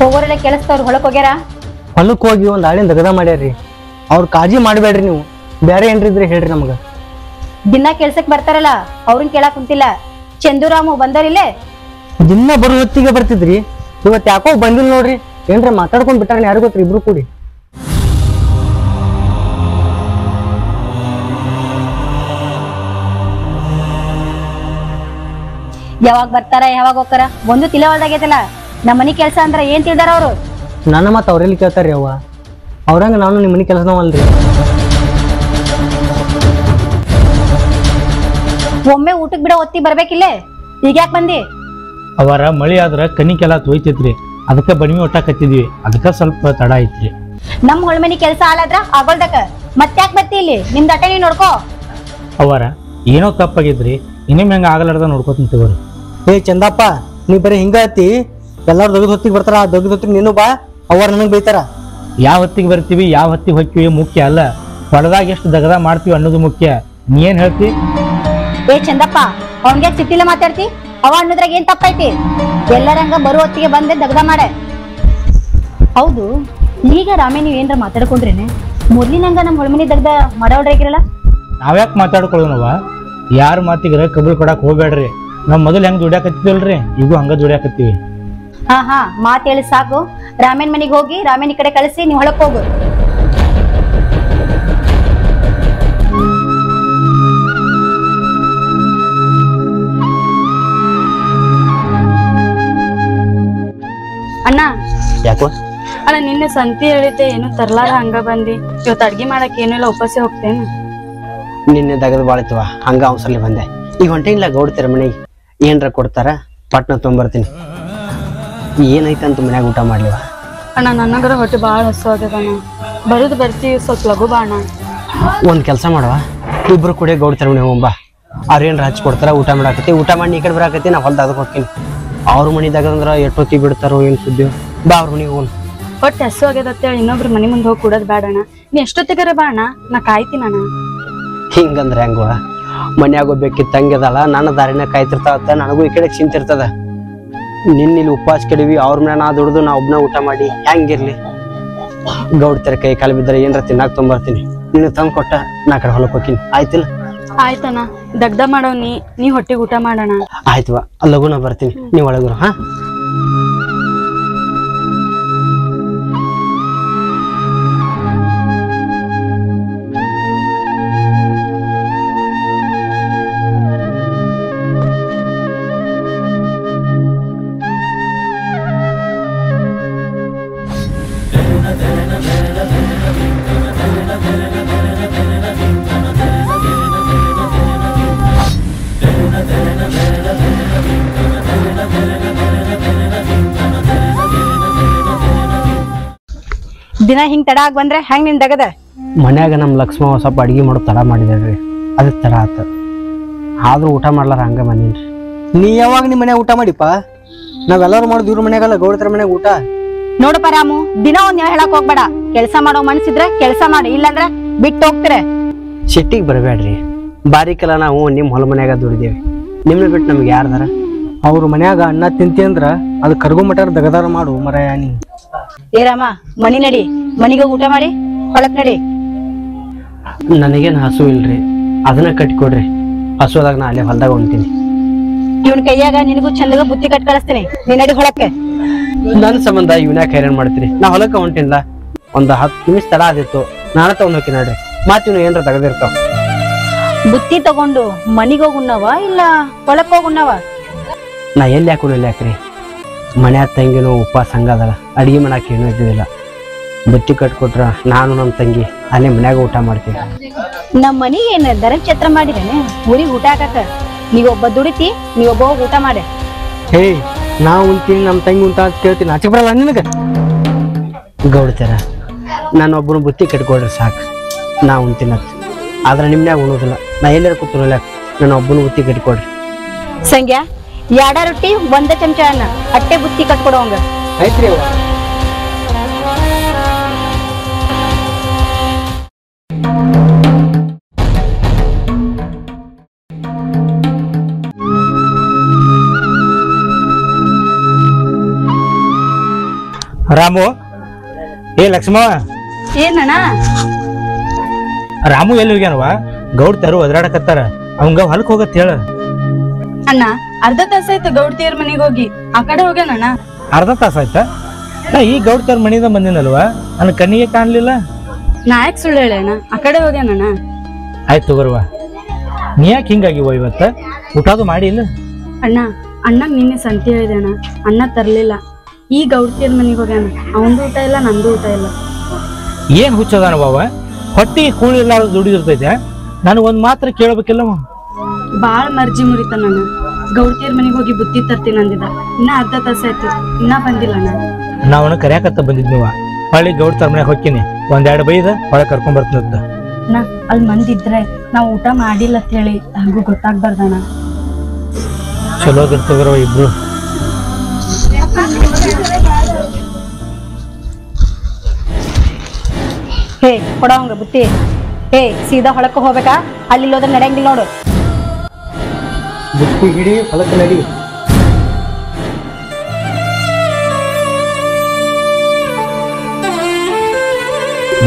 ಹೋಗೋರೆಲ್ಲ ಕೆಲಸದವ್ರು ಹೊಳಕ್ ಹೋಗ್ಯಾರ? ಹೊಲಕ್ಕೆ ಹೋಗಿ ಒಂದು ಆಳಿನ ದಗದ ಮಾಡ್ಯಾರ್ರಿ. ಅವ್ರ ಕಾಳಜಿ ಮಾಡಬೇಡ್ರಿ ನೀವು. ಬೇರೆ ಏನ್ರಿ ಇದ್ರೆ ಹೇಳ್ರಿ ನಮ್ಗೆ. ದಿನ ಕೆಲ್ಸಕ್ ಬರ್ತಾರಲ್ಲ ಅವ್ರನ್ ಕೇಳಕ್ ಕುಂತಿಲ್ಲ. ಚಂದುರಾಮು ಬಂದರಿಲ್ಲೇ ದಿನ ಬರೋ ಹೊತ್ತಿಗೆ ಬರ್ತಿದ್ರಿ. ಇವತ್ತು ಯಾಕೋ ಬಂದಿಲ್ಲ ನೋಡ್ರಿ. ಏನ್ರ ಮಾತಾಡ್ಕೊಂಡ್ ಬಿಟ್ಟಾರ ಯಾರು ಗೊತ್ತ್ರಿ ಇಬ್ರು ಕೂಡಿ? ಯಾವಾಗ ಬರ್ತಾರ ಯಾವಾಗ ಹೋಗ್ತಾರ? ಒಂದು ತಿಳವಲ್ದಾಗೈತಲ್ಲ ನಮ್ಮ ಮನೆ ಕೆಲಸ ಅಂದ್ರೆ ಏನ್ ತಿಳಿದಾರ ಅವರು? ನನ್ನ ಮತ್ತೆ ಅವ್ರೆಲ್ಲಿ ಕೇಳ್ತಾರ್ರಿ ಅವ್ವ? ಅವ್ರಂಗ ನಾನು ನಿಮ್ಮ ಮನೆ ಕೆಲಸನವಲ್ರಿ ಒಮ್ಮೆ ಊಟಕ್ಕೆ ಬಿಡೋ ಒತ್ತಿ ಬರ್ಬೇಕಿಲ್ಲೇ? ಈಗ ಯಾಕೆ ಬಂದಿ? ಅವರ ಮಳಿ ಆದ್ರ ಕನಿಕೆಲ್ಲ ತೊಯ್ತೈತ್ರಿ. ಅದಕ್ಕೆ ಬಡಿಮೆ ಒಟ್ಟಾಕತ್ತಿದ್ವಿ ಅದಕ್ಕೆ ಸ್ವಲ್ಪ ತಡ ಐತ್ರಿ. ನಮ್ ಹೊಳ್ಮನಿ ಕೆಲಸ ಆಲಾದ್ರ ಆಗೋಲ್ದಕ್ಕ ಮತ್ತ್ಯಾಕ್ ಬತ್ತಿ ಇಲ್ಲಿ? ನಿಮ್ದು ಅಟೆ ನೀವು ನೋಡ್ಕೋ. ಅವರ ಏನೋ ತಪ್ಪಾಗಿದ್ರಿ ಇನ್ನೊಮ್ಮೆ ಹೆಂಗ ಆಗಲಾರ್ದ ನೋಡ್ಕೋತೀನಿ ತಗೋರಿ. ಏ ಚಂದಪ್ಪ ನೀ ಬರೀ ಹಿಂಗ ಹತ್ತಿ ಎಲ್ಲಾರು ದಗದ ಹೊತ್ತಿಗೆ ಬರ್ತಾರ ಆ ದಗದ ಹೊತ್ತಿಗೆ ನೀನು ಬಾ ಅವ್ರ ನನಗೆ ಬೈತಾರ. ಯಾವ ಹೊತ್ತಿಗೆ ಬರ್ತೀವಿ ಯಾವ ಹೊತ್ತಿಗೆ ಹೊಕ್ಕಿವಿ ಮುಖ್ಯ ಅಲ್ಲ. ಹೊಡೆದಾಗ ಎಷ್ಟು ದಗದ ಮಾಡ್ತೀವಿ ಅನ್ನೋದು ಮುಖ್ಯ. ನೀ ಏನ್ ಹೇಳ್ತಿ? ಏ ಚಂದಪ್ಪ ಅವನ್ಗೆ ಸಿಟ್ಟಿಲ್ಲ ಮಾತಾಡ್ತಿ? ಅವ ಅನ್ನೋದ್ರಾಗ ಏನ್ ತಪ್ಪೈತಿ? ಎಲ್ಲರಂಗ ಬರೋ ಹೊತ್ತಿಗೆ ಬಂದೆ ದಗ್ದ ಮಾಡೆ. ಹೌದು ಈಗ ರಾಮೇ ನೀವ್ ಏನ್ರ ಮಾತಾಡ್ಕೊಂಡ್ರೇನೆ? ಮೊದ್ಲಿನಂಗ ನಮ್ ಹೊಳಮನಿ ದಗ್ದ ಮಾಡೋಡ್ರಾಗಿರಲ್ಲ ನಾವ್ಯಾಕೆ ಮಾತಾಡ್ಕೊಳ್ಳೋಣವ ಯಾರ ಮಾತಿಗರ ಕಬಲ್ ಕೊಡಕ್ ಹೋಗ್ಬೇಡ್ರಿ ನಾವ್ ಮೊದಲು ಹೆಂಗ್ ದುಡ್ಯಾಕತ್ತಿದ್ವಲ್ರಿ? ಈಗೂ ಹಂಗ ದುಡ್ಯಾಕತ್ತೀವಿ. ಹಾ ಹಾ ಮಾತ್ ಹೇಳಿ ಸಾಕು. ರಾಮೇನ್ ಮನೆಗೆ ಹೋಗಿ ರಾಮೇನ್ ಈ ಕಡೆ ಕಳಿಸಿ ನೀವು ಹೊಳಕ್ ಹೋಗು. ಅಣ್ಣ. ಯಾಕೋ? ಅಣ್ಣ ನಿನ್ನೆ ಸಂತಿ ಹೇಳಿದ್ದೆ ಏನು ತರ್ಲಾರ ಹಂಗ ಬಂದಿ. ಇವತ್ತು ಅಡ್ಗೆ ಮಾಡಕ್ ಏನೂ ಇಲ್ಲ ಉಪವಾಸ ಹೋಗ್ತೇನೆ. ನಿನ್ನೆ ದಗದ ಬಾಳಿತ್ವ ಹಂಗ ಅವಸರ್ಲಿ ಬಂದೆ. ಈಗ ಇಲ್ಲ ಗೌಡ್ತಿರ ಮನೆಗೆ ಏನ್ರ ಕೊಡ್ತಾರ? ಪಟ್ನ ತೊಗೊಂಬರ್ತೀನಿ. ಏನೈತಂತ ಮನ್ಯಾಗ ಊಟ ಮಾಡ್ಲಿವ? ಅಣ್ಣ ನನಗರ ಹೊಟ್ಟೆ ಭಾಳ ಹಸು ಆಗ್ಯದ ಅಣ್ಣ. ಬರ್ತಿ ಸ್ವಲ್ಪ ಲಘು ಬಾ ಅಣ್ಣ. ಒಂದ್ ಕೆಲಸ ಮಾಡವ? ಇಬ್ರು ಕೂಡ ಗೌಡ್ತಿರ ಮನೆ ಹೋಗ್ಬ ಅವ್ರ ರಾಜ್ ಕೊಡ್ತಾರ ಊಟ ಮಾಡಾಕತಿ ಊಟ ಮಾಡಿ ಈ ಕಡೆ ಬರಾಕತಿ ನಾ ಹೊಲ್ದ ಅದಕ್ಕೆ ಹೋಗ್ತೀನಿ. ಅವ್ರ ಮನಿದಾಗ ಅಂದ್ರ ಎಷ್ಟೊತ್ತಿ ಬಿಡ್ತಾರೋ ಏನ್ ಸುದ್ದಿ ಬಾ ಅವ್ರ ಮನಿಗೆ ಹೋಗೋಣ. ಹೊಟ್ಟೆ ಹಸು ಆಗ್ಯದ ಅಂತೇಳಿ ಇನ್ನೊಬ್ರ ಮನೆ ಮುಂದೆ ಹೋಗಿ ಕೂಡದ್ ಬೇಡ ಅಣ್ಣ. ನೀ ಎಷ್ಟೊತ್ತಿಗಾರ ಬಾಣ ಅಣ್ಣ? ನಾ ಕಾಯ್ತೀನಿ ಅಣ್ಣ. ಹಿಂಗಂದ್ರೆ ಹೆಂಗವ? ಮನ್ಯಾಗ ಬೇಕಿತ್ತಂಗೆ ಅದಲ್ಲ ನನ್ನ ದಾರಿನ ಕಾಯ್ತಿರ್ತಾವತ್ತ ನನಗೂ ಈ ಕಡೆ ಚಿಂತಿರ್ತದ ನಿನ್ನ ಇಲ್ಲಿ ಉಪವಾಸ ಕೆಡವಿ ಅವ್ರ ಮೇಲೆ ನಾ ದುಡ್ದು ನಾ ಒಬ್ನ ಊಟ ಮಾಡಿ ಹೆಂಗಿರ್ಲಿ? ಗೌಡ್ತರ ಕೈ ಕಾಲು ಬಿದ್ದರೆ ಏನ್ರ ತಿನ್ನಾಕ ತೊಂಬರ್ತೀನಿ. ನೀನು ತಂದು ಕೊಟ್ಟ ನಾ ಕಡೆ ಹೊಲಕ್ಕೆ ಹೋಗ್ತೀನಿ. ಆಯ್ತಿಲ್ಲ? ಆಯ್ತಣ್ಣ ದಗ್ದ ಮಾಡವ್ ನೀ ನೀ ಹೊಟ್ಟಿಗೆ ಊಟ ಮಾಡೋಣ. ಆಯ್ತವ ಲಘುನ ಬರ್ತೀನಿ. ನೀವು ಒಳಗುರು ಹಾ? ದಿನ ಹಿಂಗ್ ತಡ ಆಗ ಬಂದ್ರೆ ಹೆಂಗ್ ನಿನ್ ದಗದ? ಮನ್ಯಾಗ ನಮ್ ಲಕ್ಷ್ಮ ಸ್ವಲ್ಪ ಅಡಿಗೆ ಮಾಡೋ ತಡ ಮಾಡಿದ್ರಿ ಅದಕ್ಕೆ ತಡ ಆತ. ಆದ್ರೂ ಊಟ ಮಾಡ್ಲಾರ ಹಂಗ ಬಂದಿನ್ರಿ. ನೀ ಯಾವಾಗ ನಿಮ್ ಮನ್ಯಾಗ ಊಟ ಮಾಡಿಪ್ಪ? ನಾವೆಲ್ಲರೂ ಮಾಡೋದು ಇವ್ರ ಮನ್ಯಾಗಲ್ಲ ಗೌಡತರ ಮನ್ಯಾಗ ಊಟ. ನೋಡಪ್ಪ ರಾಮು ದಿನ ಒಂದ್ ಹೇಳಕ್ ಹೋಗ್ಬೇಡ. ಕೆಲ್ಸ ಮಾಡೋ ಮನ್ಸಿದ್ರೆ ಕೆಲ್ಸ ಮಾಡಿ ಇಲ್ಲಂದ್ರ ಬಿಟ್ಟು ಹೋಗ್ತಾರೆ. ಸಿಟ್ಟಿಗೆ ಬರಬೇಡ್ರಿ. ಬಾರಿಕೆಲ್ಲ ನಾವು ನಿಮ್ಮ ಹೊಲ ಮನ್ಯಾಗ ದುಡಿದೇವಿ. ನಿಮ್ಮನ್ನ ಬಿಟ್ಟು ನಮ್ಗೆ ಯಾರ್ದಾರ? ಅವ್ರ ಮನ್ಯಾಗ ಅನ್ನ ತಿಂತಿ ಅಂದ್ರ ಅದು ಕರ್ಗು ಮಟಾರ ದಗದಾರ ಮಾಡು ಮರಯಾನಿ. ನೀ ಏ ರಾಮ ಮನಿ ನಡಿ ಮನಿಗೆ ಊಟ ಮಾಡಿ ಹೊಳಕ್ ನಡಿ. ನನಗೇನು ಹಸು ಇಲ್ರಿ ಅದನ್ನ ಕಟ್ಕೊಡ್ರಿ. ಹಸುದಾಗ ನಾ ಅಲ್ಲೇ ಹೊಲ್ದಾಗ ಹೊಂತೀನಿ ಇವನ್ ಕೈಯಾಗ ನಿನಗೂ ಚಂದಗ ಬುತ್ತಿ ಕಟ್ ಕಳಿಸ್ತೀನಿ. ನೀ ನಡಿ ಹೊಳಕ್ಕೆ ನನ್ ಸಂಬಂಧ ಇವನ್ಯಾಕ ಹೈರಾಣ ಮಾಡ್ತೀರಿ? ನಾ ಹೊಲಕ್ಕೆ ಹೊಂಟಿಲ್ಲ ಒಂದ್ ಹತ್ತು ನಿಮಿಷ ತಡ ಆದಿತ್ತು. ನಾನು ತಗೊಂಡ್ ಹೋಗಿ ನೋಡ್ರಿ. ಮಾತು ಇವ್ನು ಏನ್ರ ತೆಗೆದಿರ್ತಾವ. ಬುತ್ತಿ ತಗೊಂಡು ಮನಿಗೆ ಹೋಗ್ ಉಣ್ಣವ ಇಲ್ಲ ಹೊಳಕ್ ಹೋಗ್ ಉಣ್ಣವ? ನಾ ಎಲ್ಲಿ ಹಾಕೊಂಡು ಎಲ್ಲಿ ಹಾಕ್ರಿ? ಮನ್ಯಾಗ ತಂಗಿನೂ ಉಪವಾಸ ಹಂಗದಲ್ಲ ಅಡಿಗೆ ಮಾಡಕ್ಕೆ ಏನೂ ಇದ್ದಿದ್ದಿಲ್ಲ. ಬುತ್ತಿ ಕಟ್ಕೊಟ್ರ ನಾನು ನಮ್ಮ ತಂಗಿ ಅಲ್ಲೇ ಮನ್ಯಾಗ ಊಟ ಮಾಡ್ತೀವಿ. ನಮ್ಮ ಮನೆಗೆ ಏನು ಛತ್ರ ಮಾಡಿರೇನೆ ಊರಿಗೆ ಊಟ ಹಾಕಕ ನೀವೊಬ್ಬ ದುಡಿತಿ ನೀವೊಬ್ಬ ಹೋಗಿ ಊಟ ಮಾಡಿ. ಹೇ ನಾ ಉಂತೀನಿ ನಮ್ಮ ತಂಗಿ ಉಂಟ ಅಂತ ಕೇಳ್ತೀನಿ. ಆಚೆ ಬರಲ್ಲ ನಿನಗ? ಗೌಡ್ತಾರ ಒಬ್ಬನ ಬುತ್ತಿ ಕಟ್ಕೊಡ್ರಿ ಸಾಕು. ನಾ ಅದು ಆದ್ರೆ ನಿಮ್ನ್ಯಾಗ ಉಣೋದಿಲ್ಲ. ನಾ ಎಲ್ಲರೂ ಕೂತಿರಲ್ಲ ನಾನು ಒಬ್ಬನ ಬುತ್ತಿ ಕಟ್ಕೊಡ್ರಿ. ಸಂಗ್ಯಾ ಯಾಡ ರೊಟ್ಟಿ ಒಂದ ಚಮಚ ಅನ್ನ. ಅಟ್ಟೆ ಬುತ್ತಿ ಕಟ್ಕೊಡೋಂಗ. ಐತ್ರಿ ಅವ್ವ. ರಾಮು? ಏ ಲಕ್ಷ್ಮವ ಏನಣ್ಣ? ರಾಮು ಎಲ್ಲಿ ಹೋಗ್ಯಾನವ ಗೌಡ್ ತರು ಒದರಾಡಕತ್ತಾರ. ಅವಂಗ ಹೊಲಕ್ ಹೋಗತ್ ಹೇಳ. ಅಣ್ಣ ಅರ್ಧ ತಾಸಾಯ್ತು ಗೌಡ್ತಿಯರ್ ಮನೆಗೆ ಹೋಗಿ. ಆ ಕಡೆ ಹೋಗ್ಯಾನಣ್ಣ ಅರ್ಧ ತಾಸ ಆಯ್ತಾ? ನಾ ಈ ಗೌಡ್ತಿಯರ್ ಮನೆಯಿಂದ ಬಂದಿನಲ್ವಾ? ನನ್ನ ಕಣ್ಣಿಗೆ ಕಾಣ್ಲಿಲ್ಲ? ನಾ ಯಾಕೆ ಸುಳ್ಳು ಹೇಳಣ್ಣ ಆ ಕಡೆ ಹೋಗ್ಯಾನಣ್ಣ ಆಯ್ತು ಬರುವ ನೀ ಯಾಕೆ ಹಿಂಗಾಗಿವ ಇವತ್ತ? ಊಟದು ಮಾಡಿ ಇಲ್ಲ? ಅಣ್ಣ ಅಣ್ಣಗ್ ನಿನ್ನೆ ಸಂತಿ ಹೇಳಿದೆ ಅಣ್ಣ. ಅಣ್ಣ ತರ್ಲಿಲ್ಲ. ಈ ಗೌಡ್ತಿಯರ್ ಮನೆಗೆ ಹೋಗ್ಯಾನ. ಅವಂದು ಊಟ ಇಲ್ಲ ನಂದು ಊಟ ಇಲ್ಲ. ಏನ್ ಹುಚ್ಚದಾನ ಬಾವ ಹೊಟ್ಟಿ ಕೂಳಿ ಇರ್ಲಾರ್ದ ದುಡಿದಿರ್ತೈತೆ ನನಗೊಂದ್ ಒಂದ್ ಮಾತ್ರ ಕೇಳ್ಬೇಕಿಲ್ಲವ. ಬಾಳ ಮರ್ಜಿ ಮುರಿತಾನಣ್ಣ ಗೌಡ್ತಿಯರ್ ಮನೆಗೆ ಹೋಗಿ ಬುತ್ತಿ ತರ್ತೀನಿ ಅಂದಿದ್ದ. ಇನ್ನ ಅರ್ಧ ತಾಸಾಯ್ತು ಇನ್ನ ಬಂದಿಲ್ಲ ಅಣ್ಣ ನಾವನ್ನ ಕರ್ಯಾಕತ್ತ ಬಂದಿದ್ನಿವ ಹೊಳ್ಳಿ ಗೌಡ್ ತರ ಮನೆಗೆ ಹೋಗ್ತೀನಿ ಒಂದೆರಡು ಬೈದ ಹೊಳೆ ಕರ್ಕೊಂಡ್ ಬರ್ತೀನಂತ ಅಣ್ಣ ಅಲ್ಲಿ ಮಂದಿದ್ರೆ ನಾವು ಊಟ ಮಾಡಿಲ್ಲ ಅಂತ ಹೇಳಿ ಹಂಗೂ ಗೊತ್ತಾಗ್ಬಾರ್ದಣ್ಣ. ಚಲೋ ಇರ್ತದ್ರ ಇಬ್ರು. ಹೇ ಕೊಡ ಹಂಗ ಬುತ್ತಿ. ಹೇ ಸೀದಾ ಹೊಳಕ್ಕೆ ಹೋಗ್ಬೇಕಾ? ಅಲ್ಲಿ ಹೋದ್ರೆ ನಡೆಯಂಗಿಲ್ಲ ನೋಡು. ಬುತ್ತಿ ಹಿಡಿ ಹೊಲಕ್ಕೆ ನಡಿ.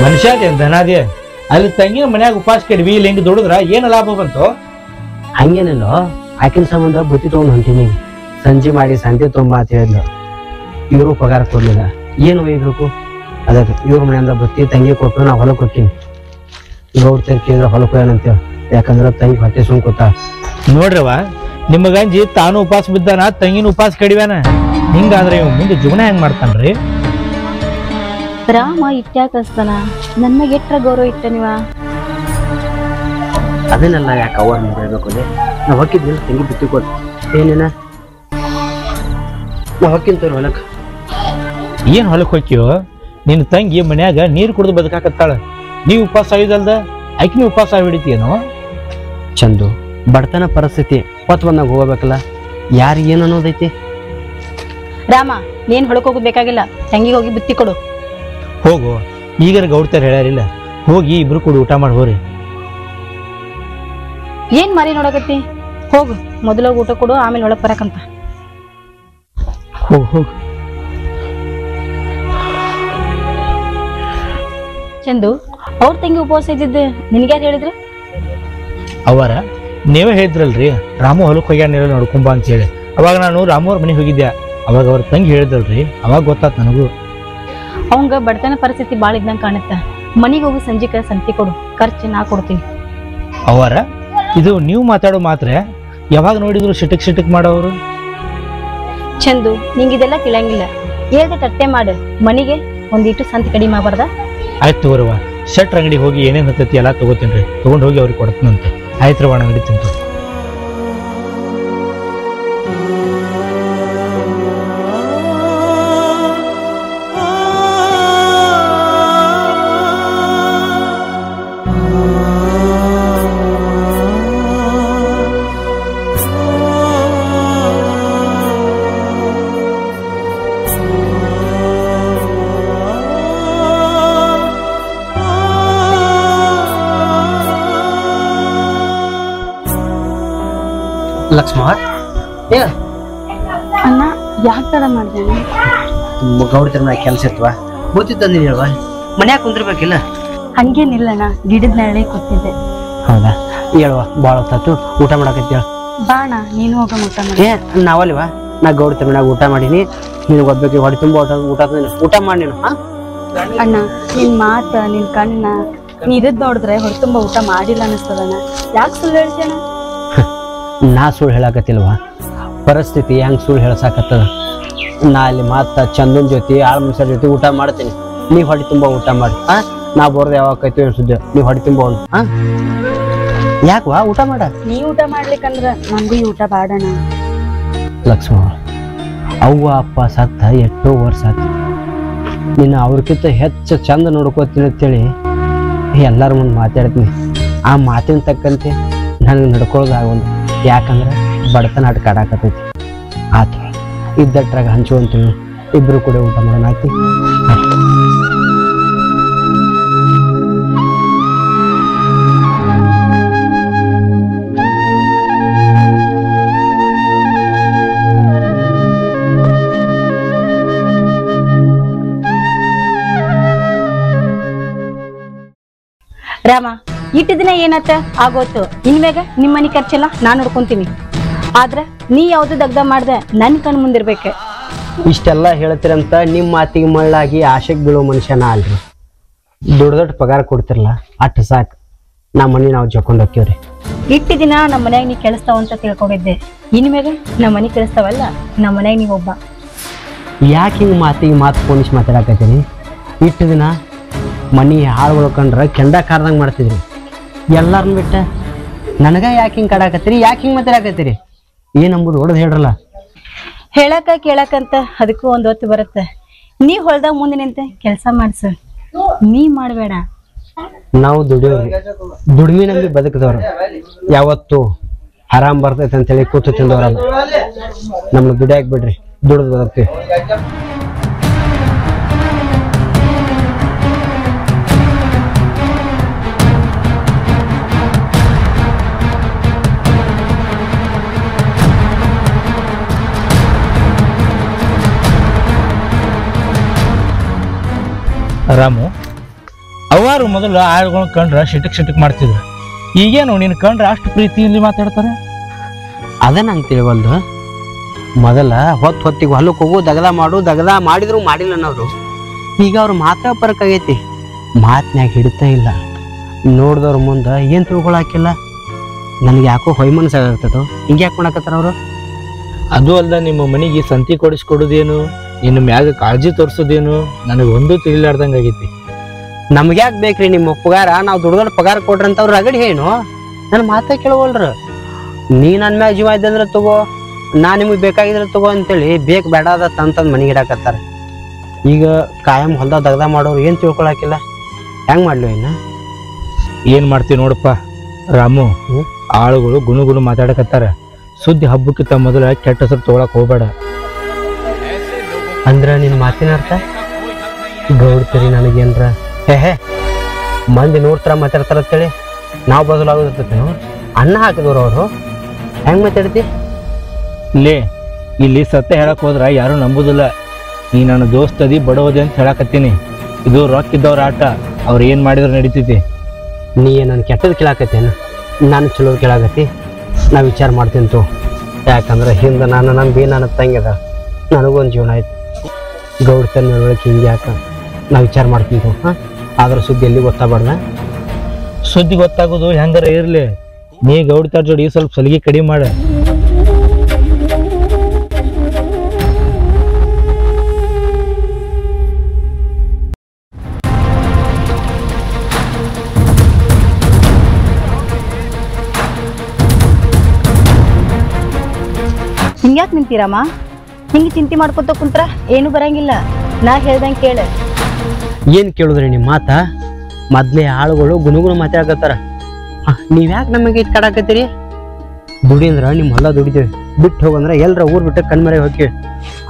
ಮನುಷ್ಯ ಧನಾದಿ ಅಲ್ಲಿ ತಂಗಿನ ಮನ್ಯಾಗ ಉಪವಾಸ ಕೆಡವಿ ಇಲ್ಲಿ ಹಿಂಗೆ ದುಡಿದ್ರ ಏನು ಲಾಭ ಬಂತು? ಹಂಗೇನಿಲ್ಲ ಆಕಿನ ಸಂಬಂಧ ಬುತ್ತಿ ತಗೊಂಡ್ ಹೊಂಟೀನಿ. ಸಂಜೆ ಮಾಡಿ ಸಂತೆ ತುಂಬಾ ಅಂತ ಹೇಳಿದ್ಲು. ಇವರು ಪಗಾರ ಕೊಡ್ಲಿಲ್ಲ. ಏನು ಒಯ್ಬೇಕು? ಅದಕ್ಕೆ ಇವ್ರ ಮನೆಯಿಂದ ಬುತ್ತಿ ತಂಗಿ ಕೊಟ್ಟು ನಾ ಹೊಲಕ್ಕೆ ಹೋಗ್ತೀನಿ. ಇವ್ರ ತಂಗಿ ಕೇಳಿದ್ರೆ ಹೊಲಕ್ಕೆ ಹೋಗ್ಯಾನಂತೇಳಿ ಯಾಕಂದ್ರೆ ತಂಗಿ ಹೊಟ್ಟೆ ಸುಮ್ ಕೂತ ನೋಡ್ರವ ನಿಮ್ಮ ಗಂಜಿ ತಾನು ಉಪವಾಸ ಬಿದ್ದಾನ ತಂಗಿನ ಉಪವಾಸ ಕಡಿವ್ಯಾನ? ಹಿಂಗಾದ್ರೆ ಇವ್ ಮುಂದೆ ಜೀವನ ಹೆಂಗ್ ಮಾಡ್ತಾನ್ರಿ? ರಾಮ ಇತ್ಯಾಕಸ್ತನ ಹಸ್ತಾನ ನನ್ನ ಎಟ್ರ ಗೌರವ ಇಟ್ಟ ನೀವ ಅದನ್ನೆಲ್ಲ ಯಾಕೆ ಅವ್ರ ಹೇಳ್ಬೇಕು ಅಲ್ಲಿ ನಾವು ಹೊಕ್ಕಿದ್ವಿ ತಂಗಿ ಬಿಟ್ಟು ಕೊಟ್ಟು ಏನೇನ? ನಾವು ಹೊಕ್ಕಿನ ಹೊಲಕ್. ಹೊಲಕ್ಕೆ ಏನ್ ಹೊಲಕ್ ಹೋಕ್ಕಿಯೋ ನಿನ್ನ ತಂಗಿ ಮನ್ಯಾಗ ನೀರ್ ಕುಡಿದು ಬದುಕಾಕತ್ತಾಳ. ನೀ ಉಪವಾಸ ಆಗಿದಲ್ದ ಆಕಿನ ಉಪವಾಸ ಹಿಡಿತೀಯನೋ ಚಂದು. ಬಡತನ ಪರಿಸ್ಥಿತಿ ಹೊತ್ತು ಬಂದಾಗ ಹೋಗಬೇಕಲ್ಲ? ಯಾರಿಗೆ ಏನು ಅನ್ನೋದೈತಿ? ರಾಮ ನೀನ್ ಹೊಳಕ್ ಹೋಗೋದು ಬೇಕಾಗಿಲ್ಲ. ತಂಗಿಗೆ ಹೋಗಿ ಬುತ್ತಿ ಕೊಡು. ಹೋಗು. ಈಗ ಗೌಡ್ತಾರೆ ಹೇಳ್ಯಾರಿಲ್ಲ. ಹೋಗಿ ಇಬ್ರು ಕೂಡ ಊಟ ಮಾಡಿ ಹೋರಿ. ಏನ್ ಮಾರಿ ನೋಡಕತ್ತಿ? ಹೋಗು ಮೊದಲ ಊಟ ಕೊಡು ಆಮೇಲೆ ಒಳಗೆ ಬರಕಂತ. ಹೋಗು ಹೋಗು. ಚಂದು ಅವ್ರ ತಂಗಿ ಉಪವಾಸ ಇದ್ದಿದ್ದು ನಿನ್ಗ್ಯಾರು ಹೇಳಿದ್ರು? ಅವರ? ನೀವೇ ಹೇಳಿದ್ರಲ್ರಿ ರಾಮು ಹೊಲಕ್ಕೆ ಹೋಗ್ಯಾನ ನೋಡ್ಕೊಂಬ ಅಂತೇಳಿ. ಅವಾಗ ನಾನು ರಾಮು ಅವ್ರ ಮನೆಗೆ ಹೋಗಿದ್ದೆ. ಅವಾಗ ಅವ್ರ ತಂಗಿ ಹೇಳಿದ್ರಲ್ರಿ ಅವಾಗ ಗೊತ್ತಾತ್ ನನಗೂ. ಅವಂಗ ಬಡತನ ಪರಿಸ್ಥಿತಿ ಭಾಳ ಇದ್ದಂಗೆ ಕಾಣುತ್ತ. ಮನೆಗೆ ಹೋಗಿ ಸಂಜಿಕ ಸಂತಿ ಕೊಡು ಖರ್ಚು ನಾ ಕೊಡ್ತೀನಿ. ಅವರ ಇದು ನೀವು ಮಾತಾಡೋ ಮಾತ್ರ ಯಾವಾಗ ನೋಡಿದ್ರು ಶಿಟಕ್ ಶಿಟಕ್ ಮಾಡೋರು ಚಂದು ನಿಂಗೆ ಇದೆಲ್ಲ ತಿಳಿಯಂಗಿಲ್ಲ. ಹೇಳ್ದೆ ತಟ್ಟೆ ಮಾಡು ಮನೆಗೆ ಒಂದಿಟ್ಟು ಸಂತಿ ಕಡಿಮೆ ಆಗ್ಬಾರ್ದ? ಆಯ್ತು ತಗೋರವ್ವ ಶರ್ಟ್ ಅಂಗಡಿ ಹೋಗಿ ಏನೇನು ಹತ್ತೈತಿ ಎಲ್ಲ ತಗೋತೀನಿ ರೀ. ತೊಗೊಂಡು ಹೋಗಿ ಅವ್ರಿಗೆ ಕೊಡ್ತೀನಂತೆ. ಆಯ್ತು ರವಣ ಅಂಗಡಿ ಲಕ್ಷ್ಮ ಏ ಅಣ್ಣ ಯಾಕೆ ತರ ಮಾಡಿದೆ ಗೌಡ ತಿರ್ಮ ಕೆಲಸ ಇರ್ತವ? ಬುತ್ತಿ ತಂದಿನಿ ಅಲ್ವಾ? ಮನ್ಯಾಗ ಕುಂದಿರ್ಬೇಕಿಲ್ಲ? ಹಂಗೇನಿಲ್ಲಣ್ಣ ಗಿಡದ ನೆರಳಿ ಕೂತಿದ್ದೆ ಹೌದಾ? ಹೇಳುವ ಭಾಳ ಹೊತ್ತಾತು ಊಟ ಮಾಡಕತ್ತೇಳ ಬಾಣ ನೀನು ಹೋಗ ಊಟ ಮಾಡಿ. ಏ ನಾವಲ್ವಾ? ನಾ ಗೌಡ ತಿರ್ಮನಾಗ ಊಟ ಮಾಡೀನಿ. ನಿನಗೆ ಒದ್ಬೇಕು ಹೊಡೆ ತುಂಬ ಊಟ ಊಟ. ಊಟ ಮಾಡಿ ನೀನು ಹಾ? ಅಣ್ಣ ನಿನ್ ಮಾತ ನಿನ್ ಕಣ್ಣ ನೀ ಇರದ್ ನೋಡಿದ್ರೆ ಹೊಡೆ ತುಂಬಾ ಊಟ ಮಾಡಿಲ್ಲ ಅನಿಸ್ತದಣ್ಣ. ಯಾಕೆ ಸುಳ್ಳು ಹೇಳ್ತೀಯಣ್ಣ? ನಾ ಸುಳ್ಳು ಹೇಳಕತ್ತಿಲ್ವಾ? ಪರಿಸ್ಥಿತಿ ಹೆಂಗೆ ಸುಳ್ಳು ಹೇಳಸಾಕತ್ತದ? ನಾ ಅಲ್ಲಿ ಮಾತ ಚಂದನ್ ಜೊತೆ ಆಳ್ ಮನುಷ್ಯರ ಜೊತೆ ಊಟ ಮಾಡ್ತೀನಿ. ನೀ ಹೊಡಿ ತುಂಬ ಊಟ ಮಾಡಿ. ಹಾ ನಾ ಬರೋದು ಯಾವಾಗ ಕೈತಿ ಅನ್ಸುತ್ತೆ ನೀವು ಹೊಡಿ ತುಂಬ ಆ? ಯಾಕವಾ ಊಟ ಮಾಡ? ನೀ ಊಟ ಮಾಡ್ಲಿಕ್ಕಂದ್ರ ನಮ್ಗೂ ಊಟ ಬಾಡಣ. ಲಕ್ಷ್ಮ ಅವ್ವ ಅಪ್ಪ ಸತ್ತ ಎಷ್ಟೋ ವರ್ಷ ಆತು ನಿನ್ನ ಅವ್ರಕ್ಕಿಂತ ಹೆಚ್ಚು ಚಂದ ನೋಡ್ಕೋತೀನಿ ಅಂತೇಳಿ ಎಲ್ಲರ ಮುಂದೆ ಮಾತಾಡ್ತೀನಿ. ಆ ಮಾತಿನ ತಕ್ಕಂತೆ ನನಗೆ ನಡ್ಕೊಳ್ಳೋದಾಗೊಂದು याकंद्र बड़तन अटकाड़क आके इधर हँचुंत इबरू कूड़े मैं रामा ಇಟ್ಟು ದಿನ ಏನತ್ತ? ಆಗೋತು ಇನ್ಮ್ಯಾಗ ನಿಮ್ಮ ಮನಿ ಖರ್ಚೆಲ್ಲ ನಾನ್ ನೋಡ್ಕೊಂತೀನಿ. ಆದ್ರ ನೀ ಯಾವ್ದು ದಗ್ದ ಮಾಡ್ದೆ ನನ್ ಕಣ್ ಮುಂದಿರ್ಬೇಕು. ಇಷ್ಟೆಲ್ಲ ಹೇಳ್ತಿರಂತ ನಿಮ್ಮ ಮಾತಿಗೆ ಮಳ್ಳಾಗಿ ಆಶೆಗೆ ಬೀಳೋ ಮನುಷ್ಯನ ಅಲ್ರಿ. ದೊಡ್ಡ ದೊಡ್ಡ ಪಗಾರ ಕೊಡ್ತಿರಲ್ಲ ಅಟ್ ಸಾಕು. ನಮ್ಮ ಮನೆ ನಾವು ಜೋಕೊಂಡ್ ಹೋಗ್ತೀವ್ರಿ ಇಟ್ಟ ದಿನ ನಮ್ಮ ಮನ್ಯಾಗ ನೀ ಕೆಲಸ್ತಾವ ಅಂತ ತಿಳ್ಕೊಂಡಿದ್ದೆ ಇನ್ಮ್ಯಾಗ ನಮ್ಮ ಮನೆ ಕೆಲಸ್ತಾವಲ್ಲ ನಮ್ಮ ಮನ್ಯಾಗ ನೀ ಒಬ್ಬ. ಯಾಕೆ ಹಿಂಗೆ ಮಾತಿಗೆ ಮಾತು ಪೋಣಿಸಿ ಮಾತಾಡಕತ್ತೀನಿ ಇಟ್ಟು ದಿನ ಮನಿ ಹಾಳು ಉಳ್ಕೊಂಡ್ರೆ ಕೆಂಡ ಕಾರ್ದಂಗೆ ಮಾಡ್ತಿದ್ರಿ. ಎಲ್ಲಾರನ್ನ ಬಿಟ್ಟ. ನನಗ ಯಾಕೆ ಹಿಂಗೆ ಕಾಡಾಕತ್ತೀರಿ? ಯಾಕೆ ಹಿಂಗೆ ಮಾತಾಡಕತ್ತೀರಿ ಏನಂಬುದು ಹೊಡೆದು ಹೇಳ್ರಲ್ಲ. ಹೇಳಕ ಕೇಳಕಂತ ಅದಕ್ಕೂ ಒಂದ್ ಹೊತ್ತು ಬರುತ್ತೆ. ನೀ ಹೊಲ್ದಾಗ ಮುಂದೆ ನಿಂತ ಕೆಲಸ ಮಾಡ್ಸು ನೀ ಮಾಡ್ಬೇಡ. ನಾವು ದುಡಿಯೋರು ದುಡಿಮೆ ನಂಬಿ ಬದುಕಿದವ್ರು. ಯಾವತ್ತು ಆರಾಮ್ ಬರ್ತೈತೆ ಅಂತೇಳಿ ಕೂತು ತಿಂದವ್ರಲ್ಲ. ನಮ್ಗೆ ದುಡಿಯಾಕ್ ಬಿಡ್ರಿ. ದುಡ್ದು ಬದುಕ್ತೀವಿ. ರಾಮು ಅವಾರು ಮೊದಲು ಆಳುಗಳನ್ನ ಕಂಡ್ರೆ ಶಿಟಕ್ ಶಿಟಕ್ ಮಾಡ್ತಿದ್ರು. ಈಗೇನು ನೀನು ಕಂಡ್ರೆ ಅಷ್ಟು ಪ್ರೀತಿಯಲ್ಲಿ ಮಾತಾಡ್ತಾರೆ? ಅದೇ ನಂಗೆ ತಿಳಿವಲ್ದು. ಮೊದಲ ಹೊತ್ತು ಹೊತ್ತಿಗೆ ಹೊಲಕ್ಕೆ ಹೋಗು ದಗದ ಮಾಡು ದಗದ ಮಾಡಿದ್ರು ಮಾಡಿಲ್ಲ ಅನ್ನೋರು. ಈಗ ಅವ್ರು ಮಾತಾ ಪರಕಾಗೈತಿ ಮಾತಿನಾಗ ಮಾತ್ನ್ಯಾಗ ಹಿಡಿತಾ ಇಲ್ಲ. ನೋಡಿದವ್ರ ಮುಂದೆ ಏನು ತಿಳ್ಕೊಳಕಿಲ್ಲ ನನಗೆ ಯಾಕೋ ಹೊಯ್ ಮನಸ್ಸಾಗತ್ತದು ಹಿಂಗೆ ಯಾಕೆ ಮಾಡಕತ್ತಾರ ಅವರು? ಅದು ಅಲ್ದ ನಿಮ್ಮ ಮನೆಗೆ ಸಂತಿ ಕೊಡಿಸ್ಕೊಡೋದೇನು? ನಿನ್ನ ಮ್ಯಾಗ ಕಾಳಜಿ ತೋರಿಸೋದೇನು? ನನಗೆ ಒಂದು ತಿಳಿಲಾರ್ದಂಗೆ ಆಗೈತಿ. ನಮ್ಗೆ ಯಾಕೆ ಬೇಕ್ರಿ ನಿಮ್ಮ ಪಗಾರ ನಾವು ದೊಡ್ಡ ಪಗಾರ ಕೊಡ್ರಿ ಅಂತ ಅವ್ರು ರಗಡಿ ಏನು ನನ್ನ ಮಾತೇ ಕೇಳುವಲ್ರ. ನೀ ನನ್ನ ಮ್ಯಾಗ ಜೀವ ಇದ್ದಂದ್ರೆ ತಗೋ ನಾ ನಿಮಗೆ ಬೇಕಾಗಿದ್ರೆ ತಗೋ ಅಂತೇಳಿ ಬೇಕು ಬೇಡ ಅದ ತಂತಂದು ಮನೆಗೆ ಇಡಾಕತ್ತಾರ. ಈಗ ಕಾಯಂ ಹೊಲ್ದಾಗ ದಗ್ದ ಮಾಡೋರು ಏನು ತಿಳ್ಕೊಳಕಿಲ್ಲ? ಹೆಂಗೆ ಮಾಡ್ಲಿ ಇನ್ನ ಏನು ಮಾಡ್ತೀವಿ ನೋಡಪ್ಪ ರಾಮು. ಆಳುಗಳು ಗುಣಗುಣ ಮಾತಾಡಕತ್ತಾರ. ಸುದ್ದಿ ಹಬ್ಬಕ್ಕಿಂತ ಮೊದಲು ಕೆಟ್ಟ ಹೆಸರು ತೊಗೊಳಕ್ಕೆ ಹೋಗ್ಬೇಡ. ಅಂದ್ರ ನಿನ್ನ ಮಾತಿನ ಅರ್ಥ? ಗೌಡ್ತೀರಿ ನನಗೇನ್ರ ಹೇ ಹೇ ಮಂದಿ ನೋಡ್ತಾರ ಮಾತಾಡ್ತಾರ ಅಂತೇಳಿ ನಾವು ಬದಲಾಗೋದಿರ್ತೈತೆ. ಅನ್ನ ಹಾಕಿದವ್ರು ಅವರು. ಹೆಂಗ್ ಮಾತಾಡ್ತಿ? ಲೇ ಇಲ್ಲಿ ಸತ್ಯ ಹೇಳಕ್ ಹೋದ್ರ ಯಾರು ನಂಬುದಿಲ್ಲ. ನೀ ನನ್ನ ದೋಸ್ತದಿ ಬಡವದಿ ಅಂತ ಹೇಳಕತ್ತೀನಿ. ಇದು ರೊಕ್ಕ ಇದ್ದವ್ರ ಆಟ ಅವ್ರು ಏನ್ ಮಾಡಿದ್ರು ನಡೀತೈತಿ. ನೀ ನನ್ನ ಕೆಟ್ಟದ್ ಕೇಳಾಕತ್ತೇನು ನಾನು ಚಲೋ ಕೇಳಾಕತ್ತಿ ನಾ ವಿಚಾರ ಮಾಡ್ತೀನಿ ತೋ ಯಾಕಂದ್ರೆ ಹಿಂದೆ ನಾನು ನಂಬಿ ನನ್ನ ತಂಗಿದ ನನಗೊಂದು ಜೀವನ ಆಯ್ತು. ಗೌಡ್ತನ ನಡವಳಿಕೆ ಹಿಂಗೆ ಯಾಕ ನಾ ವಿಚಾರ ಮಾಡ್ತೀವಿ ಹಾಂ? ಆದ್ರ ಸುದ್ದಿ ಎಲ್ಲಿ ಗೊತ್ತಾಗಬಾರ್ದ? ಸುದ್ದಿ ಗೊತ್ತಾಗೋದು ಹೆಂಗಾರ ಇರಲಿ? ನೀ ಗೌಡಿತಾರ್ ಜೋಡಿ ಸ್ವಲ್ಪ ಸಲಿಗೆ ಕಡಿಮೆ ಮಾಡ. ಹಿಂಗ್ಯಾಕೆ ನಿಂತೀರಮ್ಮ? ಹಿಂಗೆ ಚಿಂತೆ ಮಾಡ್ಕೊತ ಕುಂತ್ರ ಏನು ಬರಂಗಿಲ್ಲ. ನಾ ಹೇಳ್ದಂಗೆ ಕೇಳ. ಏನು ಕೇಳಿದ್ರಿ ನಿಮ್ಮ ಮಾತ? ಮೊದ್ಲೇ ಆಳುಗಳು ಗುಣಗುಣ ಮಾತಾಡಕತ್ತಾರ. ನೀವ್ಯಾಕೆ ನಮಗೆ ಇದು ಕಡಾಕತ್ತೀರಿ? ದುಡಿ ಅಂದ್ರೆ ನಿಮ್ಮ ಹೊಲ ದುಡಿತೀವಿ. ಬಿಟ್ಟು ಹೋಗಂದ್ರ ಎಲ್ರ ಊರ್ ಬಿಟ್ಟು ಕಣ್ಮರೆ ಹೋಗಿ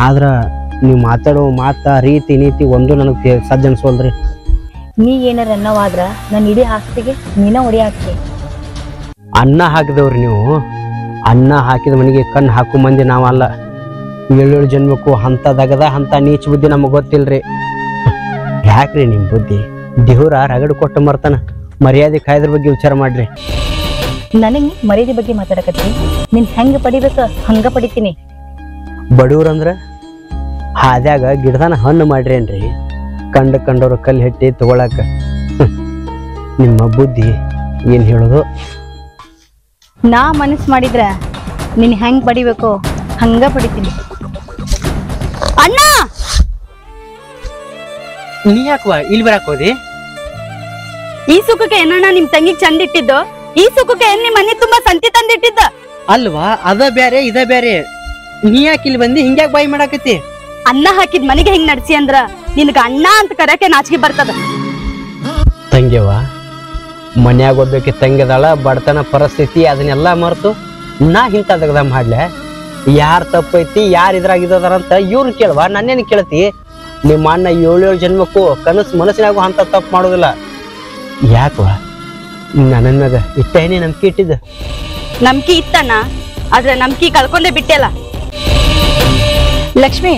ಆದ್ರೆ ನೀವು ಮಾತಾಡೋ ಮಾತ ರೀತಿ ನೀತಿ ಒಂದು ನನಗೆ ಸಾಧ್ಯ ಅನ್ಸೋಲ್ರಿ. ನೀ ಏನಾರ ಅನ್ನವಾದ್ರ ನನ್ನ ಇಡೀ ಆಸ್ತಿಗೆ ನೀನ ಒಡಿ ಹಾಕ್ತಿ ಅನ್ನ ಹಾಕಿದವ್ರಿ ನೀವು. ಅನ್ನ ಹಾಕಿದ ಮನೆಗೆ ಕಣ್ಣು ಹಾಕು ಮಂದಿ ನಾವಲ್ಲ. ಏಳೇಳು ಜನ್ಮಕ್ಕೂ ಹಂತ ದಗದ ಹಂತ ನೀಚ ಬುದ್ಧಿ ನಮಗೆ ಗೊತ್ತಿಲ್ರಿ. ಯಾಕ್ರಿ ನಿಮ್ ಬುದ್ಧಿ? ದೇವ್ರ ರಗಡು ಕೊಟ್ಟು ಮರ್ತಾನ. ಮರ್ಯಾದೆ ಕಾಯ್ದ್ರ ಬಗ್ಗೆ ವಿಚಾರ ಮಾಡ್ರಿ. ನನಗೆ ಮರ್ಯಾದೆ ಬಗ್ಗೆ ಮಾತಾಡಕತ್ತಿ. ನಿನ್ ಹೆಂಗ ಪಡಿಬೇಕ? ಹಂಗ ಪಡಿತೀನಿ. ಬಡವ್ರಂದ್ರ ಹಾದ್ಯಾಗ ಗಿಡದಾನ ಹಣ್ಣು ಮಾಡ್ರೇನ್ರಿ? ಕಂಡ ಕಂಡವ್ರ ಕಲ್ಲು ಹೆಟ್ಟಿ ತಗೊಳಕ. ನಿಮ್ಮ ಬುದ್ಧಿ ಏನ್ ಹೇಳೋದು? ನಾ ಮನಸ್ಸು ಮಾಡಿದ್ರ ನಿನ್ ಹೆಂಗ್ ಪಡಿಬೇಕೋ ಹಂಗ ಪಡಿತೀನಿ. ಅಣ್ಣ! ನೀ ಯಾಕವಾ ಇಲ್ಲಿ ಬರಾಕ್ ಹೋದಿ? ಈ ಸುಖಕ್ಕೆ ಏನಣ್ಣ ನಿಮ್ ತಂಗಿಗ್ ಚಂದ ಇಟ್ಟಿದ್ದು? ಈ ಸುಖಕ್ಕೆ ಏನ್ ನಿಮ್ ಮನೆ ತುಂಬಾ ಸಂತಿ ತಂದಿಟ್ಟಿದ್ದ ಅಲ್ವಾ? ಅದ ಬ್ಯಾರೆ ಇದ ಬ್ಯಾರೆ. ನೀ ಯಾಕೆ ಇಲ್ಲಿ ಬಂದಿ? ಹಿಂಗ್ಯಾಕ್ ಬಾಯಿ ಮಾಡಾಕತ್ತಿ? ಅನ್ನ ಹಾಕಿದ್ ಮನೆಗೆ ಹಿಂಗ್ ನಡ್ಸಿ ಅಂದ್ರ ನಿನ್ಗ ಅಣ್ಣ ಅಂತ ಕರೆಯಕ್ಕೆ ನಾಚಿಕೆ ಬರ್ತದ. ತಂಗ್ಯವ ಮನ್ಯಾಗ ಒಬ್ಬಾಕಿ ತಂಗಿದಾಳ ಬಡತನ ಪರಿಸ್ಥಿತಿ ಅದನ್ನೆಲ್ಲ ಮರೆತು ನಾ ಇಂಥ ತೆಗ್ದ ಮಾಡ್ಲೆ ಯಾರ್ ತಪ್ಪೈತಿ, ಯಾರ್ ಇದ್ರಾಗಿದ್ದಾರ ಅಂತ ಇವ್ರನ್ನ ಕೇಳುವ, ನನ್ನೇನು ಕೇಳತಿ? ನಿಮ್ಮ ಅಣ್ಣ ಏಳೇಳು ಜನ್ಮಕ್ಕೂ ಕನಸು ಮನಸ್ಸಿನಾಗೂ ಅಂತ ತಪ್ಪು ಮಾಡೋದಿಲ್ಲ. ಯಾಕವ ನನ್ನ ಮ್ಯಾಗ ಇಟ್ಟೇನಿ ನಂಬಿಕೆ ಇಟ್ಟಿದ್ದ? ನಂಬಿಕೆ ಇತ್ತಣ್ಣ, ಆದ್ರೆ ನಂಬಿಕೆ ಕಳ್ಕೊಂಡೆ ಬಿಟ್ಟೆಲ್ಲ. ಲಕ್ಷ್ಮಿ,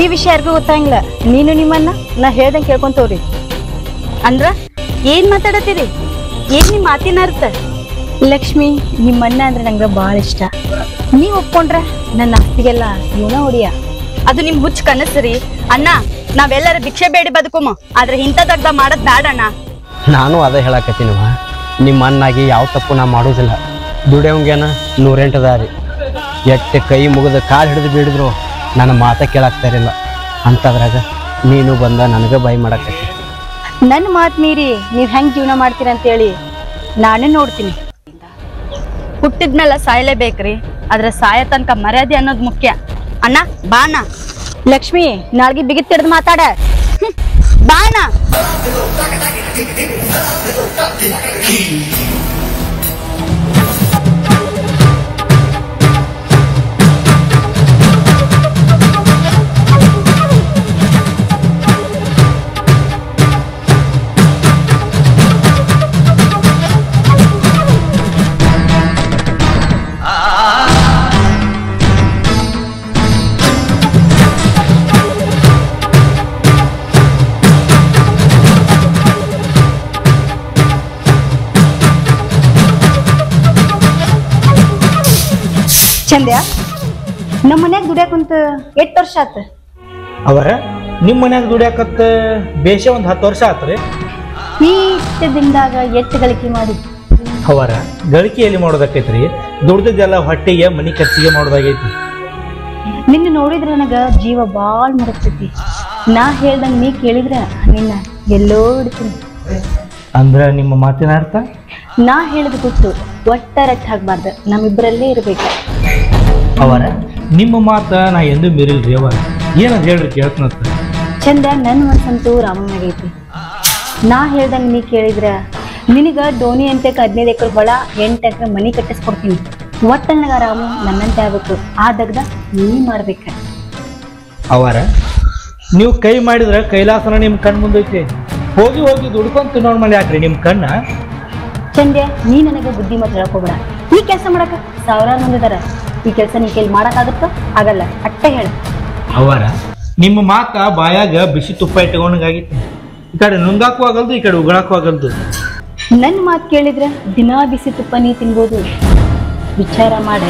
ಈ ವಿಷಯ ಯಾರಿಗೂ ಗೊತ್ತಾಗಿಲ್ಲ. ನೀನು ನಿಮ್ಮನ್ನ ನಾ ಹೇಳ್ದಂಗೆ ಕೇಳ್ಕೊಂತವ್ರಿ. ಅಂದ್ರ ಏನ್ ಮಾತಾಡತ್ತೀರಿ? ಏನ್ ನಿಮ್ ಮಾತಿನ ಅರ್ಥ? ಲಕ್ಷ್ಮಿ ನಿಮ್ಮ ಅಣ್ಣ ಅಂದ್ರೆ ನಂಗೆ ಭಾಳ ಇಷ್ಟ. ನೀವು ಒಪ್ಕೊಂಡ್ರೆ ನನ್ನ ಆಸ್ತಿಗೆಲ್ಲ ಏನೋ ಹೊಡಿಯ. ಅದು ನಿಮ್ ಹುಚ್ಚ ಕನಸರಿ ಅಣ್ಣ ನಾವೆಲ್ಲರ ಭಿಕ್ಷೆ ಬೇಡಿ ಬದುಕೋಮ. ಆದ್ರೆ ಇಂಥದಾಗ ಮಾಡದ್ ಬೇಡಣ್ಣ ನಾನು ಅದೇ ಹೇಳಕತ್ತೀನವ ನಿಮ್ಮ ಅಣ್ಣಾಗಿ ಯಾವ ತಪ್ಪು ನಾ ಮಾಡೋದಿಲ್ಲ. ದುಡಿಯೋಂಗೇನ ನೂರೆಂಟು ದಾರಿ. ಎಟ್ಟೆ ಕೈ ಮುಗಿದ ಕಾಲು ಹಿಡಿದು ಬಿಡಿದ್ರು ನನ್ನ ಮಾತ ಕೇಳಾಕ್ತಾ ಇರಲಿಲ್ಲ. ಅಂಥದ್ರಾಗ ನೀನು ಬಂದ ನನಗೆ ಬೈ ಮಾಡಕತ್ತಿ. ನನ್ನ ಮಾತ್ ಮೀರಿ ನೀವು ಹೆಂಗೆ ಜೀವನ ಮಾಡ್ತೀರಂತೇಳಿ ನಾನೇ ನೋಡ್ತೀನಿ. ಹುಟ್ಟಿದ್ಮೇಲೆ ಸಾಯ್ಲೇಬೇಕ್ರಿ. ಆದ್ರೆ ಸಾಯ ತನಕ ಮರ್ಯಾದೆ ಅನ್ನೋದು ಮುಖ್ಯ. ಅಣ್ಣ ಬಾಣ ಲಕ್ಷ್ಮಿ, ನಾಳ್ಗೆ ಬಿಗಿತ್ ಹಿಡ್ದು ಮಾತಾಡ. ಬಾಣ ಚಂದ್ಯ ನಮ್ಮ ಮನ್ಯಾಗ ದುಡಿಯಾಕಂತ ಎಂಟು ವರ್ಷ ಆತ? ಅವರ? ನಿಮ್ಮ ಮನ್ಯಾಗ ದುಡಿಯಾಕತ್ತ ಬೇಷ ಒಂದು ಹತ್ತು ವರ್ಷ ಆತ್ರಿ. ಈ ಇಷ್ಟ ದಿನದಾಗ ಎಷ್ಟ್ ಗಳಿಕೆ ಮಾಡಿ ಅವರ ಗಳಿಕೆಯಲ್ಲಿ ಮಾಡೋದಕ್ಕೈತ್ರಿ ದುಡ್ದದ್ದೆಲ್ಲ ಹೊಟ್ಟೆಗೆ ಮನಿ ಖರ್ಚಿಗೆ ಮಾಡೋದಾಗೈತಿ ನಿನ್ನ ನೋಡಿದ್ರ ನನಗ ಜೀವ ಬಾಳ್ ಮರಕ್ತೈತಿ ನಾ ಹೇಳ್ದಂಗ ನೀ ಕೇಳಿದ್ರ ನಿನ್ನ ಎಲ್ಲೋ ಇಡ್ತೀನಿ. ಅಂದ್ರ ನಿಮ್ಮ ಮಾತಿನ ಅರ್ಥ? ನಾ ಹೇಳಿದ ಗೊತ್ತು ಒಟ್ಟ ರಟ್ ಹಾಕ್ಬಾರ್ದು ನಮ್ಮಿಬ್ಬರಲ್ಲೇ ಇರ್ಬೇಕು. ಅವರ. ನಿಮ್ಮ ಮಾತ ನಾ ಎಂದೂ ಮೀರಿಲ್ರಿ ಅವರ. ಏನಂತ ಹೇಳ್ರಿ ಕೇಳ್ತನತ್ತ ಚಂದ ನನ್ನ ಮನಸ್ಸಂತೂ ರಾಮನಾಗೈತಿ ನಾ ಹೇಳ್ದಂಗ ನೀ ಕೇಳಿದ್ರ ನಿನಗ ಡೋನಿ ಅಂತ ಹದಿನೈದು ಎಕರೆ ಹೊಳ ಎಂಟು ಎಕರೆ ಮನಿ ಕಟ್ಟಿಸ್ಕೊಡ್ತೀನಿ. ಒಟ್ಟ ರಾಮ ನನ್ನಂತೆ ಆಗ್ಬೇಕು. ಆ ದಗ್ದ ನೀ ಮಾಡ್ಬೇಕ. ಅವರ ನೀವು ಕೈ ಮಾಡಿದ್ರೆ ಕೈಲಾಸನ ನಿಮ್ಮ ಕಣ್ ಮುಂದೈತಿ. ಹೋಗಿ ಹೋಗಿ ದುಡ್ಕೊಂಡ್ ತಿನ್ನೋಣ ಮೇಲೆ ಹಾಕ್ರಿ ನಿಮ್ ಕಣ್ಣ. ಚಂದ್ಯ ನೀ ನನಗೆ ಬುದ್ಧಿ ಮಾತು ಹೇಳ್ಕೊಬೇಡ. ಈ ಕೆಲಸ ಮಾಡಕ ಸಾವಿರಾರು ಮಂದಿ ಇದಾರ ಈ ಕೆಲಸ ನೀ ಕೈಲಿ ಮಾಡಕ್ಕಾಗುತ್ತ? ಆಗಲ್ಲ. ಅಟ್ಟೆ ಹೇಳ. ಅವರ ನಿಮ್ಮ ಮಾತ ಬಾಯಾಗ ಬಿಸಿ ತುಪ್ಪ ಇಟ್ಟುಕೊಂಡಾಗಿತ್ತು ಈ ಕಡೆ ನುಂಗಾಕು ಆಗಲ್ದು ಈ ಕಡೆ ಉಗಳಾಕು ಆಗಲ್ದು. ನನ್ನ ಮಾತು ಕೇಳಿದ್ರೆ ದಿನಾ ಬಿಸಿ ತುಪ್ಪ ನೀ ತಿನ್ಬೋದು. ವಿಚಾರ ಮಾಡ.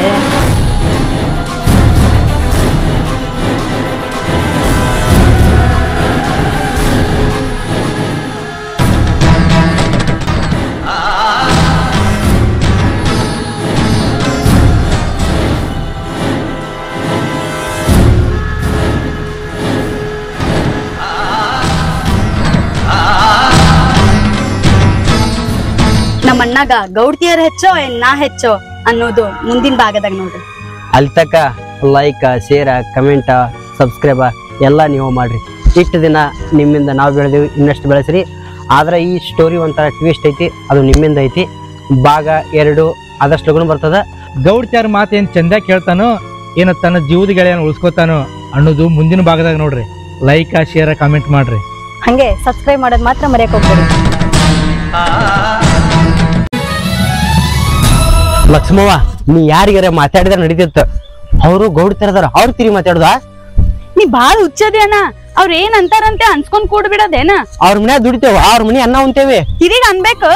ನಮ್ಮ ಅಣ್ಣಗ ಗೌಡ್ತಿಯರ್ ಹೆಚ್ಚೋ ಏನ್ ನಾ ಹೆಚ್ಚೋ ಅನ್ನೋದು ಮುಂದಿನ ಭಾಗದಾಗ ನೋಡ್ರಿ. ಅಲ್ಲಿ ತಕ ಲೈಕ್ ಶೇರ ಕಮೆಂಟ ಸಬ್ಸ್ಕ್ರೈಬ ಎಲ್ಲ ನೀವು ಮಾಡ್ರಿ. ಇಷ್ಟು ದಿನ ನಿಮ್ಮಿಂದ ನಾವು ಬೆಳೆದೀವಿ ಇನ್ನಷ್ಟು ಬೆಳೆಸ್ರಿ. ಆದ್ರೆ ಈ ಸ್ಟೋರಿ ಒಂಥರ ಟ್ವಿಸ್ಟ್ ಐತಿ ಅದು ನಿಮ್ಮಿಂದ ಐತಿ. ಭಾಗ ಎರಡು ಆದಷ್ಟು ಲಗುನು ಬರ್ತದ. ಗೌಡ್ತ್ಯಾರ ಮಾತೇನು ಚಂದ ಕೇಳ್ತಾನೋ ಏನ ತನ್ನ ಜೀವದ ಗೆಳೆಯನ್ನು ಉಳಿಸ್ಕೋತಾನೋ ಅನ್ನೋದು ಮುಂದಿನ ಭಾಗದಾಗ ನೋಡ್ರಿ. ಲೈಕ್ ಶೇರ್ ಕಾಮೆಂಟ್ ಮಾಡ್ರಿ. ಹಂಗೆ ಸಬ್ಸ್ಕ್ರೈಬ್ ಮಾಡೋದು ಮಾತ್ರ ಮರೆಯಕ್ಕೆ ಹೋಗ್ಬೇಡಿ. ಲಕ್ಷ್ಮವ್ವ ನೀ ಯಾರಿಗಾರ ಮಾತಾಡಿದ್ರೆ ನಡೀತಿತ್ತು. ಅವರು ಗೌಡ್ತಿರದಾರ ಅವ್ರ ತಿರಿ ಮಾತಾಡುದ? ನೀ ಬಾಳ ಹುಚ್ಚದೆ ಅಣ್ಣ. ಅವ್ರ ಏನ್ ಅಂತಾರಂತೆ ಅನ್ಸ್ಕೊಂಡ್ ಕೂಡ್ಬಿಡದೇನ? ಅವ್ರ ಮನ್ಯಾಗ ದುಡಿತೇವ ಅವ್ರ ಮನೆ ಅನ್ನ ಉಂತೇವಿ ತಿರಿಗ್ ಅನ್ಬೇಕು.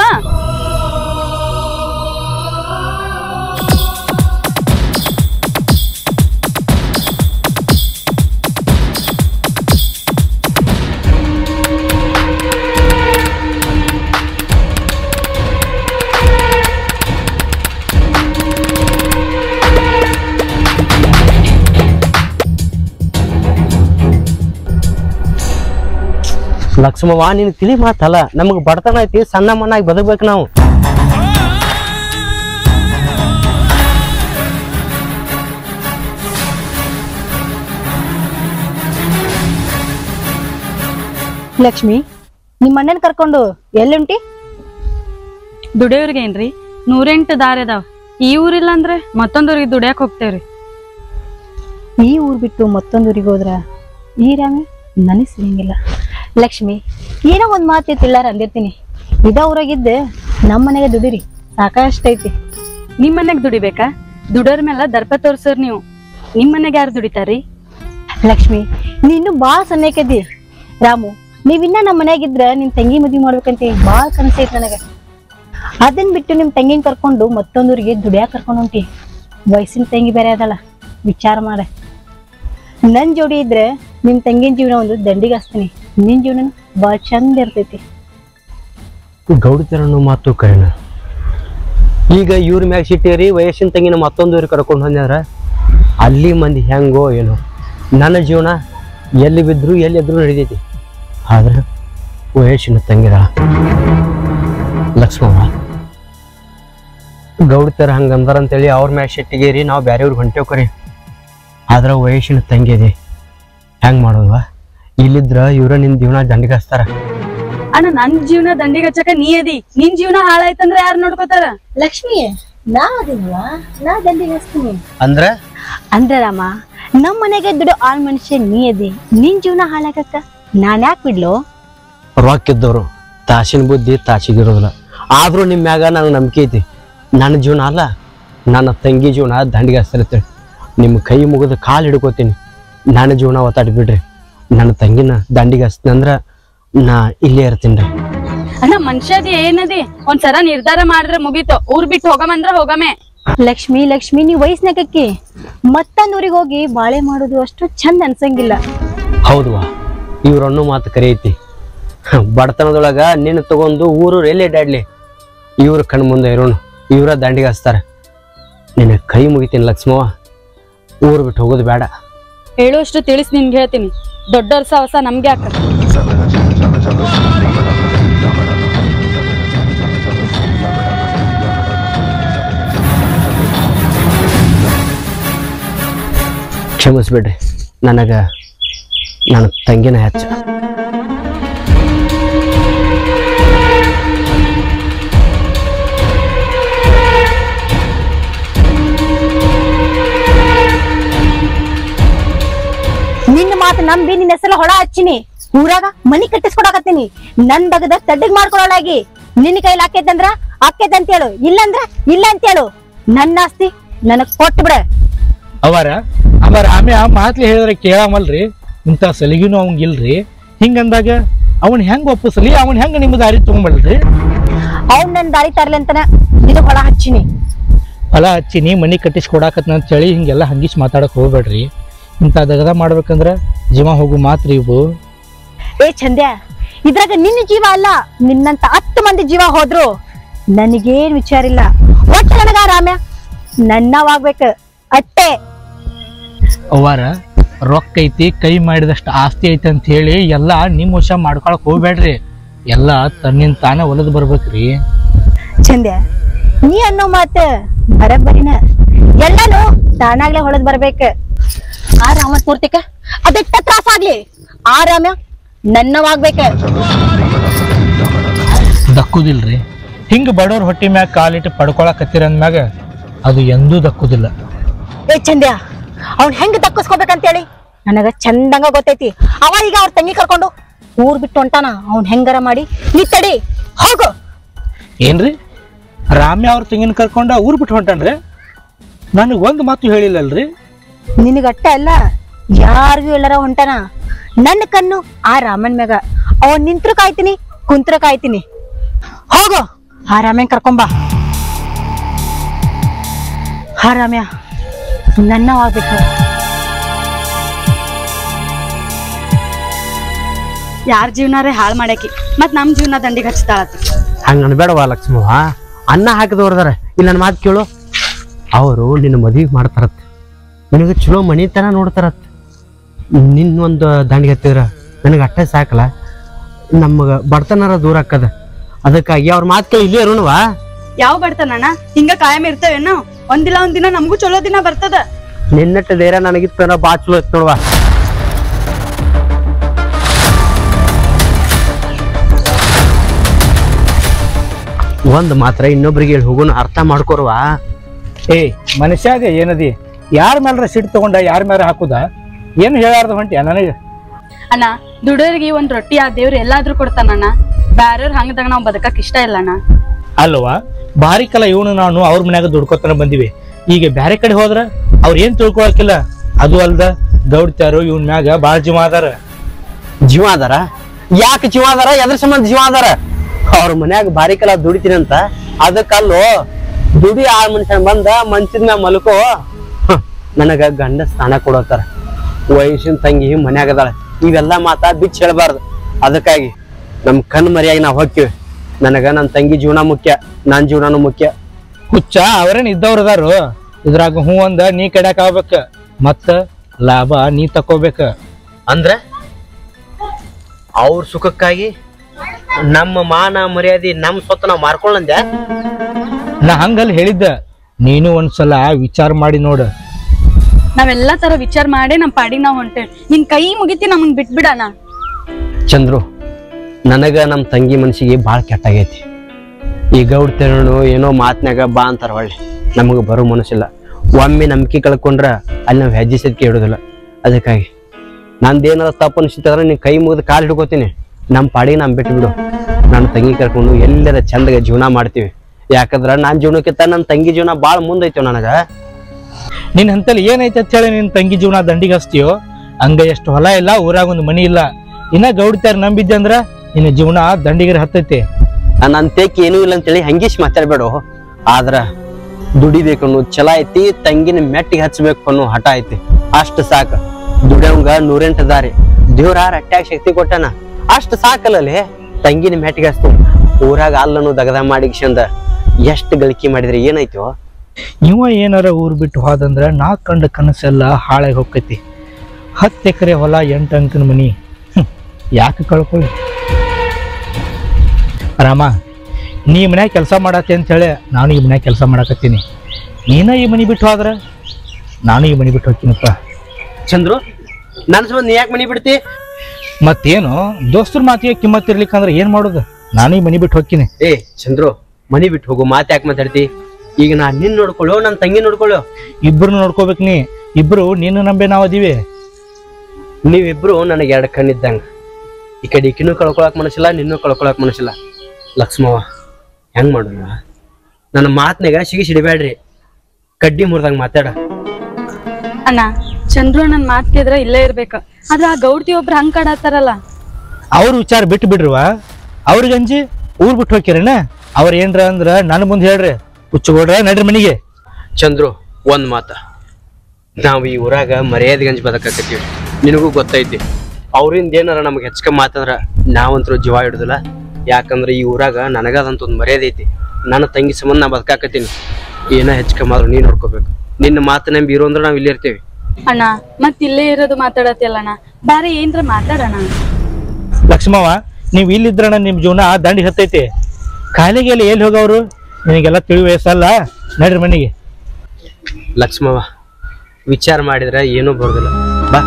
ಲಕ್ಷ್ಮವ್ವ ನಿನ್ ತಿಳಿ ಮಾತಲ್ಲ ನಮಗ್ ಬಡತನ ಐತಿ ಸಣ್ಣ ಮಣ್ಣಾಗಿ ಬದುಕ್ಬೇಕು ನಾವು. ಲಕ್ಷ್ಮಿ ನಿಮ್ಮ ಅಣ್ಣನ ಕರ್ಕೊಂಡು ಎಲ್ಲುಂಟಿ ದುಡಿಯೋರ್ಗೇನ್ರಿ ನೂರೆಂಟು ದಾರಿ ಅದಾವ. ಈ ಊರಿಲ್ಲ ಅಂದ್ರೆ ಮತ್ತೊಂದೂರಿಗೆ ದುಡಿಯಾಕ್ ಹೋಗ್ತೇವ್ರಿ. ಈ ಊರ್ ಬಿಟ್ಟು ಮತ್ತೊಂದೂರಿಗೆ ಹೋದ್ರ ಈ ರಾಮೆ ನನಗ್ ಸಿಗಂಗಿಲ್ಲ ಲಕ್ಷ್ಮಿ ಏನೋ ಒಂದ್ ಮಾತು ತಿಳ್ಳಾರ ಅಂದಿರ್ತೀನಿ. ಇದ ಊರಾಗಿದ್ದ ನಮ್ಮ ಮನೆಗೆ ದುಡಿರಿ ಸಾಕಷ್ಟೈತಿ ನಿಮ್ ಮನೆಗ್ ದುಡಿಬೇಕಾ? ದುಡೋರ್ ಮೇಲೆ ದರ್ಪ ತೋರ್ಸೋರ್ ನೀವು. ನಿಮ್ ಮನೆಗ್ ಯಾರು ದುಡಿತಾರಿ? ಲಕ್ಷ್ಮಿ ನೀನು ಬಾಳ ಸನ್ನೇಕದಿ ರಾಮು ನೀವಿನ್ನ ನಮ್ಮ ಮನೆಯಾಗಿದ್ರೆ ನಿಮ್ ತಂಗಿ ಮದ್ವಿ ಮಾಡ್ಬೇಕಂತ ಬಾಳ ಕನಸೈತ್ ನನಗ. ಅದನ್ ಬಿಟ್ಟು ನಿಮ್ ತಂಗಿನ ಕರ್ಕೊಂಡು ಮತ್ತೊಂದೂರಿಗೆ ದುಡಿಯಾಕ ಕರ್ಕೊಂಡು ಹೊಂಟಿ. ವಯಸ್ಸಿನ ತಂಗಿ ಬೇರೆ ಅದಲ್ಲ ವಿಚಾರ ಮಾಡ. ನನ್ ಜೋಡಿ ಇದ್ರೆ ನಿಮ್ ತಂಗಿನ ಜೀವನ ಒಂದು ದಂಡಿಗೆ ಹಚ್ತೀನಿ ನಿನ್ ಜೀವನ ಭಾಳ ಚಂದ ಇರ್ತೈತಿ. ಗೌಡಿತರನು ಮಾತು ಕರೆನ. ಈಗ ಇವ್ರ ಮ್ಯಾಗ ಸಿಟ್ಟೇರಿ, ವಯಸ್ಸಿನ ತಂಗಿನ ಮತ್ತೊಂದು ಊರಿಗೆ ಕರ್ಕೊಂಡು ಬಂದ್ರ. ಅಲ್ಲಿ ಮಂದಿ ಹೆಂಗೋ ಏನೋ. ನನ್ನ ಜೀವನ ಎಲ್ಲಿ ಬಿದ್ರು ಎಲ್ಲಿ ಎದ್ರು ನಡಿತೈತಿ. ಆದ್ರೆ ವಯಸ್ಸಿನ ತಂಗಿರ ಲಕ್ಷ್ಮವ್ವ ಗೌಡಿತರ ಹಂಗಂದಾರ ಅಂತೇಳಿ ಅವ್ರ ಮ್ಯಾಗ ಸಿಟ್ಟಿಗೇರಿ, ನಾವು ಬ್ಯಾರೆಯವ್ರಿಗೆ ಹೊಂಟೇವ್ ಕರಿ. ಆದ್ರೆ ವಯಸ್ಸಿನ ತಂಗಿ ಇದೆ ಹೆಂಗ್ ಮಾಡೋದ್ವ? ಇಲ್ಲಿದ್ರ ಇವ್ರ ನಿನ್ ಜೀವನ ದಂಡಿಗೆ ಹಚ್ತಾರ ಅಣ್ಣ ನನ್ ಜೀವನ ದಂಡಿಗೆ ಹಚ್ಚಕ ನೀ ಅದಿ ನಿನ್ ಜೀವನ ಹಾಳಾಯ್ತಂದ್ರ ಯಾರು ನೋಡ್ಕೋತಾರ? ಲಕ್ಷ್ಮಿ ನಾ ಅದಿಲ್ವಾ? ನಾ ದಂಡಿಗೆ ಹಚ್ತೀನಿ ಅಂದ್ರ? ಅಂದ್ರ ರಾಮ ನಮ್ ಮನೆಗೆ ದುಡ್ಡು ಆಳ್ ಮನುಷ್ಯ ನೀ ಅದಿ ನಿನ್ ಜೀವನ ಹಾಳಾಗಕ್ಕ ನಾನ್ ಯಾಕೆ ಬಿಡ್ಲು? ರೊಕ್ಕ ಇದ್ದವ್ರು ತಾಸಿನ ಬುದ್ಧಿ ತಾಸಿಗಿರೋದಿಲ್ಲ. ಆದ್ರೂ ನಿಮ್ ಮ್ಯಾಗ ನನಗೆ ನಂಬಿಕೆ ಐತಿ. ನನ್ನ ಜೀವನ ಅಲ್ಲ ನನ್ನ ತಂಗಿ ಜೀವನ ದಂಡಿಗೆ ನಿಮ್ ನಿಮ್ಮ ಕೈ ಮುಗಿದು ಕಾಲು ಹಿಡ್ಕೋತೀನಿ. ನನ್ನ ಜೀವನ ಒತ್ತಾಡಿ ಬಿಡ್ರಿ ನನ್ನ ತಂಗಿನ ದಂಡಿಗೆ ಹಚ್ತಂದ್ರ ನಾ ಇಲ್ಲೇ ಇರ್ತೀನಿ ಅಣ್ಣ ಮನುಷ್ಯದಿ ಏನದಿ? ಒಂದ್ಸಲ ನಿರ್ಧಾರ ಮಾಡಿದ್ರೆ ಮುಗೀತು. ಊರ್ ಬಿಟ್ಟು ಹೋಗಮಂದ್ರ ಹೋಗಮೆ. ಲಕ್ಷ್ಮಿ ಲಕ್ಷ್ಮಿ ನೀ ವಯಸ್ಸಿನಾಗಕ್ಕಿ ಮತ್ತೊಂದ್ ಊರಿಗೆ ಹೋಗಿ ಬಾಳೆ ಮಾಡುದು ಅಷ್ಟು ಚಂದ ಅನ್ಸಂಗಿಲ್ಲ. ಹೌದುವಾ ಇವ್ರನ್ನು ಮಾತು ಕರೆಯತಿ. ಬಡತನದೊಳಗ ನಿನ್ನ ತಗೊಂಡು ಊರು ಎಲ್ಲಿ ಅಡ್ಡಾಡ್ಲಿ ಇವ್ರ ಕಣ್ ಮುಂದೆ ಇರೋಣ ಇವರ ದಂಡಿಗೆ ಹಚ್ತಾರ. ನಿನ್ನ ಕೈ ಮುಗಿತೀನಿ ಲಕ್ಷ್ಮವ್ವ. ಊರು ಬಿಟ್ಟು ಹೋಗೋದು ಬೇಡ. ಹೇಳುವಷ್ಟು ತಿಳಿಸಿ ನಿನ್ಗೆ ಹೇಳ್ತೀನಿ. ದೊಡ್ಡವ್ರ ಸಾಹಸ ನಮ್ಗೆ ಹಾಕತ್ತೆ ಕ್ಷಮಿಸ್ಬಿಡ್ರಿ. ನನಗ ನನ್ನ ತಂಗಿನ ಹೆಚ್ಚು. ಮಾತು ನಂಬಿ ನಿನ್ನ ಹೆಸರು ಹೊಳ ಹಚ್ಚಿನಿ. ಊರಾಗ ಮನಿ ಕಟ್ಟಿಸ್ಕೊಡಾಕತ್ತೀನಿ. ನನ್ ಬಗದ ತಡ್ಡಿಗ್ ಮಾಡ್ಕೊಳಲಾಗಿ ನಿನ್ನ ಕೈಲಿ ಆಕೈತಂದ್ರ ಆಕೈತೆ ಅಂತ ಹೇಳು ಇಲ್ಲಂದ್ರ ಇಲ್ಲ ಅಂತ ಹೇಳು ನನ್ನ ಆಸ್ತಿ ನನಗ್ ಕೊಟ್ಟು ಬಿಡ. ಅವರ ಅವರ ಆಮೆ ಆ ಮಾತ್ಲಿ ಹೇಳಿದ್ರೆ ಕೇಳಮಲ್ರಿ. ಇಂಥ ಅವಂಗ ಅವಂಗಿಲ್ರಿ ಹಿಂಗಂದಾಗ ಅವನ್ ಹೆಂಗ್ ಒಪ್ಪಿಸ್ಲಿ? ಅವನ್ ಹೆಂಗ್ ನಿಮ್ಮ ದಾರಿ ತಗೊಂಬಲ್ರಿ? ಅವನ್ ನನ್ ದಾರಿ ತರ್ಲಿ ಅಂತನ ಇದು ಹೊಳ ಹಚ್ಚಿನಿ. ಹೊಲ ಹಚ್ಚಿನಿ ಮನಿ ಕಟ್ಟಿಸ್ ಕೊಡಾಕತ್ನ ಅಂತ ಹೇಳಿ ಹಿಂಗೆಲ್ಲ ಹಂಗಿಸ್ ಮಾತಾಡಕ್ ಹೋಗ್ಬೇಡ್ರಿ. ಇಂಥ ದಗದ ಮಾಡ್ಬೇಕಂದ್ರ ಜೀವ ಹೋಗು ಮಾತ್ರ ಇವು. ಏ ಚಂದ್ಯ ಇದ್ರಾಗ ನಿನ್ನ ಜೀವ ಅಲ್ಲ ನಿನ್ನಂತ ಹತ್ತು ಮಂದಿ ಜೀವ ಹೋದ್ರು. ನನಗೇನ್ ವಿಚಾರ ಇಲ್ಲ. ಒಟ್ಟು ನನಗ ರಾಮ್ಯ ನನ್ನವಾಗ್ಬೇಕು. ಅಟ್ಟೆ. ಅವರ ರೊಕ್ಕ ಐತಿ ಕೈ ಮಾಡಿದಷ್ಟು ಆಸ್ತಿ ಐತಿ ಅಂತ ಹೇಳಿ ಎಲ್ಲ ನಿಮ್ಮ ವಶ ಮಾಡ್ಕೊಳಕ್ ಹೋಗ್ಬೇಡ್ರಿ. ಎಲ್ಲ ತನ್ನಿಂದ ತಾನೇ ಒಲದ್ ಬರ್ಬೇಕ್ರಿ. ಚಂದ್ಯ ನೀ ಅನ್ನೋ ಮಾತು ಬರಬ್ಬರಿನ. ಎಲ್ಲಾನು ತಾನಾಗ್ಲೇ ಹೊಳದ್ ಬರ್ಬೇಕ. ಆ ರಾಮ ಪೂರ್ತಿಕ ಅದೆಟ್ಟ ತ್ರಾಸ ಆಗ್ಲಿ. ಆ ರಾಮ್ಯ ನನ್ನವಾಗ್ಬೇಕ. ದಕ್ಕುದಿಲ್ರಿ. ಹಿಂಗ ಬಡವ್ರ ಹೊಟ್ಟಿ ಮ್ಯಾಗ ಕಾಲಿಟ್ಟು ಪಡ್ಕೊಳಕತ್ತೀರ ಅಂದ್ಮ್ಯಾಗ ಅದು ಎಂದೂ ದಕ್ಕುದಿಲ್ಲ. ಏ ಚಂದ್ಯ ಅವ್ನ್ ಹೆಂಗ್ ದಕ್ಕಿಸ್ಕೋಬೇಕಂತೇಳಿ? ನನಗ ಚಂದಂಗ ಗೊತ್ತೈತಿ. ಅವ ಈಗ ಅವ್ರ ತಂಗಿ ಕರ್ಕೊಂಡು ಊರ್ ಬಿಟ್ಟು ಹೊಂಟಾನ. ಅವ್ನ್ ಹೆಂಗಾರ ಮಾಡಿ ನೀ ತಡಿ ಹೋಗು. ಏನ್ರಿ? ರಾಮ್ಯ ಅವ್ರ ತಂಗಿನ ಕರ್ಕೊಂಡ ಊರ್ ಬಿಟ್ಟು ಹೊಂಟನ್ರಿ? ನನಗೆ ಒಂದ್ ಮಾತು ಹೇಳಿಲ್ಲಲ್ರಿ? ನಿನಗಟ್ಟ ಅಲ್ಲ? ಯಾರಿಗೂ ಎಲ್ಲಾರ ಹೊಂಟನ? ನನ್ನ ಕಣ್ಣು ಆ ರಾಮನ್ ಮ್ಯಾಗ. ಅವ ನಿಂತ್ರ ಕಾಯ್ತೀನಿ, ಕುಂತ್ರ ಕಾಯ್ತೀನಿ. ಹೋಗು, ಆ ರಾಮನ್ ಕರ್ಕೊಂಬ ಹಾ ರಾಮ್ಯ ನನ್ನವಾಗ್ಬೇಕು ಯಾರ ಜೀವನಾರೇ ಹಾಳು ಮಾಡ್ಯಾಕಿ ಮತ್ ನಮ್ ಜೀವನ ದಂಡಿಗೆ ಹಚ್ತಾಳತ್ತ ಹಂಗ ಅನ್ಬೇಡವಾ ಲಕ್ಷ್ಮವ್ವ. ಅನ್ನ ಹಾಕಿದವ್ರದಾರ ಇಲ್ಲ ನನ್ನ ಮಾತು ಕೇಳು. ಅವರು ನಿನ್ನ ಮದುವೆ ಮಾಡ್ತಾರತ್ ನಿನಗೆ ಚಲೋ ಮನೆ ಮನಿತನ ನೋಡ್ತಾರತ್. ನಿನ್ನ ಒಂದು ದಾಂಡಿಗೆ ಹತ್ತಿದ್ರ ನನಗೆ ಅಟ್ಟೆ ಸಾಕಲ್ಲ. ನಮಗೆ ಬಡತನರ ದೂರ ಆಕ್ಕದ. ಅದಕ್ಕಾಗಿ ಅವ್ರ ಮಾತು ಕೇಳಿ ಇಲ್ಲೇ ಇರೋಣವಾ ಯಾವ ಬಡ್ತಾನಣ್ಣ ಹಿಂಗ ಕಾಯಂ ಇರ್ತೇವೇನು ಒಂದಿಲ್ಲ ಒಂದಿನ ನಮಗೂ ಚಲೋ ದಿನ ಬರ್ತದ. ನಿನ್ನಟ್ಟ ಧೈರ್ಯ ನನಗಿತ್ತು ಅನ್ನೋ ಬಾ ಚಲೋ ಇತ್ತು ನೋಡ್ವಾ ಒಂದು ಮಾತ್ರ ಇನ್ನೊಬ್ರಿಗೆ ಹೇಳಿ ಹೋಗೋಣ ಅರ್ಥ ಮಾಡ್ಕೊರ್ವಾ ಏ ಮನುಷ್ಯಾಗ ಏನದಿ? ಯಾರ ಮ್ಯಾಲ ಸಿಟ್ ತಗೊಂಡ ಯಾರ ಮ್ಯಾಲ ಹಾಕುದ? ಏನು ಹೇಳಾರ್ದ ಹೊಂಟ್ಯಾ ನನಗೆ. ಅಣ್ಣ ದುಡೋರಿಗೆ ಒಂದ್ ರೊಟ್ಟಿ ಆ ದೇವ್ರು ಎಲ್ಲಾದ್ರೂ ಕೊಡ್ತಾನಣ್ಣ ಬ್ಯಾರೆಯವ್ರ ಹಂಗದಾಗ ನಾವು ಬದುಕಕ್ ಇಷ್ಟ ಇಲ್ಲ ಅಣ್ಣ. ಅಲ್ವಾ? ಭಾರಿ ಕಲ ಇವನು ನಾನು ಅವ್ರ ಮನ್ಯಾಗ ದುಡ್ಕೋತಾನ ಬಂದಿವಿ. ಈಗ ಬ್ಯಾರೆ ಕಡೆ ಹೋದ್ರ ಅವ್ರ ಏನ್ ತಿಳ್ಕೊಳಕಿಲ್ಲ. ಅದು ಅಲ್ದ ದೌಡ್ತಾರು ಇವನ್ ಮ್ಯಾಗ ಬಾಳ ಜೀವ ಅದಾರ. ಜೀವ ಅದಾರ? ಯಾಕೆ ಜೀವ ಅದಾರ? ಎದ್ರ ಸಂಬಂಧ ಜೀವ ಅದಾರ? ಅವ್ರ ಮನ್ಯಾಗ ಬಾರಿ ಕಲ ದುಡಿತೀನಂತ. ಅದಕ್ಕಲ್ಲೋ ದುಡಿ ಆ ಮನುಷ್ಯ ಬಂದ ಮಂಚದ ಮ್ಯಾಗ ಮಲ್ಕೋ. ನನಗ ಗಂಡ ಸ್ಥಾನ ಕೊಡತ್ತಾರ ವಯಸ್ಸಿನ ತಂಗಿ ಮನ್ಯಾಗ ಅದಾಳ. ಇವೆಲ್ಲ ಮಾತಾ ಬಿಚ್ಚ ಹೇಳ್ಬಾರ್ದು. ಅದಕ್ಕಾಗಿ ನಮ್ಮ ಕಣ್ಣು ಮರಿಯಾಗಿ ನಾವ್ ಹೋಗ್ತೀವಿ ನನಗ ನನ್ನ ತಂಗಿ ಜೀವನ ಮುಖ್ಯ ನನ್ನ ಜೀವನನು ಮುಖ್ಯ. ಹುಚ್ಚ ಅವ್ರೇನ್ ಇದ್ದವ್ರು ಅದಾರು. ಇದ್ರಾಗ ಹೂ ಅಂದ ನೀ ಕಡ್ಯಾಕ ಆಗ್ಬೇಕ. ಮತ್ತ ಲಾಭ ನೀ ತಕೋಬೇಕ ಅಂದ್ರ? ಅವ್ರ ಸುಖಕ್ಕಾಗಿ ನಮ್ಮ ಮಾನ ಮರ್ಯಾದೆ ನಮ್ಮ ಸ್ವತ್ತು ನಾವು ಮಾರ್ಕೊಳ್ಳಂದ್ಯಾ ನಾ ಹಂಗಲ್ಲಿ ಹೇಳಿದ್ದ. ನೀನು ಒಂದ್ಸಲ ವಿಚಾರ ಮಾಡಿ ನೋಡ. ನಾವೆಲ್ಲಾ ತರ ವಿಚಾರ ಮಾಡಿ ನಮ್ ಪಾಡಿಗೆ ನಾವ್ ಹೊಂಟೇವಿ. ನಿನ್ ಕೈ ಮುಗಿತಿ ನಮಗ್ ಬಿಟ್ಬಿಡಣ. ಚಂದ್ರು, ನನಗ ನಮ್ಮ ತಂಗಿ ಮನ್ಸಿಗೆ ಬಾಳ ಕೆಟ್ಟಾಗೈತಿ. ಈ ಗೌಡ್ ತೆರಳು ಏನೋ ಮಾತ್ನ್ಯಾಗ ಬಾ ಅಂತಾರ ಒಳ್ಳೆ ನಮಗೆ ಬರೋ ಮನಸ್ಸಿಲ್ಲ. ಒಮ್ಮೆ ನಂಬಿಕೆ ಕಳ್ಕೊಂಡ್ರ ಅಲ್ಲಿ ನಾವು ಹೆಜ್ಜೆ ಸದ್ಕೆ ಇಡೋದಿಲ್ಲ. ಅದಕ್ಕಾಗಿ ನಂದೇನಾದ್ರು ತಪ್ಪು ಅನಿಸಿತ್ತಂದ್ರೆ ನಿನ್ ಕೈ ಮುಗಿದು ಕಾಲು ಹಿಡ್ಕೋತೀನಿ. ನಮ್ಮ ಪಾಡಿಗೆ ನಮ್ ಬಿಟ್ಟು ಬಿಡು ನನ್ನ ತಂಗಿ ಕರ್ಕೊಂಡು ಎಲ್ಲರ ಚಂದಗೆ ಜೀವನ ಮಾಡ್ತೀವಿ. ಯಾಕಂದ್ರ ನನ್ನ ಜೀವನಕ್ಕಿಂತ ನನ್ನ ತಂಗಿ ಜೀವನ ಭಾಳ ಮುಂದೈತೆ ನನಗ. ನಿನ್ ಹಂತಲ್ಲಿ ಏನೈತೆ ಅಂತ ಹೇಳಿ ನಿನ್ ತಂಗಿ ಜೀವನ ದಂಡಿಗೆ ಹಚ್ತೀಯೋ ಹಂಗ ಎಷ್ಟು ಹೊಲ ಇಲ್ಲ, ಊರಾಗ ಒಂದು ಮನಿ ಇಲ್ಲ. ಇನ್ನ ಗೌಡಿತಾರ ನಂಬಿದ್ದೆ ಅಂದ್ರ ನಿನ್ನ ಜೀವನ ದಂಡಿಗರ ಹತ್ತೈತಿ. ನನ್ನ ಅಂತೇಕ್ ಏನೂ ಇಲ್ಲ ಅಂತೇಳಿ ಹಂಗೀಶ್ ಮಾತಾಡ್ಬೇಡು. ಆದ್ರ ದುಡಿಬೇಕು ಅನ್ನೋ ಛಲ ಐತಿ, ತಂಗಿನ ಮೆಟ್ಟಿಗೆ ಹಚ್ಬೇಕು ಅನ್ನೋ ಹಠ ಐತಿ. ಅಷ್ಟು ಸಾಕ. ದುಡಿಯವಂಗ ನೂರೆಂಟು ದಾರಿ. ದೇವ್ರ ಅಟ್ಯಾಕ್ ಶಕ್ತಿ ಕೊಟ್ಟಾನ? ಅಷ್ಟು ಸಾಕಲ್ಲೇ ತಂಗಿನ ಮೆಟ್ಟಿಗೆ ಹಚ್ತು. ಊರಾಗ ಅಲ್ಲನ್ನು ದಗದ ಮಾಡಿ ಎಷ್ಟು ಗಳಿಕೆ ಮಾಡಿದ್ರೆ ಏನಾಯ್ತು ಇವ ಏನಾರ ಊರು ಬಿಟ್ಟು ಹೋದಂದ್ರೆ ನಾ ಕಂಡ ಕನಸೆಲ್ಲ ಹಾಳಾಗಿ ಹೋಗ್ತೈತಿ. ಹತ್ತು ಎಕರೆ ಹೊಲ ಎಂಟು ಅಂಕನ ಮನಿ. ಯಾಕೆ ಕಳ್ಕೊಳ್ಳಿ ರಾಮ ನೀ ಮನ್ಯಾಗ ಕೆಲಸ ಮಾಡತ್ತೆ ಅಂತೇಳಿ ನಾನು ಈ ಮನ್ಯಾಗ ಕೆಲಸ ಮಾಡಕತ್ತೀನಿ. ನೀನ ಈ ಮನಿ ಬಿಟ್ಟು ಹೋದ್ರೆ? ನಾನು ಈ ಮನಿ ಬಿಟ್ಟು ಹೋಗ್ತೀನಪ್ಪ. ಚಂದ್ರು ನನ್ನ ಸಂಬಂಧ ನೀ ಯಾಕೆ ಮನಿ ಬಿಡ್ತಿ? ಮತ್ತೇನು ದೋಸ್ತರ ಮಾತಿಗೆ ಕಿಮ್ಮತ್ ಏನು ಮಾಡೋದು? ನಾನು ಈ ಮನಿ ಬಿಟ್ಟು ಹೋಗ್ತೀನಿ. ಏ ಚಂದ್ರು ಮನಿ ಬಿಟ್ಟು ಹೋಗು ಮಾತು ಯಾಕೆ ಮಾತಾಡ್ತಿ? ಈಗ ನಾ ನಿನ್ ನೋಡ್ಕೊಳ್ಳೋ ನನ್ನ ತಂಗಿ ನೋಡ್ಕೊಳ್ಳೋ. ಇಬ್ರು ನೋಡ್ಕೋಬೇಕು ನೀ. ಇಬ್ರು ನಿನ್ನ ನಂಬೆ ನಾವು ಅದೀವಿ. ನೀವಿಬ್ರು ನನಗೆ ಎರಡು ಕಣ್ಣಿದ್ದಂಗ. ಈ ಕಡೆ ಈಕಿನೂ ಕಳ್ಕೊಳಕ್ ಮನಸ್ಸಿಲ್ಲ ನಿನ್ನೂ ಕಳ್ಕೊಳಕ್ ಮನಸ್ಸಿಲ್ಲ. ಲಕ್ಷ್ಮವ್ವ ಹೆಂಗ್ ಮಾಡೋಣ? ನನ್ನ ಮಾತ್ನಾಗ ಸಿಗಿ ಸಿಡಿಬೇಡ್ರಿ. ಕಡ್ಡಿ ಮುರಿದಂಗ ಮಾತಾಡ. ಅಣ್ಣ ಚಂದ್ರು ನನ್ ಮಾತ್ ಕೇಳಿದ್ರೆ ಇಲ್ಲೇ ಇರ್ಬೇಕು. ಆದ್ರೆ ಆ ಗೌಡ್ತಿ ಒಬ್ರು ಹಂಗ್ ಕಾಡತ್ತಾರಲ್ಲ ಅವ್ರ ವಿಚಾರ ಬಿಟ್ಟು ಬಿಡ್ರುವ ಅವ್ರಿಗಂಜಿ ಊರ್ ಬಿಟ್ಟು ಹೋಗ್ಯಾರೇನ ಅವ್ರ ಏನ್ರ ಅಂದ್ರ ನನ್ನ ಮುಂದೆ ಹೇಳ್ರಿ. ಹುಚ್ಚುಗೌಡ್ರ ನಡ್ರಿ ಮನಿಗೆ. ಚಂದ್ರು ಒಂದ್ ಮಾತ. ನಾವು ಈ ಊರಾಗ ಮರ್ಯಾದೆ ಗಂಜ್ ಬದಕಾಕತ್ತೀವಿ. ನಿನಗೂ ಗೊತ್ತೈತಿ. ಅವ್ರಿಂದ ಏನಾರ ನಮ್ಗೆ ಹೆಚ್ಕ ಮಾತಂದ್ರ ನಾವಂತರೂ ಜೀವ ಹಿಡುದಿಲ್ಲ. ಯಾಕಂದ್ರೆ ಈ ಊರಾಗ ನನಗದಂತ ಒಂದು ಮರ್ಯಾದೆ ಐತಿ. ನನ್ನ ತಂಗಿ ಸಂಬಂಧ ನಾ ಬದಕಾಕತ್ತೀನಿ. ಏನೋ ಹೆಚ್ಚು ಆದ್ರೂ ನೀ ನೋಡ್ಕೋಬೇಕು. ನಿನ್ನ ಮಾತು ನಂಬಿ ಇರೋ ಅಂದ್ರೆ ನಾವು ಇಲ್ಲೇ ಇರ್ತೀವಿ. ಅಣ್ಣ ಮತ್ ಇಲ್ಲೇ ಇರೋದು ಮಾತಾಡತ್ತಿಲ್ಲಣ್ಣ ಬಾರಿ ಏನ್ರ ಮಾತಾಡಣ ಲಕ್ಷ್ಮವ್ವ ನೀವ್ ಇಲ್ಲಿದ್ರಣ್ಣ ನಿಮ್ ಜೀವನ ದಂಡಿ ಹತ್ತೈತಿ. ಕಾಲಿಗೆ ಎಲ್ಲಿ ಎಲ್ಲಿ ಹೋಗವ್ರು? ನಿನಗೆಲ್ಲ ತಿಳಿ ವಯಸ್ಸಲ್ಲ? ನಡ್ರಿ ಮನೆಗೆ. ಲಕ್ಷ್ಮವ ವಿಚಾರ ಮಾಡಿದ್ರೆ ಏನೂ ಬರೋದಿಲ್ಲ. ಬಾ.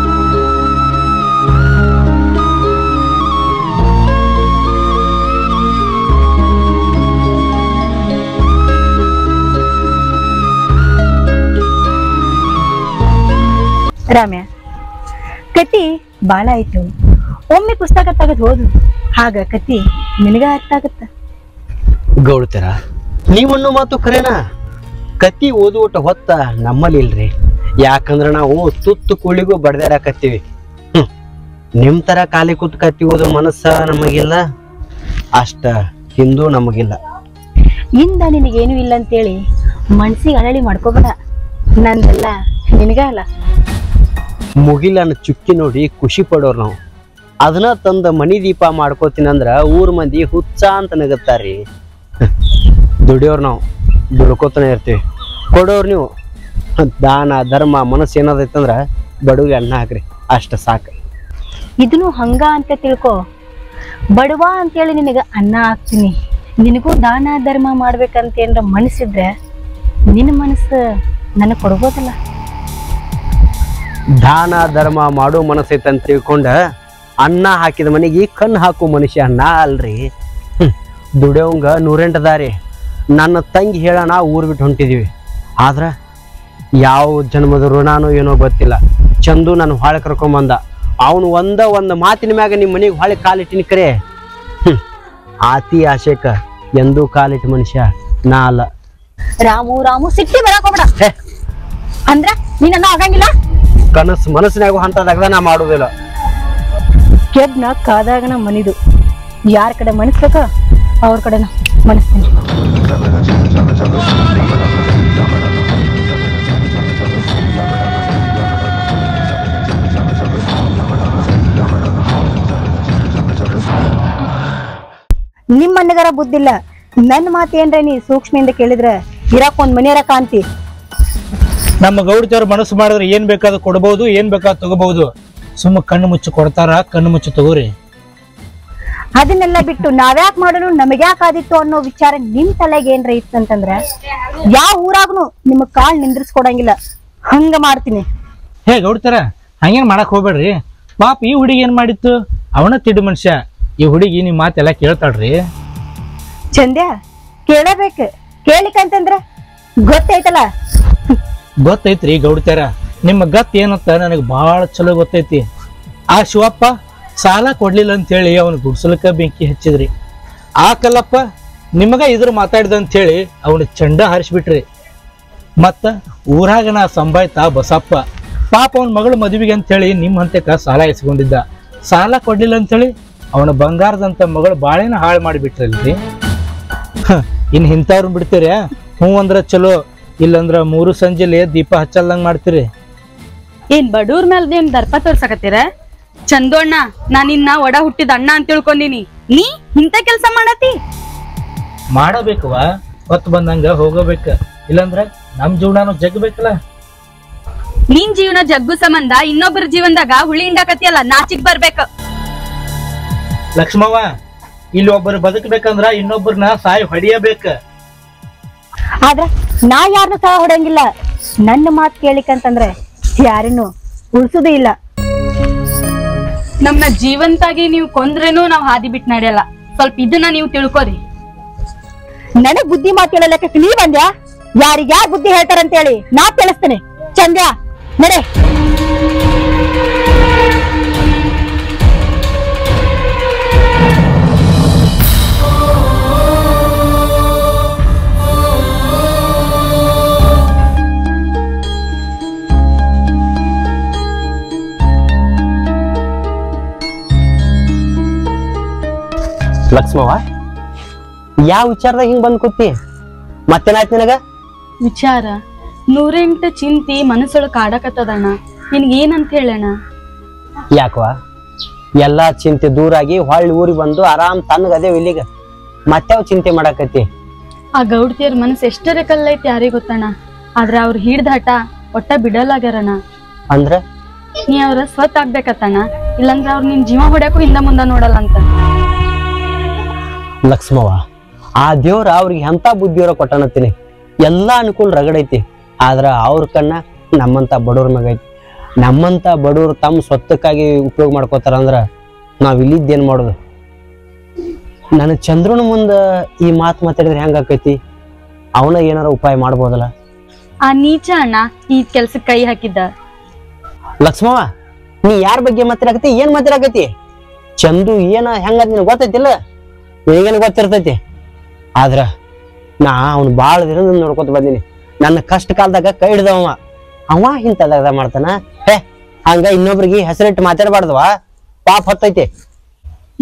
ರಾಮ್ಯ ಕತಿ ಬಾಳ ಆಯ್ತು. ಒಮ್ಮೆ ಪುಸ್ತಕ ತೆಗೆದು ಹೋದು ಹಾಗ ಕತಿ ನಿನಗ ಅರ್ಥ ಆಗತ್ತ? ಗೌಡ್ತಾರ? ನೀವನ್ನೋ ಮಾತು ಕರೇನಾ? ಕತ್ತಿ ಓದುವಟ ಹೊತ್ತ ನಮ್ಮಲ್ಲಿ ಇಲ್ರಿ ಯಾಕಂದ್ರೆ ನಾವು ತುತ್ತು ಕೂಳಿಗೂ ಬಡ್ದಾಡಕತ್ತೀವಿ ಹ್ಮ್. ನಿಮ್ ತರ ಖಾಲಿ ಕೂತ್ ಕತ್ತಿ ಓದೋ ಮನಸ್ಸ ನಮಗಿಲ್ಲ. ಅಷ್ಟ ಹಿಂದೂ ನಮಗಿಲ್ಲ. ಇಂದ ನಿನಗೇನು ಇಲ್ಲ ಅಂತೇಳಿ ಮನ್ಸಿಗೆ ಅಳಳಿ ಮಾಡ್ಕೋಬೇಡ. ನಂದೆಲ್ಲ ನಿನಗ ಅಲ್ಲ. ಮುಗಿಲನ್ನ ಚುಕ್ಕಿ ನೋಡಿ ಖುಷಿ ಪಡೋರು ನಾವು. ಅದನ್ನ ತಂದ ಮನಿ ದೀಪ ಮಾಡ್ಕೋತೀನಂದ್ರ ಊರ್ ಮಂದಿ ಹುಚ್ಚ ಅಂತ ನಗತ್ತಾರ್ರಿ. ದುಡಿಯೋರ್ ನಾವು ದುಡ್ಕೋತಾನೆ ಇರ್ತೀವಿ. ಕೊಡೋರು ನೀವು. ದಾನ ಧರ್ಮ ಮನಸ್ಸು ಏನಾದೈತಂದ್ರ ಬಡವಿಗೆ ಅನ್ನ ಹಾಕ್ರಿ ಅಷ್ಟ ಸಾಕು. ಇದನ್ನು ಹಂಗ ಅಂತ ತಿಳ್ಕೊ. ಬಡವ ಅಂತೇಳಿ ನಿನಗೆ ಅನ್ನ ಹಾಕ್ತೀನಿ. ನಿನಗೂ ದಾನ ಧರ್ಮ ಮಾಡ್ಬೇಕಂತ ಏನಾರ ಮನಸ್ಸಿದ್ರೆ ನಿನ್ನ ಮನಸ್ಸು ನನಗೆ ಕೊಡ್ಬೋದಲ್ಲ? ದಾನ ಧರ್ಮ ಮಾಡೋ ಮನಸ್ಸೈತೆ ಅಂತ ತಿಳ್ಕೊಂಡ ಅನ್ನ ಹಾಕಿದ ಮನೆಗೆ ಕಣ್ಣು ಹಾಕು ಮನುಷ್ಯ ಅನ್ನ ಅಲ್ರಿ. ದುಡಿಯೋಂಗ ನೂರೆಂಟು ದಾರಿ. ನನ್ನ ತಂಗಿ ಹೇಳೋಣ ಊರ್ ಬಿಟ್ಟು ಹೊಂಟಿದ್ದೀವಿ ಆದ್ರೆ ಯಾವ ಜನ್ಮದ ಋಣಾನು ಏನೋ ಗೊತ್ತಿಲ್ಲ. ಚಂದು ನನ್ನ ಹೊಳೆ ಕರ್ಕೊಂಬಂದ ಅವನು ಒಂದ ಒಂದು ಮಾತಿನ ಮ್ಯಾಗ ನಿಮ್ಮ ಮನೆಗೆ ಹೊಳೆ ಕಾಲಿಟ್ಟಿನ ಕರೆ. ಆತಿ ಆಶೆಕ ಎಂದೂ ಕಾಲಿಟ್ಟ ಮನುಷ್ಯ ನಾ ಅಲ್ಲ. ರಾಮು ರಾಮು ಸಿಟ್ಟಿ ಬರಾಕ್ ಹೋಗ್ಬೇಡ. ಅಂದ್ರ ನೀನನ್ನ ಆಗಂಗಿಲ್ಲ? ಕನಸು ಮನಸ್ಸಿನಾಗೂ ಹಂತದಾಗ ನಾ ಮಾಡೋದಿಲ್ಲ. ಕೆಡ್ನ ಕಾದಾಗನ ಮನಿದು. ಯಾರ ಕಡೆ ಮನಸ್ಬೇಕ ಅವ್ರ ಕಡೆನ? ಬಳಸ್ತೀನಿ ನಿಮ್ಮ ಮನೆಗಾರ ಬುದ್ಧಿಲ್ಲ ನನ್ನ ಮಾತು ಏನ್ರ ನೀ ಸೂಕ್ಷ್ಮಿಂದ ಕೇಳಿದ್ರೆ? ಇರಾಕ್ ಒಂದ್ ಮನೆಯರ ಕಾಂತಿ. ನಮ್ಮ ಗೌಡತಿಯವ್ರ ಮನಸ್ಸು ಮಾಡಿದ್ರೆ ಏನ್ ಬೇಕಾದ್ರೂ ಕೊಡಬಹುದು ಏನ್ ಬೇಕಾದ್ರೂ ತಗೋಬಹುದು. ಸುಮ್ಮ ಕಣ್ಣು ಮುಚ್ಚಿ ಕೊಡ್ತಾರ? ಕಣ್ಣು ಮುಚ್ಚಿ ತಗೋರಿ. ಅದನ್ನೆಲ್ಲ ಬಿಟ್ಟು ನಾವ್ಯಾಕ್ ಮಾಡೋಣ ನಮಗ್ಯಾಕ್ ಆದಿತ್ತು ಅನ್ನೋ ವಿಚಾರ ನಿಮ್ ತಲೆಗೆ ಏನ್ರ ಇತ್ತಂತಂದ್ರೆ ಯಾವ ಊರಾಗ್ನು ನಿಮ್ ಕಾಲ್ ನಿಂದ್ರಿಸ್ಕೊಡಂಗಿಲ್ಲ. ಹಂಗ ಮಾಡ್ತೀನಿ. ಹೇ ಗೌಡ್ತಾರ ಹಂಗೇನ್ ಮಾಡಕ್ ಹೋಗ್ಬೇಡ್ರಿ. ಪಾಪ ಈ ಹುಡುಗಿ ಏನ್ ಮಾಡಿತ್ತು? ಅವನ ತಿಡು ಮನುಷ್ಯ. ಈ ಹುಡುಗಿ ನಿಮ್ ಮಾತೆಲ್ಲ ಕೇಳ್ತಾಳ್ರಿ. ಚಂದ್ಯ ಕೇಳಬೇಕು. ಕೇಳಿಕಂತಂದ್ರ ಗೊತ್ತೈತಲ್ಲ? ಗೊತ್ತೈತ್ರಿ ಗೌಡ್ತಾರ. ನಿಮ್ಮ ಗತ್ ಏನಂತ ನನಗೆ ಬಹಳ ಚಲೋ ಗೊತ್ತೈತಿ. ಆ ಶಿವಪ್ಪ ಸಾಲ ಕೊಡ್ಲಿಲ್ಲ ಅಂತೇಳಿ ಅವನು ಗುಡ್ಸಲಕ್ಕ ಬೆಂಕಿ ಹಚ್ಚಿದ್ರಿ. ಆ ಕಲ್ಲಪ್ಪ ನಿಮಗ ಇದ್ರ ಮಾತಾಡಿದ ಅಂತೇಳಿ ಅವನ ಚಂಡ ಹಾರಿಸ್ಬಿಟ್ರಿ. ಮತ್ತ ಊರಾಗ ನಾ ಸಂಭಾಯ್ತ ಬಸಪ್ಪ, ಪಾಪ ಅವನ ಮಗಳು ಮದುವೆಗೆ ಅಂತೇಳಿ ನಿಮ್ಮ ಹಂತಕ್ಕ ಸಾಲ ಇಸ್ಕೊಂಡಿದ್ದ ಸಾಲ ಕೊಡ್ಲಿಲ್ಲ ಅಂತೇಳಿ ಅವನ ಬಂಗಾರದಂತ ಮಗಳು ಬಾಳೆನ ಹಾಳು ಮಾಡಿಬಿಟ್ರಲ್ರಿ. ಇನ್ನು ಇನ್ ಇಂಥವ್ರನ್ನ ಬಿಡ್ತೀರಿ ಹ್ಞೂ ಅಂದ್ರೆ ಚಲೋ, ಇಲ್ಲಂದ್ರ ಮೂರು ಸಂಜೆಲಿ ದೀಪ ಹಚ್ಚಲ್ದಂಗೆ ಮಾಡ್ತೀರಿ. ಏನ್ ಬಡೂರ ಮೇಲೆ ನೀನ್ ದರ್ಪ ತೋರ್ಸಕತ್ತೀರ? ಚಂದೋಣ್ಣ ನಾನಿನ್ನ ನಿನ್ನ ಒಡ ಹುಟ್ಟಿದ ಅಣ್ಣ ಅಂತ ತಿಳ್ಕೊಂಡಿನಿ. ನೀ ಇಂತ ಕೆಲ್ಸ ಮಾಡತಿ ಮಾಡಬೇಕವ ಹೊತ್ತು ಬಂದಂಗ ಹೋಗಬೇಕ. ಇಲ್ಲಂದ್ರ ನಮ್ ಜೀವನಾನು ಜಗ್ಬೇಕಲ್ಲ. ನಿನ್ ಜೀವನ ಜಗ್ಗು ಸಂಬಂಧ ಇನ್ನೊಬ್ಬರ ಜೀವನದಾಗ ಹುಳಿ ಹಿಂಡಾಕತಿಯಲ್ಲ ನಾಚಿಕ್ ಬರ್ಬೇಕ. ಲಕ್ಷ್ಮವ್ವ ಇಲ್ಲಿ ಒಬ್ಬರು ಬದುಕಬೇಕಂದ್ರ ಇನ್ನೊಬ್ಬರನ್ನ ಸಾಯಿ ಹೊಡಿಯಬೇಕ. ಆದ್ರ ನಾ ಯಾರನ್ನು ಸಹ ಹೊಡಂಗಿಲ್ಲ ನನ್ನ ಮಾತು ಕೇಳಿಕಂತಂದ್ರೆ ಯಾರನ್ನು ಉಳಿಸುದೇ ಇಲ್ಲ. ನಮ್ನ ಜೀವಂತಾಗಿ ನೀವು ಕೊಂದ್ರೇನು ನಾವ್ ಹಾದಿ ಬಿಟ್ಟು ನಡೆಯಲ್ಲ. ಸ್ವಲ್ಪ ಇದನ್ನ ನೀವು ತಿಳ್ಕೊರಿ. ನನಗ್ ಬುದ್ಧಿ ಮಾತು ತಿಳಿ ನೀ ಬಂದ್ಯಾ ಯಾರಿಗ್ಯಾ ಯಾರ್ ಬುದ್ಧಿ ಹೇಳ್ತಾರಂತೇಳಿ ನಾ ತಿಳಿಸ್ತೇನೆ. ಚಂದ್ಯ ನಡೆ. ಲಕ್ಷ್ಮವ್ವ? ಯಾವ ವಿಚಾರದಾಗ ಹಿಂಗ್ ಬಂದ್ ಕೂತಿ? ಮತ್ತೇನಾಯ್ತು ನಿನಗ? ವಿಚಾರ ನೂರೆಂಟು ಚಿಂತಿ ಮನಸ್ಸೊಳಗ್ ಕಾಡಕತ್ತದಣ್ಣ. ನಿನ್ಗ ಏನಂತ ಹೇಳಣ್ಣ? ಯಾಕವ ಎಲ್ಲಾ ಚಿಂತೆ ದೂರಾಗಿ ಹೊಳ್ಳಿ ಊರಿಗೆ ಬಂದು ಆರಾಮ್ ಅದೇ ಇಲ್ಲಿಗ. ಮತ್ತೆ ಚಿಂತೆ ಮಾಡಾಕತಿ ಆ ಗೌಡ್ತಿಯರ್ ಮನಸ್ಸು ಎಷ್ಟರ ಕಲ್ಲೈತಿ ಯಾರಿಗೆ ಗೊತ್ತಣ್ಣ? ಆದ್ರೆ ಅವ್ರ ಹಿಡ್ದ ಹಠ ಒಟ್ಟ ಬಿಡಲಾಗ್ಯಾರಣ್ಣ ಅಂದ್ರ? ನೀ ಅವ್ರ ಸ್ವತ್ ಆಗ್ಬೇಕತ್ತಣ್ಣ ಇಲ್ಲಂದ್ರ ಅವ್ರ ನಿನ್ ಜೀವ ಹೊಡ್ಯಾಕು ಹಿಂದ ಮುಂದ ನೋಡಲ್ಲ ಅಂತ ಲಕ್ಷ್ಮವ್ವ ಆ ದೇವ್ರ ಅವ್ರಿಗೆ ಎಂತ ಬುದ್ಧಿಯವರ ಕೊಟ್ಟನತ್ತೀನಿ ಎಲ್ಲ ಅನುಕೂಲ ರಗಡೈತಿ ಆದ್ರೆ ಅವ್ರ ಕಣ್ಣ ನಮ್ಮಂತ ಬಡವ್ರ ಮಗೈತಿ ಐತಿ. ನಮ್ಮಂತ ಬಡವ್ರು ತಮ್ಮ ಸ್ವತ್ತಕ್ಕಾಗಿ ಉಪಯೋಗ ಮಾಡ್ಕೋತಾರ ಅಂದ್ರ ನಾವ್ ಇಲ್ಲಿದ್ದೇನ್ ಮಾಡೋದು? ನನ್ನ ಚಂದ್ರನ ಮುಂದ ಈ ಮಾತು ಮಾತಾಡಿದ್ರೆ ಹೆಂಗ ಆಕೈತಿ? ಅವನ ಏನಾರ ಉಪಾಯ ಮಾಡ್ಬೋದಲ್ಲ? ಆ ನೀಚ ಅಣ್ಣ ಈ ಕೆಲ್ಸಕ್ಕೆ ಕೈ ಹಾಕಿದ್ದ. ಲಕ್ಷ್ಮವ ನೀ ಯಾರ ಬಗ್ಗೆ ಮಾತಾಡಕತಿ ಏನ್ ಮಾತಾಡಕತಿ ಚಂದು ಏನ ಹೆಂಗ ಗೊತ್ತೈತಿಲ್ಲ? ನಿನಗೇನು ಗೊತ್ತಿರ್ತೈತಿ? ಆದ್ರ ನಾ ಅವನು ಭಾಳ ದಿನದಿಂದ ನೋಡ್ಕೊತ ಬಂದೀನಿ. ನನ್ನ ಕಷ್ಟ ಕಾಲದಾಗ ಕೈ ಹಿಡ್ದವ ಅವ ಇಂಥದಾಗ ಮಾಡ್ತಾನ? ಹೇ ಹಂಗ ಇನ್ನೊಬ್ರಿಗೆ ಹೆಸರಿಟ್ಟು ಮಾತಾಡಬಾರ್ದವ ಪಾಪ ಹತ್ತೈತಿ.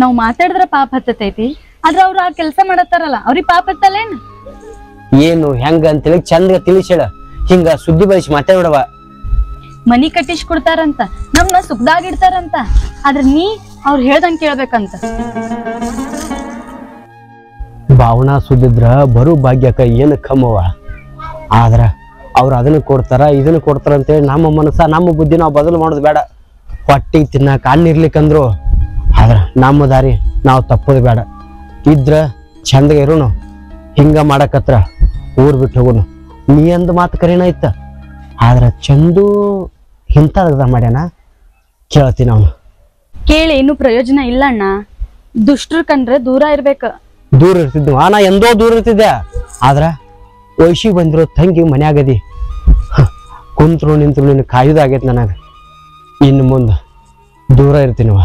ನಾವ್ ಮಾತಾಡಿದ್ರ ಪಾಪ ಹತ್ತತೈತಿ. ಆದ್ರ ಅವ್ರು ಆ ಕೆಲಸ ಮಾಡತ್ತಾರಲ್ಲ ಅವ್ರಿಗೆ ಪಾಪ ಹತ್ತಲ್ಲೇನ್ ಏನು? ಹೆಂಗ ಅಂತೇಳಿ ಚಂದ ತಿಳಿಸೇಳ ಹಿಂಗ ಸುದ್ದಿ ಬಳಸಿ ಮಾತಾಡ್ಬಿಡವ ಮನಿ ಕಟ್ಟಿಸ್ ಕೊಡ್ತಾರಂತ ನಮ್ನ ಸುಖದಾಗಿಡ್ತಾರಂತ ಆದ್ರ ನೀ ಅವ್ರು ಹೇಳ್ದಂಗ್ ಕೇಳ್ಬೇಕಂತ. ಭಾವನಾ ಸುದ್ದಿದ್ರ ಬರು ಭಾಗ್ಯಕ್ಕ, ಏನು ಕಮ್ಮವ ಆದ್ರೆ, ಅವ್ರು ಅದನ್ನು ಕೊಡ್ತಾರ ಇದನ್ನು ಕೊಡ್ತಾರ ಅಂತೇಳಿ ನಮ್ಮ ಮನಸ್ಸ, ನಮ್ಮ ಬುದ್ಧಿ ನಾವು ಬದಲು ಮಾಡೋದು ಬೇಡ. ಹೊಟ್ಟಿಗೆ ತಿನ್ನಕ್ಕೆ ಅನ್ನ ಆದ್ರೆ ಆದ್ರ ನಮ್ಮ ದಾರಿ ನಾವು ತಪ್ಪೋದು ಬೇಡ. ಇದ್ರ ಚಂದಗೆ ಇರೋನು, ಹಿಂಗೆ ಮಾಡಕತ್ರ ಊರು ಬಿಟ್ಟು ಹೋಗೋನು. ನೀ ಅಂದ ಮಾತು ಕರೀನ ಇತ್ತ? ಆದ್ರೆ ಚಂದು ಇಂಥದ ಮಾಡ್ಯಾನ? ಕೇಳ್ತೀನಿ ಅವನು. ಕೇಳಿ ಏನು ಪ್ರಯೋಜನ ಇಲ್ಲ ಅಣ್ಣ. ದುಷ್ಟ್ರ ಕಂಡ್ರೆ ದೂರ ಇರ್ಬೇಕ. ದೂರ ಇರ್ತಿದ್ವಿ. ನಾ ಎಂದೋ ದೂರ ಇರ್ತಿದ್ದೆ. ಆದ್ರ ವಯಸ್ಸಿ ಬಂದಿರೋ ತಂಗಿ ಮನ್ಯಾಗದಿ. ಕುಂತ್ರು ನಿಂತ್ರು ನಿನ್ನ ಕಾಯುದಾಗೈತೆ ನನಗೆ. ಇನ್ನು ಮುಂದೆ ದೂರ ಇರ್ತೀನಿ ಇರ್ತೀನಿವ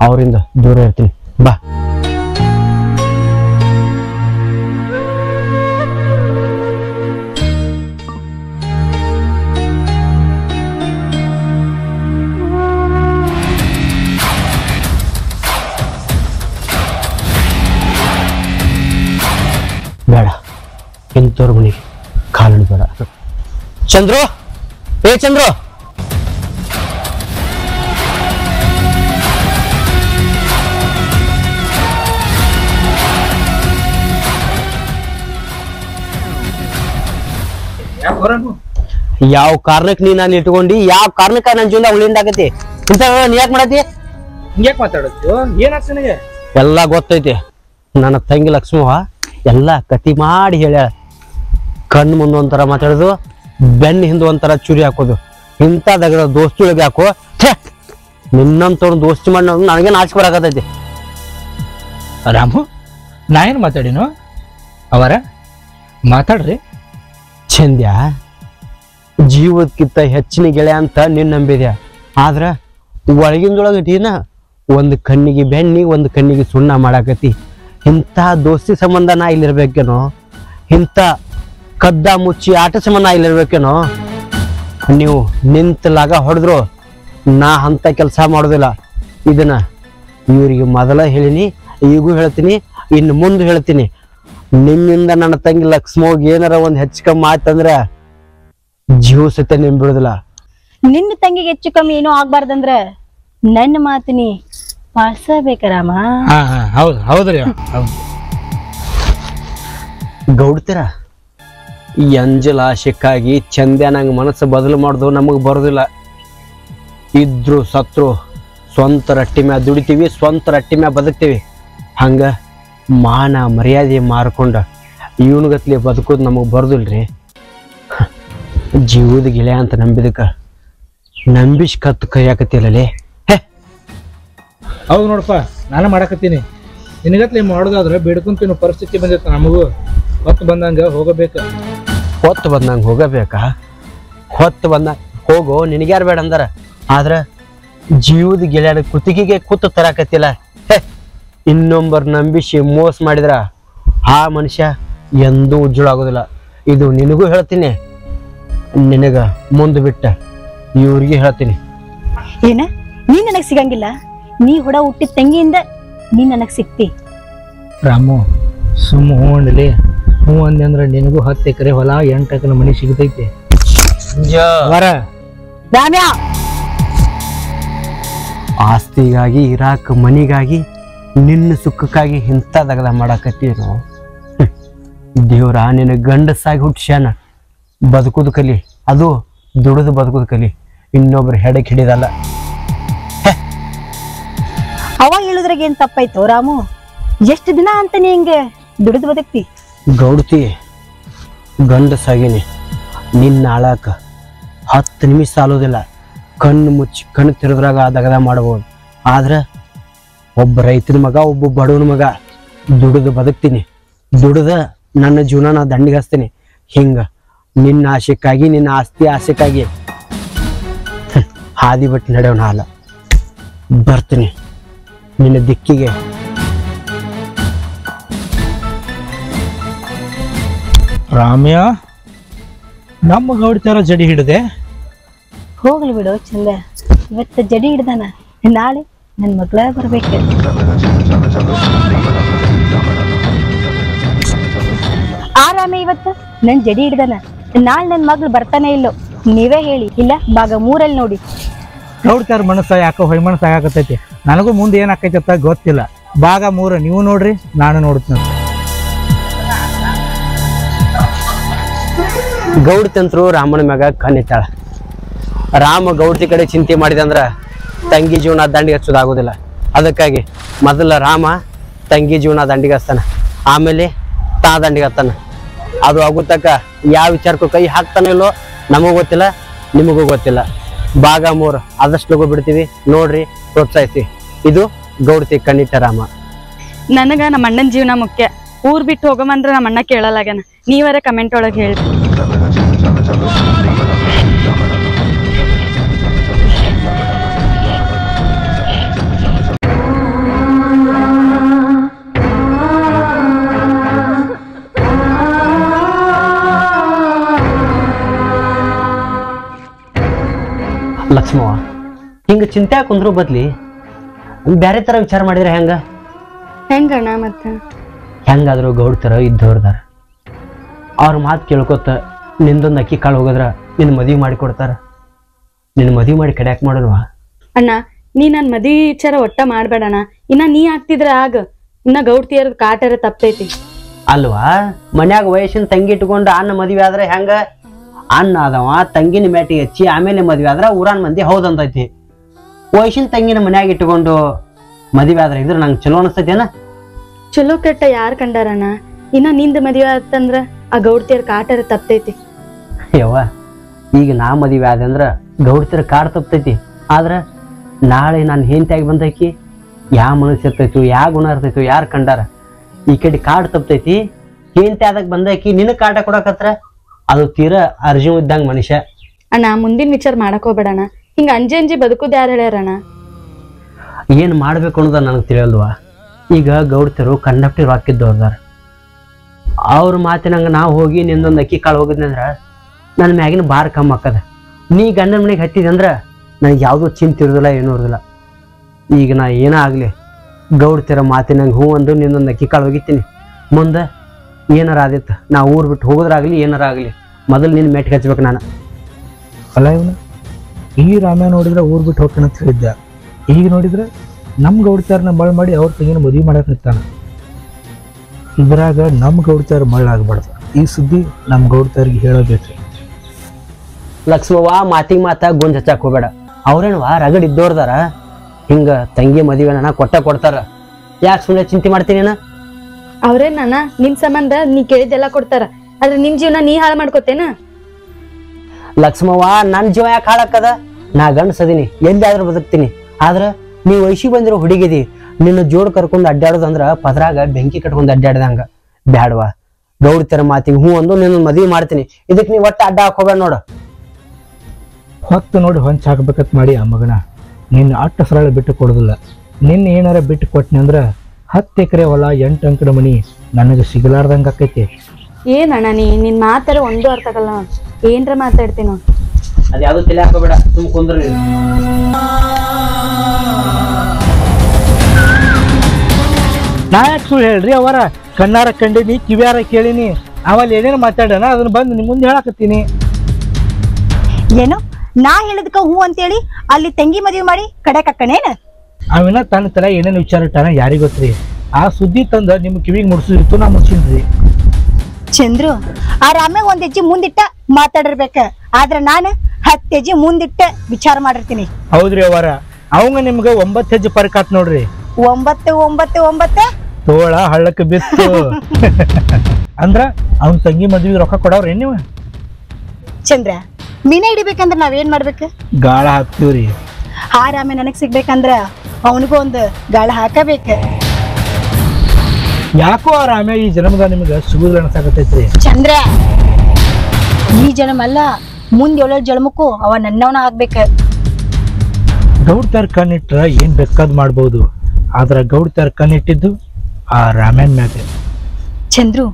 ಅವರಿಂದ ದೂರ ಇರ್ತೀನಿ. ಬಾ. ಇಂಥವ್ರ ಮನೆಗೆ ಕಾಲಿಡ್ಬೇಡ ಚಂದ್ರು ಏ ಚಂದ್ರು. ಯಾವ ಕಾರಣಕ್ಕೆ ನೀ ನಾನು ಇಟ್ಕೊಂಡಿ? ಯಾವ ಕಾರಣಕ್ಕೆ ನನ್ನ ಜೀವನ ಉಳಿಂದ ಆಗತಿ? ಇಂಥ ನೀ ಯಾಕೆ ಮಾಡತಿ ಹಿಂಗ್ಯಾಕ್ ಮಾತಾಡತ್ತೀವೋ ಏನಾಗ್ತ ನನಗೆ? ಎಲ್ಲ ಗೊತ್ತೈತಿ. ನನ್ನ ತಂಗಿ ಲಕ್ಷ್ಮವ್ವ ಎಲ್ಲ ಕತಿ ಮಾಡಿ ಹೇಳ್ಯಾಳ. ಕಣ್ಣು ಮುಂದೆ ಒಂಥರ ಮಾತಾಡೋದು ಬೆನ್ನ ಹಿಂದೆ ಒಂಥರ ಚುರಿ ಹಾಕೋದು. ಇಂಥದಾಗ ದೋಸ್ತಿಯೊಳಗೆ ಹಾಕೋ ನಿನ್ನಂತ ದೋಸ್ತಿ ಮಾಡಿ ನನಗೆ ನಾಚಿಕೆ ಬರಾಕತೈತಿ ರಾಮು ನಾ ಏನು ಮಾತಾಡಿನು? ಅವರ ಮಾತಾಡ್ರಿ. ಚಂದ್ಯ ಜೀವದಕ್ಕಿಂತ ಹೆಚ್ಚಿನ ಗೆಳೆಯ ಅಂತ ನಿನ್ನ ನಂಬಿದ್ಯಾ? ಆದ್ರೆ ಒಳಗಿಂದೊಳಗೆ ಟೀನ ಒಂದು ಕಣ್ಣಿಗೆ ಬೆಣ್ಣಿ ಒಂದು ಕಣ್ಣಿಗೆ ಸುಣ್ಣ ಮಾಡಾಕತಿ ಇಂಥ ದೋಸ್ತಿ ಸಂಬಂಧ ನಾ ಇಲ್ಲಿರ್ಬೇಕೇನೋ? ಇಂಥ ಕದ್ದ ಮುಚ್ಚಿ ಆಟ ಸಮಾನ ನಾ ಇಲ್ಲಿರ್ಬೇಕೇನೋ? ನೀವು ನಿಂತಲಾಗ ಹೊಡೆದ್ರು ನಾ ಅಂತ ಕೆಲಸ ಮಾಡೋದಿಲ್ಲ. ಇದನ್ನ ಇವರಿಗೆ ಮೊದಲ ಹೇಳಿನಿ ಈಗೂ ಹೇಳ್ತೀನಿ ಇನ್ನು ಮುಂದೆ ಹೇಳ್ತೀನಿ. ನಿಮ್ಮಿಂದ ನನ್ನ ತಂಗಿ ಲಕ್ಷ್ಮೋಗ್ ಏನಾರ ಒಂದ್ ಹೆಚ್ಚು ಕಮ್ಮಿ ಆಯ್ತಂದ್ರೆ ಜೀವ ಸತ್ಯ ನಿಮ್ ಬಿಡುದಿಲ್ಲ. ನಿನ್ನ ತಂಗಿಗೆ ಹೆಚ್ಚು ಕಮ್ಮಿ ಏನೂ ಆಗ್ಬಾರ್ದಂದ್ರ ನನ್ನ ಮಾತಿನಿ ಪಾಲಿಸಬೇಕ ರಾಮ? ಹಾ ಹಾ ಹೌದು ಹೌದ್ರಿ ಗೌಡ್ತೀರ? ಈ ಅಂಜಲ ಆಶಕ್ಕಾಗಿ ಚಂದ್ಯ ನಂಗೆ ಮನಸ್ಸು ಬದಲು ಮಾಡೋದು ನಮಗೆ ಬರೋದಿಲ್ಲ. ಇದ್ರು ಸತ್ರು ಸ್ವಂತ ರಟ್ಟಿ ಮ್ಯಾಗ ದುಡಿತೀವಿ, ಸ್ವಂತ ರಟ್ಟಿ ಮ್ಯಾಗ ಬದುಕ್ತೀವಿ. ಹಂಗ ಮಾನ ಮರ್ಯಾದೆ ಮಾರ್ಕೊಂಡು ಇವನ್ಗತ್ಲಿ ಬದುಕೋದು ನಮಗೆ ಬರೋದಿಲ್ರಿ. ಜೀವದ ಗಿಳೆ ಅಂತ ನಂಬಿದಕ್ಕೆ ನಂಬಿಸ್ ಕತ್ತು ಕೈಯಾಕತ್ತಿಲ್ಲಲೇ ಹೇ. ಹೌದು ನೋಡಪ್ಪ, ನಾನು ಮಾಡಕತ್ತೀನಿ. ನಿನಗತ್ಲೆ ಮಾಡೋದಾದ್ರೆ ಬೇಡ್ಕೊಂತೀನೋ ಪರಿಸ್ಥಿತಿ ಬಂದಿತ್ತು ನಮಗೂ. ಹೊತ್ತು ಬಂದಂಗೆ ಹೋಗಬೇಕು. ಹೊತ್ತು ಬಂದಂಗೆ ಹೋಗಬೇಕಾ? ಹೊತ್ತು ಬಂದ ಹೋಗೋ ನಿನಗ್ಯಾರು ಬೇಡ ಅಂದಾರ? ಆದ್ರೆ ಜೀವದ ಗೆಳೆಯರ ಕುತ್ತಿಗೆಗೆ ಕೂತು ತರಾಕತ್ತಿಲ್ಲ. ಹೇ ಇನ್ನೊಬ್ಬರ ನಂಬಿಸಿ ಮೋಸ ಮಾಡಿದ್ರ ಆ ಮನುಷ್ಯ ಎಂದೂ ಉಜ್ಜಳ ಆಗೋದಿಲ್ಲ. ಇದು ನಿನಗೂ ಹೇಳ್ತೀನಿ. ನಿನಗ ಮುಂದೆ ಬಿಟ್ಟ ಇವ್ರಿಗೆ ಹೇಳ್ತೀನಿ. ಏನ? ನೀ ನನಗೆ ಸಿಗಂಗಿಲ್ಲ. ನೀ ಹುಡ ಹುಟ್ಟಿದ ತಂಗಿಯಿಂದ ನೀ ನನಗೆ ಸಿಕ್ತಿ ರಾಮು ಸುಮ್ಮ ಹ್ಞೂ ಅಂದೆ ಅಂದ್ರೆ ನಿನಗೂ ಹತ್ತು ಎಕರೆ ಹೊಲ ಎಂಟು ಎಕರೆ ಮನೆ ಸಿಗತೈತೆ. ರಾಮ್ಯ ಆಸ್ತಿಗಾಗಿ ಇರಾಕ ಮನಿಗಾಗಿ ನಿನ್ನ ಸುಖಕ್ಕಾಗಿ ಇಂಥ ದಗದ ಮಾಡಾಕತ್ತೀನು? ದೇವ್ರ ನಿನ್ನ ಗಂಡಸಾಗಿ ಹುಟ್ಸ್ಯಾನ ಬದುಕುದು ಕಲಿ. ಅದು ದುಡಿದು ಬದುಕುದು ಕಲಿ. ಇನ್ನೊಬ್ರು ಹೆಡಕ್ ಹಿಡಿದಲ್ಲ. ಅವ ಹೇಳಿದ್ರಾಗ ಏನು ತಪ್ಪಾಯ್ತು ರಾಮು? ಎಷ್ಟು ದಿನ ಅಂತ ನೀ ಹಿಂಗೆ ದುಡಿದು ಬದುಕ್ತಿ? ಗೌಡ್ತಿ ಗಂಡಸಾಗಿನಿ ನಿನ್ನ ಆಳಾಕ ಹತ್ತು ನಿಮಿಷ ಸಾಲೋದಿಲ್ಲ. ಕಣ್ಣು ಮುಚ್ಚಿ, ಕಣ್ಣು ತಿರುದ್ರಾಗ ದಗದ ಮಾಡ್ಬೋದು. ಆದ್ರೆ ಒಬ್ಬ ರೈತನ ಮಗ, ಒಬ್ಬ ಬಡವನ ಮಗ ದುಡಿದು ಬದುಕ್ತೀನಿ. ದುಡಿದ ನನ್ನ ಜೀವನ ನಾ ದಂಡಿಗೆ ಹಚ್ತೀನಿ. ಹಿಂಗ ನಿನ್ನ ಆಸೆಕ್ಕಾಗಿ, ನಿನ್ನ ಆಸ್ತಿ ಆಸೆಕ್ಕಾಗಿ ಹಾದಿ ಬಿಟ್ಟು ನಡೆಯೋಣ ಹಾಲ. ಬರ್ತೀನಿ. ನಿನ್ನ ದಿಕ್ಕಿಗೆ ರಾಮ್ಯ ನಮ್ಮ ಗೌಡ್ತಾರ ಜಡಿ ಹಿಡಿದೆ. ಹೋಗ್ಲಿ ಬಿಡು ಚಂದ. ಇವತ್ತು ಜಡಿ ಹಿಡ್ದಾನ. ನಾಳೆ ನನ್ ಮಗಳ ಬರ್ಬೇಕು. ಆರಾಮೆ ಇವತ್ತು ನನ್ ಜಡಿ ಹಿಡ್ದಾನ. ನಾಳೆ ನನ್ ಮಗ್ಳು ಬರ್ತಾನೆ ಇಲ್ಲೋ. ನೀವೇ ಹೇಳಿ. ಇಲ್ಲ ಭಾಗ ಮೂರಲ್ಲಿ ನೋಡಿ. ಗೌಡ್ತಾರ ಮನಸ್ಸ ಯಾಕೋ ಹೊಯ್ ಮನಸ್ಸಾಗತೈತಿ ನನಗೂ ಮುಂದೆ ಏನ್ ಆಕೈತಿ ಅಂತ ಗೊತ್ತಿಲ್ಲ. ಭಾಗ ಮೂರ ನೀವು ನೋಡ್ರಿ ನಾನು ನೋಡ್ತೀನಿ. ಗೌಡ್ತಂತ್ರು ರಾಮನ ಮ್ಯಾಗ ಕಣ್ಣಿತ್ತಾಳ ರಾಮ ಗೌಡತಿ ಕಡೆ ಚಿಂತೆ ಮಾಡಿದಂದ್ರ ತಂಗಿ ಜೀವನ ದಂಡಿಗೆ ಹಚ್ಚೋದಾಗೋದಿಲ್ಲ. ಅದಕ್ಕಾಗಿ ಮೊದಲ ರಾಮ ತಂಗಿ ಜೀವನ ದಂಡಿಗೆ ಹಚ್ತಾನೆ ಆಮೇಲೆ ತಾ ದಂಡಿಗೆ ಹತ್ತಾನೆ ಅದು ಆಗುತ್ತಕ್ಕ ಯಾವ ವಿಚಾರಕ್ಕೂ ಕೈ ಹಾಕ್ತಾನೆ ಇಲ್ಲೋ ನಮಗೂ ಗೊತ್ತಿಲ್ಲ, ನಿಮಗೂ ಗೊತ್ತಿಲ್ಲ. ಭಾಗ ಮೂರು, ಆದಷ್ಟು ಲಗು ಬಿಡ್ತೀವಿ. ನೋಡ್ರಿ ಪ್ರೋತ್ಸಾಹಿಸಿ ಇದು ಗೌಡತಿ ಕಣ್ಣಿಟ್ಟ ರಾಮ. ನನಗ ನಮ್ಮ ಅಣ್ಣನ ಜೀವನ ಮುಖ್ಯ. ಊರ್ ಬಿಟ್ಟು ಹೋಗಮಂದ್ರ ನಮ್ಮ ಅಣ್ಣ ಕೇಳಲಾಗ್ಯಾನ ನೀವರ ಕಮೆಂಟ್ ಒಳಗೆ ಹೇಳಿ. ಲಕ್ಷ್ಮವ್ವ ಹಿಂಗ ಚಿಂತೆ ಕುಂದ್ರೂ ಬದ್ಲಿ ಬ್ಯಾರೆ ತರ ವಿಚಾರ ಮಾಡಿದ್ರೆ ಹೆಂಗ? ಹೆಂಗಣ್ಣ ಮತ್ತ? ಹೆಂಗಾದ್ರು ಗೌಡ್ತರ ಇದ್ದವ್ರದಾರ ಅವ್ರ ಮಾತು ಕೇಳ್ಕೊತ ನಿಂದೊಂದು ಅಕ್ಕಿ ಕಾಳು ಹೋಗಿದ್ರ ನಿನ್ನ ಮದುವೆ ಮಾಡಿ ಕೊಡ್ತಾರ. ನಿನ್ನ ಮದುವೆ ಮಾಡಿ ಕಡ್ಯಾಕ್ ಮಾಡೋಣವಾ ಅಣ್ಣ ನೀ ನನ್ನ ಮದ್ವಿ ವಿಚಾರ ಒಟ್ಟ ಮಾಡ್ಬೇಡಣ ಇನ್ನ ನೀ ಆಗ್ತಿದ್ರ ಆಗ ಇನ್ನ ಗೌಡ್ತಿಯರ್ ಕಾಟರ ತಪ್ಪೈತಿ ಅಲ್ವಾ? ಮನ್ಯಾಗ ವಯಸ್ಸಿನ ತಂಗಿ ಇಟ್ಕೊಂಡು ಅನ್ನ ಮದುವೆ ಆದ್ರೆ ಹೆಂಗ? ಅಣ್ಣ ಆದವ ತಂಗಿನ ಮ್ಯಾಟಿ ಹಚ್ಚಿ ಆಮೇಲೆ ಮದುವೆ ಆದ್ರೆ ಊರಾನ್ ಮಂದಿ ಹೌದಂತೈತಿ ವಯಸ್ಸಿನ ತಂಗಿನ ಮನ್ಯಾಗ ಇಟ್ಕೊಂಡು ಮದುವೆ ಆದ್ರೆ ಇದ್ರ ನಂಗೆ ಚಲೋ ಅನಿಸ್ತೈತೇನ? ಚಲೋ ಕೆಟ್ಟ ಯಾರ್ ಕಂಡಾರಣ್ಣ? ಇನ್ನ ನಿಂದ ಮದುವೆ ಆತಂದ್ರ ಆ ಗೌಡ್ತಿಯರ್ ಕಾಟರ ತಪ್ತೈತಿ. ಯವ್ವ ಈಗ ನಾ ಮದುವೆ ಆದಂದ್ರ ಗೌಡ್ತಿಯರ್ ಗೌಡ್ತಿರ ಕಾಡ್ ತಪ್ತೈತಿ. ಆದ್ರ ನಾಳೆ ನಾನು ಹೆಂಡತಿಯಾಗಿ ಬಂದಾಕಿ ಯಾ ಮನಸ್ಸು ಇರ್ತೈತು ಯಾ ಗುಣ ಇರ್ತೈತು ಯಾರು ಕಂಡಾರ? ಈ ಕಡೆ ಕಾಡ್ ತಪ್ತೈತಿ. ಹೆಂಡತಿ ಆದಾಗ ಬಂದಾಕಿ ನಿನ್ನ ಕಾಟ ಕೊಡಕತ್ರ? ಅದು ತೀರಾ ಅರ್ಜುನ್ ಇದ್ದಂಗ ಮನುಷ್ಯ. ಅಣ್ಣ ಮುಂದಿನ ವಿಚಾರ ಮಾಡಕ್ ಹೋಗ್ಬೇಡಣ್ಣ. ಹಿಂಗ ಅಂಜಿ ಅಂಜಿ ಬದುಕುದು ಯಾರು ಹೇಳ್ಯಾರಣ್ಣ? ಏನು ಮಾಡ್ಬೇಕು ಅನ್ನೋದ ನನಗೆ ತಿಳಿಯಲ್ವಾ? ಈಗ ಗೌಡ್ತರು ಕಂಡಕ್ಟರ್ ಹಾಕಿದ್ದವ್ರದಾರ ಅವ್ರ ಮಾತಿನಂಗೆ ನಾವು ಹೋಗಿ ನಿಂದೊಂದು ಅಕ್ಕಿ ಕಾಳು ಹೋಗಿದ್ನಂದ್ರ ನನ್ನ ಮ್ಯಾಗಿನ ಬಾರ್ ಕಮ್ಮಿ ಹಾಕದ ನೀ ಗಂಡನ ಮನೆಗೆ ಹತ್ತಿದಂದ್ರೆ ನನಗೆ ಯಾವುದೂ ಚಿಂತೆ ಇರೋದಿಲ್ಲ, ಏನೂ ಇರೋದಿಲ್ಲ. ಈಗ ನಾ ಏನೇ ಆಗಲಿ ಗೌಡ್ತಿರ ಮಾತಿನಂಗೆ ಹೂ ಅಂದು ನಿಂದೊಂದು ಅಕ್ಕಿ ಕಾಳು ಹೋಗಿತ್ತೀನಿ. ಮುಂದೆ ಏನಾರ ಆದಿತ್ತು, ನಾ ಊರು ಬಿಟ್ಟು ಹೋಗೋದ್ರಾಗಲಿ, ಏನಾರ ಆಗಲಿ, ಮೊದಲು ನಿನ್ನ ಮೆಟ್ಟಿಗೆ ಹಚ್ಬೇಕು ನಾನು. ಅಲ್ಲ ಇವನು, ಈ ರಾಮ ನೋಡಿದ್ರೆ ಊರ್ ಬಿಟ್ಟು ಹೋಗ್ತಾನೆ ಅಂತ ಹೇಳಿದ್ದೆ. ಈಗ ನೋಡಿದ್ರೆ ನಮ್ಮ ಗೌಡ್ತಾರನ್ನ ಮಳ್ ಮಾಡಿ ಅವ್ರ ತಂಗಿನ ಮದುವೆ ಮಾಡಕ್ಕೆ ನಿಂತಾನೆ. ಇದ್ರಾಗ ನಮ್ಮ ಗೌಡ್ತಾರ ಮಳ್ ಆಗ್ಬಾರ್ದು. ಈ ಸುದ್ದಿ ನಮ್ಮ ಗೌಡ್ತಾರಿಗೆ ಹೇಳಬೇಕು ಲಕ್ಷ್ಮವ್ವ ಮಾತಿಗೆ ಮಾತ ಗುಂಜ್ ಹಚ್ಚಾಕ್ ಹೋಗ್ಬೇಡ. ವಾ ರಗಡ್ ಇದ್ದೋರ್ದಾರ ಹಿಂಗ ತಂಗಿ ಮದುವೆನ ಕೊಟ್ಟ ಕೊಡ್ತಾರ. ಯಾಕೆ ಸುಮ್ಮನೆ ಚಿಂತೆ ಮಾಡ್ತೀನಿ ಅವ್ರೇನ್ ನಾನ? ನಿನ್ ಸಂಬಂಧ ನೀ ಕೇಳಿದ್ದೆಲ್ಲ ಕೊಡ್ತಾರ. ಆದ್ರೆ ನಿನ್ ಜೀವನ ನೀ ಹಾಳು ಮಾಡ್ಕೋತೇನ? ಲಕ್ಷ್ಮವ್ವ ನನ್ನ ಜೀವ ಯಾಕೆ ಹಾಳಾಕದ ನಾ ಗಂಡಸದೀನಿ ಎಲ್ಲಿಯಾದ್ರೂ ಬದುಕ್ತೀನಿ. ಆದ್ರ ನೀ ವಯಸ್ಸಿಗೆ ಬಂದಿರೋ ಹುಡುಗಿದಿ ನಿನ್ನ ಜೋಡ್ ಕರ್ಕೊಂಡು ಅಡ್ಡಾಡೋದಂದ್ರ ಪದ್ರಾಗ ಬೆಂಕಿ ಕಟ್ಕೊಂಡು ಅಡ್ಡಾಡ್ದಂಗ ಬ್ಯಾಡ್ವಾ. ಗೌಡ್ತರ ಮಾತಿಗೆ ಹ್ಞೂ ಅಂದು ನಿನ್ನ ಮದುವೆ ಮಾಡ್ತೀನಿ. ಇದಕ್ಕೆ ನೀ ಒಟ್ಟು ಅಡ್ಡ ಹಾಕೋಬೇಡ ನೋಡು. ಹೊತ್ತು ನೋಡಿ ಹೊಂಚ್ ಹಾಕ್ಬೇಕತ್ ಮಾಡಿ ಆ ಮಗನ. ನಿನ್ನ ಅಟ್ಟ ಸರಳ ಬಿಟ್ಟು ಕೊಡೋದಿಲ್ಲ. ನಿನ್ನ ಏನಾರ ಬಿಟ್ಟು ಕೊಟ್ಟನಿ ಅಂದ್ರ ಹತ್ತು ಎಕರೆ ಹೊಲ ಎಂಟು ಅಂಕಡ ಮನಿ ನನಗೆ ಸಿಗಲಾರ್ದಂಗ ಆಕೈತಿ. ಏನಣ್ಣ ನೀ? ನಿನ್ನ ಮಾತಾರ ಒಂದು ಅರ್ಥ ಆಗಲ್ಲ ಏನ್ರ ಮಾತಾಡ್ತೀನಿ ಅದು ಅದ್ಯಾವುದು ತಲೆ ಹಾಕೋಬೇಡ ತುಂಬ ಕುಂದ್ರ ನಾ ಯಾಕೆ ಸುಳ್ಳು ಹೇಳ್ರಿ ಅವರ ಕಣ್ಣಾರ ಕಂಡೀನಿ ಕಿವಿಯಾರ ಕೇಳಿನಿ. ಅವಲ್ಲಿ ಏನೇನು ಮಾತಾಡೋಣ ಅದನ್ನ ಬಂದು ನಿಮ್ಮ ಮುಂದೆ ಹೇಳಕತ್ತೀನಿ. ಏನು? ನಾ ಹೇಳಿದ್ಕ ಹೂ ಅಂತೇಳಿ ಅಲ್ಲಿ ತಂಗಿ ಮದುವೆ ಮಾಡಿ ಕಡೆ ಕಕ್ಕನೇನ ಅವಿನ ತನ್ನ ತರ ಏನೇನು ವಿಚಾರ ಇಟ್ಟಾನ ಯಾರಿಗ್ ಗೊತ್ತ್ರಿ? ಆ ಸುದ್ದಿ ತಂದ ನಿಮ್ಮ ಕಿವಿಗೆ ಮುಡ್ಸಿರ್ತು ನಾ ಮುಡ್ಸಿನ್ರಿ. ಚಂದ್ರು ಆ ರಾಮ್ಯಾಗ ಒಂದ್ ಹೆಜ್ಜೆ ಮುಂದಿಟ್ಟ ಮಾತಾಡಿರ್ಬೇಕ. ಆದ್ರೆ ನಾನು ಹತ್ತು ಹೆಜ್ಜೆ ಮುಂದಿಟ್ಟ ವಿಚಾರ ಮಾಡಿರ್ತೀನಿ. ಹೌದ್ರಿ ಅವರ ಅವಂಗ ನಿಮ್ಗೆ ಒಂಬತ್ತು ಹೆಜ್ಜೆ ಪರಕಾತ್ ಆತ್ ನೋಡ್ರಿ. ಒಂಬತ್ತು ಒಂಬತ್ತು ಒಂಬತ್ತು. ತೋಳ ಹಳ್ಳಕ್ಕೆ ಬಿತ್ತು. ಅಂದ್ರ ಅವನ್ ತಂಗಿ ಮದ್ವಿಗೆ ರೊಕ್ಕ ಕೊಡವ್ರಿ ನೀವು? ಚಂದ್ರ ಮೀನ ಹಿಡಿಬೇಕಂದ್ರ ನಾವೇನ್ ಮಾಡ್ಬೇಕು? ಗಾಳ ಹಾಕ್ತೀವ್ರಿ ಆ ರಾಮೆ ನನಗ್ ಸಿಗ್ಬೇಕಂದ್ರ ಅವನಿಗೂ ಒಂದು ಗಾಳ ಹಾಕಬೇಕು. ಯಾಕೋ ಆ ರಾಮ್ಯ ಈ ಜನ್ಮದ ನಿಮ್ಗೆ ಸಿಗುದಿಲ್ಲ ಅನ್ಸಾಕತೈತ್ರಿ ಚಂದ್ರ ಈ ಜನ್ಮ ಅಲ್ಲ ಮುಂದ್ ಏಳೋ ಜನ್ಮಕ್ಕೂ ಅವ ನನ್ನವನ ಆಗ್ಬೇಕ. ತರ್ಕನ್ ಕಣ್ಣಿಟ್ರ ಏನ್ ಬೇಕಾದ್ ಮಾಡ್ಬೋದು. ಆದ್ರ ಗೌಡ್ತಾರ ಕಣ್ಣಿಟ್ಟಿದ್ದು ಆ ರಾಮನ್ ಮ್ಯಾಗ ಚಂದ್ರು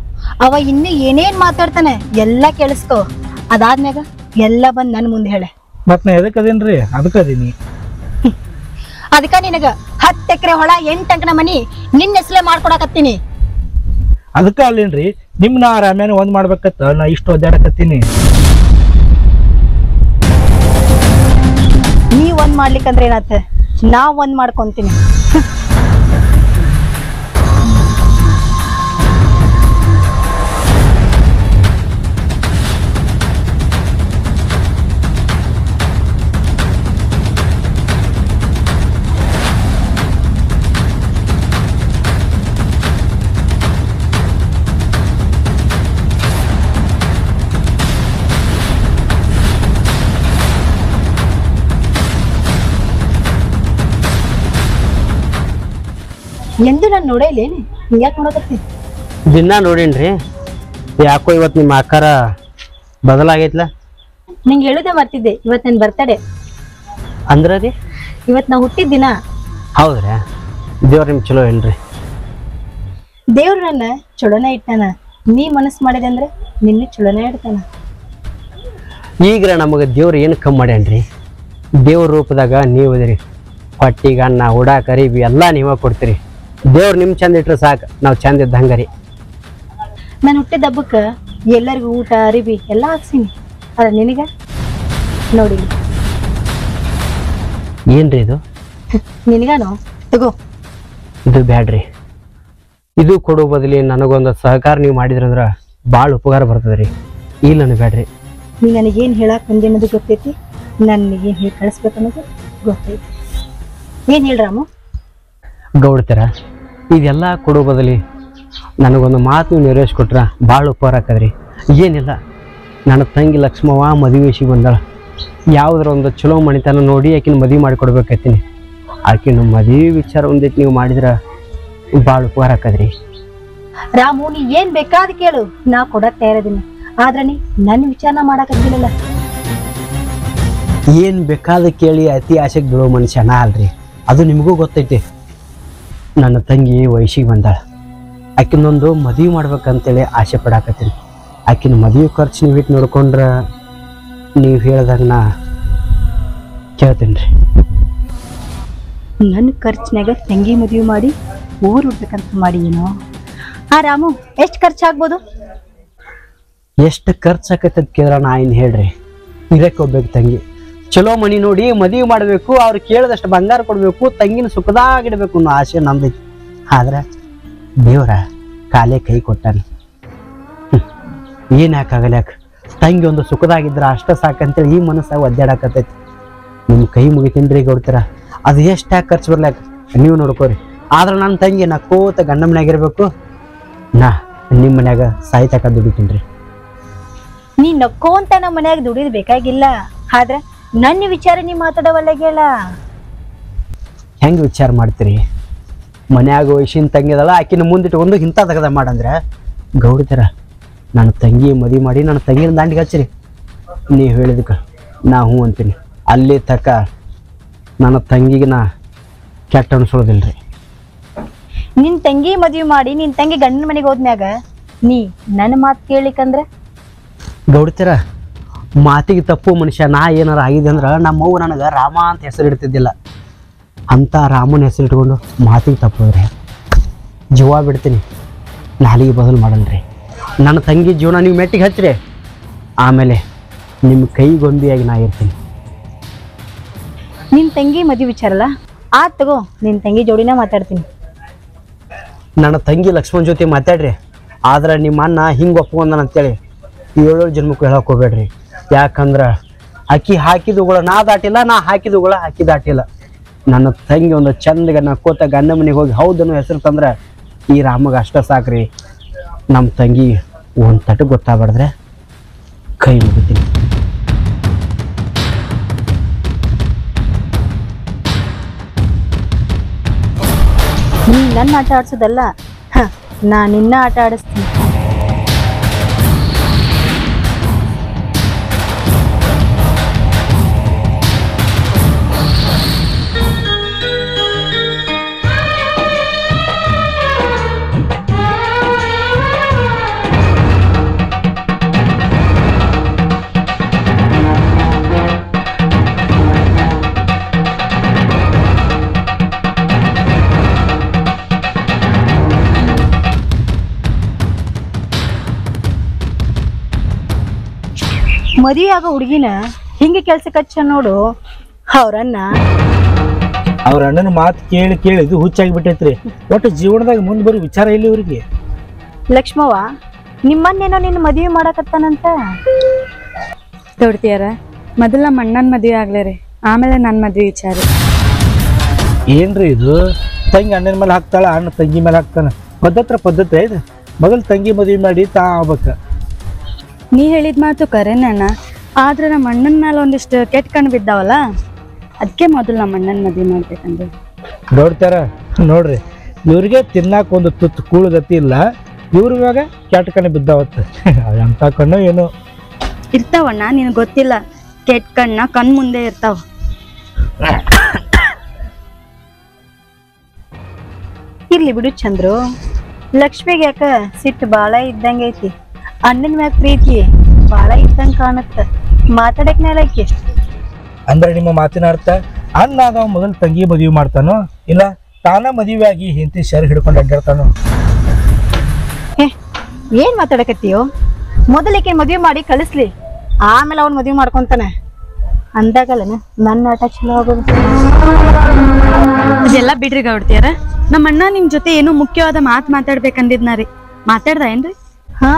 ಅವ ಇನ್ನು ಏನೇನ್ ಮಾತಾಡ್ತಾನೆ ಎಲ್ಲ ಕೇಳಿಸ್ಕೋ. ಅದಾದ್ಮ್ಯಾಗ ಎಲ್ಲ ಬಂದ್ ನನ್ ಮುಂದೆ ಹೇಳೆ. ಮತ್ ನಾ ಎದಕ್ ಅದೇನ್ರಿ? ಅದಕ್ಕ ಅದೀನಿ. ಅದಕ್ಕ ನಿನಗ ಹತ್ತು ಎಕರೆ ಹೊಳ ಎಂಟ್ ಅಂಕನ ಮನಿ ನಿನ್ನ ಹೆಸಲೇ ಮಾಡ್ಕೊಡಕತ್ತೀನಿ. ಅದಕ್ಕೆ ಅಲ್ಲೇನ್ರಿ? ನಿಮ್ನ ಆ ರಾಮ್ಯಾನ ಒಂದ್ ಮಾಡ್ಬೇಕತ್ತ ನಾ ಇಷ್ಟು ಒದ್ದಾಡಕತ್ತೀನಿ. ನೀ ಒಂದ್ ಮಾಡ್ಲಿಕ್ಕಂದ್ರೆ ಏನಾತ ನಾ ಒಂದ್ ಮಾಡ್ಕೊಂತೀನಿ. ಎಂದು ನಾನು ನೋಡೇಲೇನು? ಯಾಕೆ ನೋಡಕತ್ತಿ? ದಿನ ನೋಡೇನ್ರಿ. ಯಾಕೋ ಇವತ್ತು ನಿಮ್ಮ ಆಕಾರ ಬದಲಾಗೈತ್ಲ? ನಿಂಗೆ ಹೇಳುದೇ ಮರ್ತಿದ್ದೆ. ಇವತ್ತು ನನ್ನ ಬರ್ತಡೆ ಅಂದ್ರ ರೀ? ಇವತ್ ನಾ ಹುಟ್ಟಿದ ದಿನ. ಹೌದ್ರಾ? ದೇವ್ರ ನಿಮ್ ಚಲೋ ಏನ್ರಿ? ದೇವ್ರು ನನ್ನ ಚೊಲೋನ ಇಟ್ಟಾನ. ನೀ ಮನಸ್ಸು ಮಾಡಿದೆ ಅಂದ್ರೆ ನಿನ್ನ ಚೊಲೋನ ಇಡ್ತಾನ. ಈಗ ನಮಗೆ ದೇವ್ರು ಏನು ಕಮ್ಮಿ ಮಾಡ್ಯಾನ್ರಿ? ದೇವ್ರ ರೂಪದಾಗ ನೀವು ಅದಿರಿ ಹೊಟ್ಟಿಗೆ ಅನ್ನ ಉಡಾಕ ಅರಿಬಿ ಎಲ್ಲ ನೀವೇ ಕೊಡ್ತೀರಿ. ದೇವ್ರು ನಿಮ್ ಚಂದ ಇಟ್ರೆ ಸಾಕು. ನಾವು ಚಂದ ಇದ್ದ ಹಂಗರಿ ನಾನು ಹುಟ್ಟಿದ ಹಬ್ಬಕ್ಕ ಎಲ್ಲರಿಗೂ ಊಟ ಅರಿವಿ ಎಲ್ಲ ಹಾಕ್ಸೀನಿ. ಅದ ನಿನಗ? ನೋಡಿ. ಏನ್ರಿ ಇದು? ನಿನಗನು? ತಗೋ. ಇದು ಬ್ಯಾಡ್ರಿ. ಇದು ಕೊಡೋ ಬದಲಿ ನನಗೊಂದು ಸಹಕಾರ ನೀವು ಮಾಡಿದ್ರಂದ್ರ ಭಾಳ ಉಪಕಾರ ಬರ್ತದ್ರಿ ಇಲ್ಲ ನನಗೆ ಬ್ಯಾಡ್ರಿ. ನೀ ನನಗೇನು ಹೇಳಕ್ ಬಂದೆ ಅನ್ನೋದು ಗೊತ್ತೈತಿ? ನನಗೆ ಹೇಳಿ ಕಳಿಸ್ಬೇಕು ಅನ್ನೋದು ಗೊತ್ತೈತಿ. ಏನು ಹೇಳ್ರಾಮು ಗೌಡ್ತಾರ? ಇದೆಲ್ಲ ಕೊಡೋ ಬದಲಿ ನನಗೊಂದು ಮಾತು ನೆರವೇರಿಸ್ಕೊಟ್ರ ಭಾಳ ಉಪಕಾರ ಆಕದ್ರಿ. ಏನಿಲ್ಲ ನನ್ನ ತಂಗಿ ಲಕ್ಷ್ಮವ ಮದುವೆ ಬಂದಳ. ಬಂದಾಳ ಯಾವುದ್ರ ಒಂದು ಚಲೋ ಮಣಿತನ ನೋಡಿ ಆಕಿನ ಮದುವೆ ಮಾಡಿಕೊಡ್ಬೇಕೈತೀನಿ ಆಕಿನ ಮದುವೆ ವಿಚಾರ ಒಂದಿಟ್ಟು ನೀವು ಮಾಡಿದ್ರೆ ಭಾಳ ಉಪಕಾರ ಆಕದ್ರಿ. ರಾಮು ನೀ ಏನ್ ಬೇಕಾದ ಕೇಳು ನಾ ಕೊಡಕ್ ತಯಾರದೀನಿ ಆದ್ರೆ ನೀ ನನ್ನ ವಿಚಾರ ಮಾಡಕತ್ತಿಲ್ಲ ಏನು ಬೇಕಾದ ಕೇಳಿ ಅತಿ ಆಸೆಗೆ ಬೀಳೋ ಮನುಷ್ಯ ನಾ ಅಲ್ರಿ. ಅದು ನಿಮಗೂ ಗೊತ್ತೈತಿ. ನನ್ನ ತಂಗಿ ವಯಸ್ಸಿಗೆ ಬಂದಾಳ. ಆಕಿನೊಂದು ಮದುವೆ ಮಾಡ್ಬೇಕಂತೇಳಿ ಆಸೆ ಪಡಾಕತ್ತೀನಿ. ಆಕಿನ ಮದುವೆ ಖರ್ಚು ನೀವು ಇಟ್ಟು ನೋಡ್ಕೊಂಡ್ರ ನೀವು ಹೇಳ್ದಾಗ ನಾ ಕೇಳ್ತೀನಿ ರೀ ನನ್ನ ಖರ್ಚಿನಾಗ ತಂಗಿ ಮದುವೆ ಮಾಡಿ ಊರು ಹುಡ್ಬೇಕಂತ ಮಾಡಿ ಏನೋ ಆ ರಾಮು ಎಷ್ಟು ಖರ್ಚಾಗ್ಬೋದು? ಎಷ್ಟು ಖರ್ಚು ಕೇಳ್ರ ನಾ ಏನು ಹೇಳ್ರಿ. ಇರಕ್ಕೆ ಹೋಗ್ಬೇಕು ತಂಗಿ. ಚಲೋ ಮನಿ ನೋಡಿ ಮದುವೆ ಮಾಡಬೇಕು, ಅವ್ರು ಕೇಳಿದಷ್ಟು ಬಂಗಾರ ಕೊಡಬೇಕು, ತಂಗಿನ ಸುಖದಾಗಿಡಬೇಕು ಅನ್ನೋ ಆಸೆ ನಮ್ದೈತಿ ಆದ್ರೆ ದೇವ್ರ ಕಾಲೇ ಕೈ ಕೊಟ್ಟಾನೆ. ಏನು ತಂಗಿ ಒಂದು ಸುಖದಾಗಿದ್ರೆ ಅಷ್ಟ ಸಾಕಂತೇಳಿ ಈ ಮನಸ್ಸಾಗ ಒದ್ದಾಡಕತ್ತೈತಿ. ನಿಮ್ಮ ಕೈ ಮುಗಿತೀನಿ ಗೌಡ್ತೀರ ಅದು ಎಷ್ಟು ಯಾಕೆ ಖರ್ಚು ಬರ್ಲಾಕ ನೀವು ನೋಡ್ಕೋರಿ. ಆದ್ರೆ ನನ್ನ ತಂಗಿ ನಕ್ಕೋತ ಗಂಡ ಮನ್ಯಾಗ ಇರ್ಬೇಕು. ನಾ ನಿಮ್ಮ ಮನ್ಯಾಗ ಸಾಯ್ತಕ ದುಡಿತೀನಿ ರೀ. ನೀ ನಕ್ಕೋಂತ ನಮ್ಮ ಮನ್ಯಾಗ ದುಡಿದ್ ಬೇಕಾಗಿಲ್ಲ. ಆದ್ರ ನನ್ನ ವಿಚಾರ ನೀ ಮಾತಾಡವಲ್ಲಗೇಳ ಹೆಂಗೆ ವಿಚಾರ ಮಾಡ್ತೀರಿ? ಮನ್ಯಾಗ ವಯಸ್ಸಿನ ತಂಗಿದಲ್ಲ ಆಕಿನ ಮುಂದಿಟ್ಕೊಂಡು ಇಂಥ ತಗದ ಮಾಡಂದ್ರೆ? ಗೌಡಿತರ ನನ್ನ ತಂಗಿ ಮದಿ ಮಾಡಿ ನನ್ನ ತಂಗಿನ ದಾಂಡಿಗೆ ಹಚ್ಚಿರಿ. ನೀವು ಹೇಳಿದಕ್ಕೆ ನಾ ಹ್ಞೂ ಅಂತೀನಿ. ಅಲ್ಲಿ ತಕ್ಕ ನನ್ನ ತಂಗಿಗೆ ನಾ ಕೆಟ್ಟ ಅನ್ಸೋದಿಲ್ಲ ರೀ ನಿನ್ ತಂಗಿ ಮದುವೆ ಮಾಡಿ ನಿನ್ನ ತಂಗಿ ಗಂಡನ ಮನೆಗೆ ಹೋದ್ಮ್ಯಾಗ ನೀ ನನ್ನ ಮಾತು ಕೇಳಿಕಂದ್ರೆ? ಗೌಡಿತರ ಮಾತಿಗೆ ತಪ್ಪು ಮನುಷ್ಯ ನಾ ಏನಾರ ಆಗಿದೆ ಅಂದ್ರೆ ನಮ್ಮವ್ವ ನನಗೆ ರಾಮ ಅಂತ ಹೆಸರು ಇಡ್ತಿದ್ದಿಲ್ಲ. ಅಂತ ರಾಮನ ಹೆಸರು ಇಟ್ಕೊಂಡು ಮಾತಿಗೆ ತಪ್ಪಿದ್ರೆ ಜೀವ ಬಿಡ್ತೀನಿ. ನಾಲಿಗೆ ಬದಲು ಮಾಡಲ್ರಿ. ನನ್ನ ತಂಗಿ ಜೀವನ ನೀವು ಮೆಟ್ಟಿಗೆ ಹಚ್ಚಿರಿ. ಆಮೇಲೆ ನಿಮ್ಮ ಕೈಗೊಂಬಿಯಾಗಿ ನಾ ಇರ್ತೀನಿ. ನಿನ್ನ ತಂಗಿ ಮದುವೆ ವಿಚಾರಲ್ಲ ಆ ತಗೋ ನಿನ್ನ ತಂಗಿ ಜೋಡಿನ ಮಾತಾಡ್ತೀನಿ. ನನ್ನ ತಂಗಿ ಲಕ್ಷ್ಮಣ್ ಜೊತೆ ಮಾತಾಡ್ರಿ. ಆದ್ರೆ ನಿಮ್ಮ ಅಣ್ಣ ಹಿಂಗೆ ಒಪ್ಕೊಂಡನ ಅಂತೇಳಿ ಏಳೇಳು ಜನ್ಮಕ್ಕೂ ಹೇಳಕ್ಕೆ ಹೋಗ್ಬೇಡ್ರಿ. ಯಾಕಂದ್ರೆ ಅಕ್ಕಿ ಹಾಕಿದುಗಳ ನಾ ದಾಟಿಲ್ಲ, ನಾ ಹಾಕಿದುಗಳ ಅಕ್ಕಿ ದಾಟಿಲ್ಲ. ನನ್ನ ತಂಗಿ ಒಂದು ಚಂದಗ ಕೋತ ಗಂಡ ಮನೆಗೆ ಹೋಗಿ ಹೌದನ್ನು ಹೆಸರು ತಂದ್ರೆ, ಈ ರಾಮಗ ಅಷ್ಟ ಸಾಕ್ರಿ. ನಮ್ಮ ತಂಗಿ ಒಂದು ತಟ್ಟು ಗೊತ್ತಾಗ್ಬಾರ್ದ್ರೆ ಕೈ ಮುಗಿತೀನಿ. ನೀನು ನನ್ನ ಆಟ ಆಡ್ಸೋದಲ್ಲ ನಾ ನಿನ್ನ ಆಟ ಆಡಿಸ್ತೀನಿ. ಮದುವೆ ಆಗೋ ಹುಡುಗಿನ ಹಿಂಗೆ ಕೆಲ್ಸಕ್ಕೆ ಹಚ್ಚ ನೋಡು ಅವ್ರನ್ನ. ಅವ್ರ ಅಣ್ಣನ ಮಾತು ಕೇಳಿ ಕೇಳಿ ಇದು ಹುಚ್ಚಾಗಿ ಬಿಟ್ಟೈತ್ರಿ. ಒಟ್ಟು ಜೀವನದಾಗ ಮುಂದೆ ಬರೋ ವಿಚಾರ ಇಲ್ಲ ಇವ್ರಿಗೆ. ಲಕ್ಷ್ಮವ್ವ ನಿಮ್ಮನ್ನೇನೋ ನಿನ್ನ ಮದುವೆ ಮಾಡಕತ್ತಾನಂತ? ತೊಡ್ತೀಯಾರ ಮೊದಲ ನಮ್ಮ ಅಣ್ಣನ ಮದುವೆ ಆಗ್ಲೇ ರೀ ಆಮೇಲೆ ನನ್ನ ಮದುವೆ ವಿಚಾರ. ಏನ್ರಿ ಇದು? ತಂಗಿ ಅಣ್ಣನ ಮೇಲೆ ಹಾಕ್ತಾಳ ಅಣ್ಣ ತಂಗಿ ಮೇಲೆ ಹಾಕ್ತಾನ? ಪದ್ಧತ್ರ ಪದ್ಧತಿ ಇದು ಮೊದಲು ತಂಗಿ ಮದುವೆ ಮಾಡಿ ತಾ ಆಗ್ಬೇಕ. ನೀ ಹೇಳಿದ ಮಾತು ಕರೆನಣ್ಣ ಆದ್ರೆ ನಮ್ಮ ಅಣ್ಣನ ಮೇಲೆ ಒಂದಿಷ್ಟು ಕೆಟ್ಟ ಕಣ್ಣು ಬಿದ್ದಾವಲ್ಲ ಅದಕ್ಕೆ ಮೊದಲು ನಮ್ಮ ಅಣ್ಣನ ಮದುವೆ ಮಾಡ್ಬೇಕಂದ್ರೆ ನೋಡ್ತಾರ? ನೋಡ್ರಿ ಇವ್ರಿಗೆ ತಿನ್ನಾಕ ಒಂದು ತುತ್ತು ಕೂಳುಗತಿ ಇಲ್ಲ ಇವ್ರ ಇವಾಗ ಕೆಟ್ಟ ಕಣ್ಣು ಬಿದ್ದಾವತ್ತ. ಅಂತ ಕಣ್ಣು ಏನು. ಇರ್ತಾವಣ್ಣ ನಿನ್ ಗೊತ್ತಿಲ್ಲ ಕೆಟ್ಟ ಕಣ್ಣ ಕಣ್ ಮುಂದೆ ಇರ್ತಾವ. ಇರ್ಲಿ ಬಿಡು ಚಂದ್ರು. ಲಕ್ಷ್ಮಿಗೆ ಯಾಕ ಸಿಟ್ಟು ಬಾಳ ಇದ್ದಂಗೆ ಐತಿ ಅಣ್ಣನ ಮ್ಯಾಗ ಪ್ರೀತಿ ಬಾಳ ಇದ್ದಂಗ ಕಾಣತ್ತ. ಮಾತಾಡಕ್ ನೆಲಕ್ಕೆ ಅಂದ್ರೆ ನಿಮ್ಮ ಮಾತಿನ ಅರ್ಥ ಅಣ್ಣ ಆಗ ಮೊದಲು ತಂಗಿ ಮದುವೆ ಮಾಡ್ತಾನೋ ಇಲ್ಲ ತಾನ ಮದುವೆ ಆಗಿ ಹೆಂಡತಿ ಶರ್ ಹಿಡ್ಕೊಂಡು ಅಡ್ಡಾಡ್ತಾನೋ? ಏನ್ ಮಾತಾಡಕತ್ತೀಯೋ? ಮೊದಲಿಗೆ ಮದುವೆ ಮಾಡಿ ಕಳಿಸ್ಲಿ ಆಮೇಲೆ ಅವನ್ ಮದುವೆ ಮಾಡ್ಕೊಂತಾನೆ. ಅಂದಾಗಲ್ಲನ? ನನ್ನ ಆಟ ಚಲೋ ಆಗೋದು. ಇದೆಲ್ಲ ಬಿಡ್ರಿ ಗೌಡ್ತಿಯಾರ ನಮ್ಮ ಅಣ್ಣ ನಿಮ್ ಜೊತೆ ಏನೋ ಮುಖ್ಯವಾದ ಮಾತು ಮಾತಾಡ್ಬೇಕಂದಿದ್ನ ರೀ. ಮಾತಾಡ್ದ ಏನ್ರಿ? ಹಾ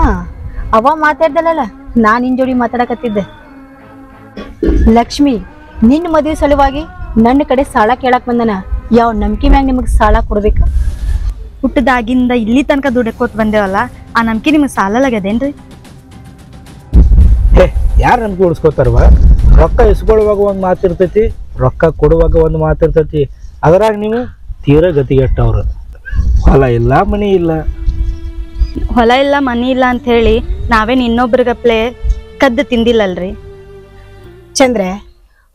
ಅವ ಮಾತಾಡ್ದಲ್ಲ ನಾನ್ ನಿನ್ ಜೋಡಿ ಮಾತಾಡಕತ್ತಿದ್ದೆ. ಲಕ್ಷ್ಮಿ ನಿನ್ನ ಮದುವೆ ಸಲುವಾಗಿ ನನ್ನ ಕಡೆ ಸಾಲ ಕೇಳಕ್ ಬಂದನ. ಯಾವ ನಂಬಿಕೆ ಮ್ಯಾಗ ನಿಮಗ್ ಸಾಲ ಕೊಡ್ಬೇಕ? ಹುಟ್ಟದಾಗಿಂದ ಇಲ್ಲಿ ತನಕ ದುಡಕೋತ್ ಬಂದೇವಲ್ಲ ಆ ನಂಬಿಕೆ ನಿಮ್ಗೆ ಸಾಲಲಾಗ್ಯದೇನ್ರಿ ಹೇ ಯಾರ ನಂಬಿಕೆ ಉಳಿಸ್ಕೋತಾರವ? ರೊಕ್ಕ ಇಸ್ಕೊಳ್ಳುವಾಗ ಒಂದು ಮಾತಿರ್ತೈತಿ ರೊಕ್ಕ ಕೊಡುವಾಗ ಒಂದು ಮಾತಿರ್ತೈತಿ ಅದ್ರಾಗ ನೀವು ತೀರಾ ಗತಿಗೆಟ್ಟವ್ರು. ಹೊಲ ಇಲ್ಲ ಮನಿ ಇಲ್ಲ. ಹೊಲ ಇಲ್ಲ, ಮನಿ ಇಲ್ಲ ಅಂತ ಹೇಳಿ ನಾವೇನ್ ಇನ್ನೊಬ್ರಿಗಪ್ಲೆ ಕದ್ದು ತಿಂದಿಲ್ಲಲ್ರಿ. ಚಂದ್ರೆ,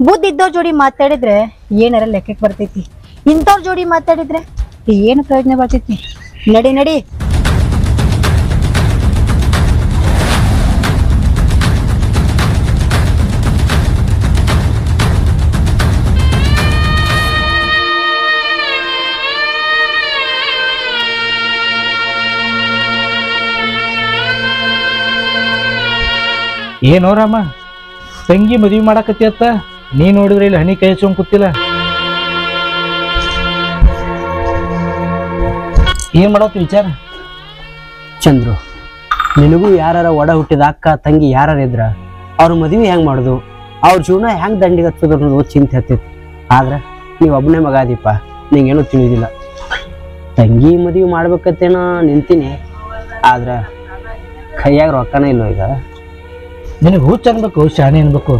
ಬುದ್ಧ ಇದ್ದವ್ರ ಜೋಡಿ ಮಾತಾಡಿದ್ರೆ ಏನಾರ ಲೆಕ್ಕಕ್ಕೆ ಬರ್ತೈತಿ. ಇಂಥವ್ರ ಜೋಡಿ ಮಾತಾಡಿದ್ರೆ ಏನು ಪ್ರಯೋಜನ ಬರ್ತೈತಿ? ನಡಿ ನಡಿ. ಏನೋ ರಾಮ? ತಂಗಿ ಮದುವೆ ಮಾಡಾಕತ್ತಿ ಅತ್ತ? ನೀ ನೋಡಿದ್ರೆ ಇಲ್ಲಿ ಹನಿ ಕೈ ಹಚ್ಕೊಂಡ್ ಕೂತಿಲ್ಲ. ಏನ್ ಮಾಡೋತಿ ವಿಚಾರ? ಚಂದ್ರು, ನಿನಗೂ ಯಾರ ಒಡ ಹುಟ್ಟಿದ ಅಕ್ಕ, ತಂಗಿ ಯಾರ ಇದ್ರ, ಅವ್ರ ಮದುವೆ ಹೆಂಗ್ ಮಾಡುದು? ಅವ್ರ ಜೀವನ ಹೆಂಗ್ ದಂಡಿಗೆ ಹತ್ತದ ಅನ್ನೋದು ಚಿಂತೆ ಹತ್ತಿತ್ತು. ಆದ್ರೆ ನೀವು ಒಬ್ಬನೇ ಮಗ ಅದೀಪ ನಿಂಗೇನು ತಿಳಿದಿಲ್ಲ. ತಂಗಿ ಮದುವೆ ಮಾಡ್ಬೇಕತ್ತೇನೋ ನಿಂತೀನಿ, ಆದ್ರೆ ಕೈಯಾಗ ರೊಕ್ಕನೇ ಇಲ್ಲ ಈಗ? ನಿನಗೆ ಹುಚ್ಚ ಅನ್ಬೇಕು ಶಾಣೆ ಅನ್ಬೇಕು.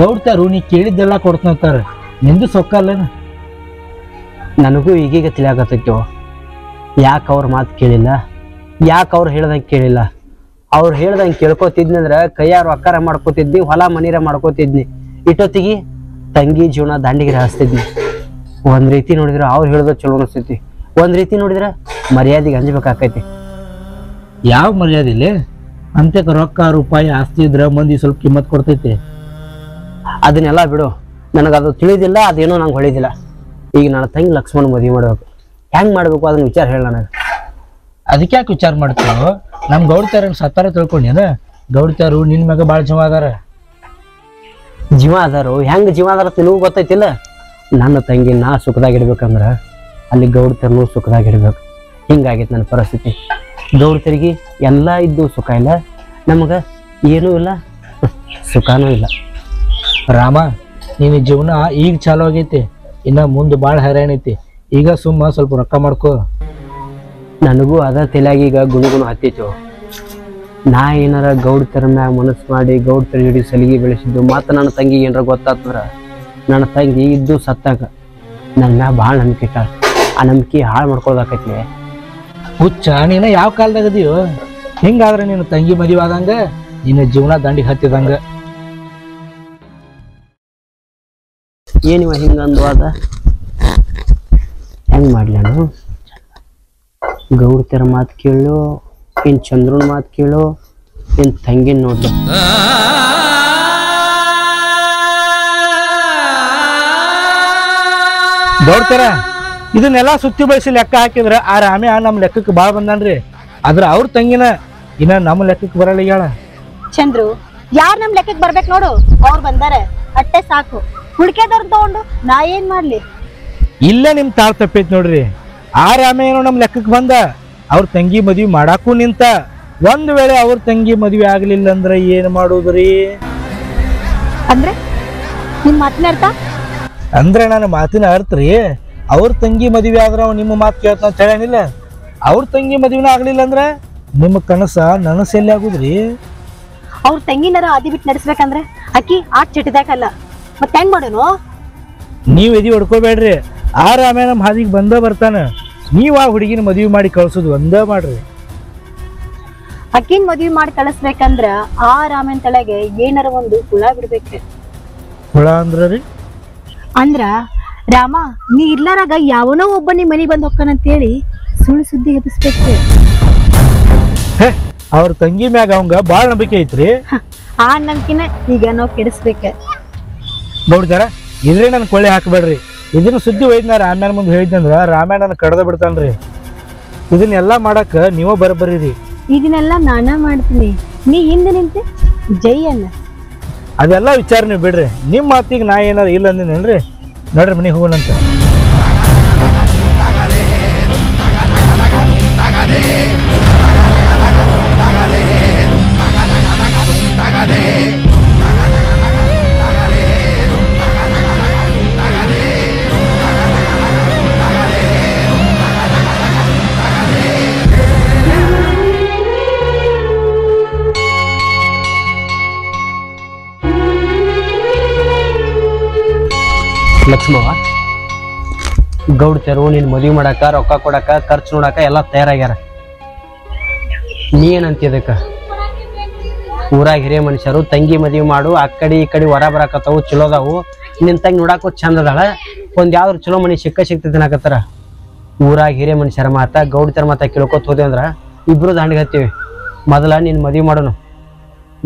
ಗೌಡ್ತಾರು ನೀ ಕೇಳಿದ್ದೆಲ್ಲ ಕೊಡ್ತಂತಾರ ನಿಂದು ಸೊಕ್ಕಲ್ಲ ಅಲ್ಲೇನ? ನನಗೂ ಈಗೀಗ ತಿಳಿಯಾಕತ್ತೈತೋ. ಯಾಕೆ ಅವ್ರ ಮಾತು ಕೇಳಿಲ್ಲ? ಯಾಕೆ ಅವ್ರು ಹೇಳ್ದಂಗೆ ಕೇಳಿಲ್ಲ? ಅವ್ರು ಹೇಳ್ದಂಗೆ ಕೇಳ್ಕೊತಿದ್ನಿ ಅಂದ್ರೆ ಕೈಯಾರು ಅಕ್ಕಾರ ಮಾಡ್ಕೋತಿದ್ನಿ ಹೊಲ ಮನೀರ ಮಾಡ್ಕೋತಿದ್ನಿ. ಇಟ್ಟೊತ್ತಿಗೆ ತಂಗಿ ಜೀವನ ದಾಂಡಿಗೆ ಹಾಸ್ತಿದ್ನಿ. ಒಂದು ರೀತಿ ನೋಡಿದ್ರೆ ಅವ್ರು ಹೇಳ್ದ ಚಲೋ ಅನಿಸ್ತೈತಿ ಒಂದು ರೀತಿ ನೋಡಿದ್ರೆ ಮರ್ಯಾದೆಗೆ ಹಂಚ್ಬೇಕಾಕೈತಿ ಯಾವ ಮರ್ಯಾದೆ ಅಂತಕ ರೊಕ್ಕ ರೂಪಾಯಿ ಆಸ್ತಿ ಇದ್ರೆ ಮಂದಿ ಸ್ವಲ್ಪ ಕಿಮ್ಮತ್ ಕೊಡ್ತೈತಿ. ಅದನ್ನೆಲ್ಲ ಬಿಡು. ನನಗೆ ಅದು ತಿಳಿದಿಲ್ಲ ಅದೇನೋ ನಂಗೆ ಹೊಳಿದಿಲ್ಲ. ಈಗ ನನ್ನ ತಂಗಿ ಲಕ್ಷ್ಮಣ್ ಮದುವೆ ಮಾಡಬೇಕು. ಹೆಂಗೆ ಮಾಡಬೇಕು ಅದನ್ನ ವಿಚಾರ ಹೇಳ ನನಗೆ. ಅದಕ್ಕೆ ಯಾಕೆ ವಿಚಾರ ಮಾಡ್ತೀವೋ ನಮ್ ಗೌಡ್ತಾರ ಸತ್ತಾರ ತಿಳ್ಕೊಂಡೇನ ಗೌಡ್ತಾರು ನಿನ್ನ ಮ್ಯಾಗ ಭಾಳ ಜೀವ ಅದಾರ. ಜೀವ ಅದಾರು. ಹೆಂಗ್ ಜೀವ ಅದಾರ ನಿನಗೂ ಗೊತ್ತೈತಿಲ್ಲ? ನನ್ನ ತಂಗಿ ನಾ ಸುಖದಾಗಿಡ್ಬೇಕಂದ್ರ ಅಲ್ಲಿ ಗೌಡ್ತರನು ಸುಖದಾಗಿಡ್ಬೇಕು ಹಿಂಗಾಗೈತೆ ನನ್ನ ಪರಿಸ್ಥಿತಿ. ಗೌಡ್ತರಿಗೆ ಎಲ್ಲ ಇದ್ದು ಸುಖ ಇಲ್ಲ. ನಮಗೆ ಏನೂ ಇಲ್ಲ ಸುಖನೂ ಇಲ್ಲ. ರಾಮ ನಿನ್ನ ಜೀವನ ಈಗ ಚಾಲು ಆಗೈತಿ. ಇನ್ನು ಮುಂದೆ ಭಾಳ ಹೈರಾಣ ಐತಿ. ಈಗ ಸುಮ್ಮ ಸ್ವಲ್ಪ ರೊಕ್ಕ ಮಾಡ್ಕೋ. ನನಗೂ ಅದ ತಲೆಯಾಗಿ ಈಗ ಗುಣಗುಣ ಹತ್ತಿತ್ತು ನಾ ಏನಾರ ಗೌಡ ಮ್ಯಾಗ ಮನಸ್ಸು ಮಾಡಿ ಗೌಡ್ತರ ಹಿಡಿ ಸಲಿಗೆ ಬೆಳೆಸಿದ್ದು ಮತ್ತು ನನ್ನ ತಂಗಿ ಏನಾರ ಗೊತ್ತಾತ್ಮರ ನನ್ನ ತಂಗಿ ಇದ್ದು ಸತ್ತಾಗ. ನನ್ನ ಮ್ಯಾಗ ಭಾಳ ನಂಬಿಕೆ ಇಟ್ಟ ಆ ನಂಬಿಕೆ ಹಾಳು ಮಾಡ್ಕೊಳ್ದಾಕೈತಿ ಹುಚ್ಚ ನೀನ ಯಾವ ಕಾಲದಾಗ ಅದೀಯೋ ಹಿಂಗಾದ್ರೆ ನಿನ್ನ ತಂಗಿ ಮದುವಾದಂಗ ನಿನ್ನ ಜೀವನ ದಂಡಿ ಹತ್ತಿದಂಗ ಏನಿವ ಹಿಂಗಂದು ಅದ ಹೆಂಗ್ ಮಾಡ್ಲ ನಾನು ಗೌಡ್ತರ ಮಾತು ಕೇಳು ಇನ್ ಚಂದ್ರನ ಮಾತು ಕೇಳು ಇನ್ ತಂಗಿನ ನೋಡ್ಲು ಗೌಡ್ತಾರ ಇದನ್ನೆಲ್ಲ ಸುತ್ತಿ ಬಯಸಿ ಲೆಕ್ಕ ಹಾಕಿದ್ರೆ ಆ ರಾಮ್ಯ ನಮ್ಮ ಲೆಕ್ಕಕ್ಕೆ ಬಾಳ ಬಂದಾನ್ರಿ. ಆದ್ರೆ ಅವ್ರ ತಂಗಿನ ಇನ್ನ ನಮ್ಮ ಲೆಕ್ಕಕ್ಕೆ ಬರಲ್ಲ ಹೇಳ ಚಂದ್ರು ಯಾರು ನಮ್ಮ ಲೆಕ್ಕಕ್ಕೆ ಬರ್ಬೇಕು ನೋಡು? ಅವ್ರು ಬಂದಾರೆ. ಅಟ್ಟೆ ಸಾಕು. ಹುಡ್ಕೆದವ್ರನ್ನ ತಗೊಂಡು ನಾ ಏನ್ ಮಾಡ್ಲಿ? ಇಲ್ಲ ನಿಮ್ ತಾಳ್ ತಪ್ಪೈತ್ ನೋಡ್ರಿ. ಆ ರಾಮ ಏನೋ ನಮ್ಮ ಲೆಕ್ಕಕ್ಕೆ ಬಂದ. ಅವ್ರ ತಂಗಿ ಮದ್ವಿ ಮಾಡಾಕು ನಿಂತ. ಒಂದ್ ವೇಳೆ ಅವ್ರ ತಂಗಿ ಮದ್ವಿ ಆಗ್ಲಿಲ್ಲ ಅಂದ್ರೆ ಏನ್ ಮಾಡುದ್ರಿ? ಅಂದ್ರೆ? ನಿಮ್ ಮಾತಿನ ಅರ್ಥ? ಅಂದ್ರೆ ನನ್ನ ಮಾತಿನ ಅರ್ಥ ರೀ. ಅವ್ರ ತಂಗಿ ಮದುವೆ ಆದ್ರೆ ಅವ್ ನಿಮ್ಮ ಮಾತು ಕೇಳ್ತಾನ ಅಂತ ಹೇಳೇನಿಲ್ಲ ಅವ್ರ ತಂಗಿ ಮದುವೆನ ಆಗ್ಲಿಲ್ಲ ಅಂದ್ರೆ ನಿಮ್ಮ ಕನಸ ನನಸ ಎಲ್ಲಿ ಆಗುದ್ರಿ? ಅವ್ರ ತಂಗಿನರ ಆದಿ ಬಿಟ್ಟು ನಡೆಸ್ಬೇಕಂದ್ರೆ ಅಕ್ಕಿ ಆಟ ಚಿಟ್ಟದಾಕಲ್ಲ ಮತ್ತೆ ಹೆಂಗ್ ಮಾಡೋನು? ನೀವ್ ಎದಿ ಹೊಡ್ಕೋಬೇಡ್ರಿ. ಆ ನಮ್ಮ ನಮ್ ಹಾದಿಗೆ ಬಂದ ಬರ್ತಾನ. ನೀವ್ ಆ ಹುಡುಗಿನ ಮದುವೆ ಮಾಡಿ ಕಳ್ಸೋದು ಒಂದ ಮಾಡ್ರಿ. ಅಕ್ಕಿನ ಮದುವೆ ಮಾಡಿ ಕಳಿಸ್ಬೇಕಂದ್ರ ಆ ರಾಮನ್ ತಲೆಗೆ ಏನಾರ ಒಂದು ಹುಳ ಬಿಡ್ಬೇಕು. ಹುಳ ಅಂದ್ರ ರೀ? ಅಂದ್ರ ರಾಮ ನೀ ಇರ್ಲಾರಾಗ ಯಾವನೋ ಒಬ್ಬ ನಿಮ್ ಮನೆಗ್ ಬಂದ್ ಹೇಳಿ ಸುಳ್ಳು ಸುದ್ದಿ ಎಬ್ಬಿಸ್ಬೇಕು ಹೇ ಅವ್ರ ತಂಗಿ ಮ್ಯಾಗ ಅವಂಗ ಬಾಳ ನಂಬಿಕೆ ಐತ್ರಿ. ಆ ನಂಬಿಕೆನ ಈಗ ನಾವು ಕೆಡಿಸ್ಬೇಕ. ನೋಡ್ತಾರ ಇದ್ರೆ ನನ್ ಕೊಳ್ಳೆ ಹಾಕ್ಬೇಡ್ರಿ. ಇದನ್ನ ಸುದ್ದಿ ಒಯ್ದ್ನ ರಾಮಾಯಣ ಮುಂದೆ ಹೇಳಿದ್ನಂದ್ರ ರಾಮಾಯಣನ ಕಡದ ಕಡ್ದ ಬಿಡ್ತಾನ್ರಿ. ಇದನ್ನೆಲ್ಲ ಮಾಡಕ್ ನೀವ ಬರಬರೀರಿ. ಇದನ್ನೆಲ್ಲ ನಾನ ಮಾಡ್ತೀನಿ. ನೀ ಹಿಂದೆ ನಿಂತೆ ಜೈ ಅಲ್ಲ ಅದೆಲ್ಲ ವಿಚಾರ ನೀವು ಬಿಡ್ರಿ. ನಿಮ್ಮ ಮಾತಿಗೆ ನಾ ಏನಾರ ಇಲ್ಲ ಅಂದಿನೇನ್ರಿ ನೋಡ್ರಿ ಮನೆಗೆ ಹೋಗೋಣಂತ. ಲಕ್ಷ್ಮವ್ವ. ತೆರವು ನೀನ್ ಮದುವೆ ಮಾಡಾಕ, ರೊಕ್ಕ ಕೊಡಾಕ, ಖರ್ಚು ನೋಡಾಕ ಎಲ್ಲ ತಯಾರಾಗ್ಯಾರ. ನೀ ಏನಂತ ಊರಾಗ ಹಿರಿಯ ಮನುಷ್ಯರು ತಂಗಿ ಮದುವೆ ಮಾಡು, ಆ ಕಡೆ ಈ ಕಡೆ ಹೊರ ಬರಾಕತ್ತಾವು, ಚಲೋ ಅದಾವು. ನಿನ್ ತಂಗಿ ನೋಡಾಕು ಚಂದ ಅದಾಳ. ಒಂದ್ ಯಾವ್ದ್ರ ಚಲೋ ಮನಿ ಸಿಕ್ಕ ಸಿಕ್ತೈತಿ ಅನ್ನಕತ್ತಾರ ಊರಾಗ ಹಿರಿಯ ಮನುಷ್ಯರ ಮಾತ ಗೌಡ್ತರ ಮಾತ ಕೇಳ್ಕೊತ ಹೋದೆ ಅಂದ್ರ ಇಬ್ರು ದಾಂಡಿಗೆ ಮೊದಲ ನೀನ್ ಮದುವೆ ಮಾಡೋನು.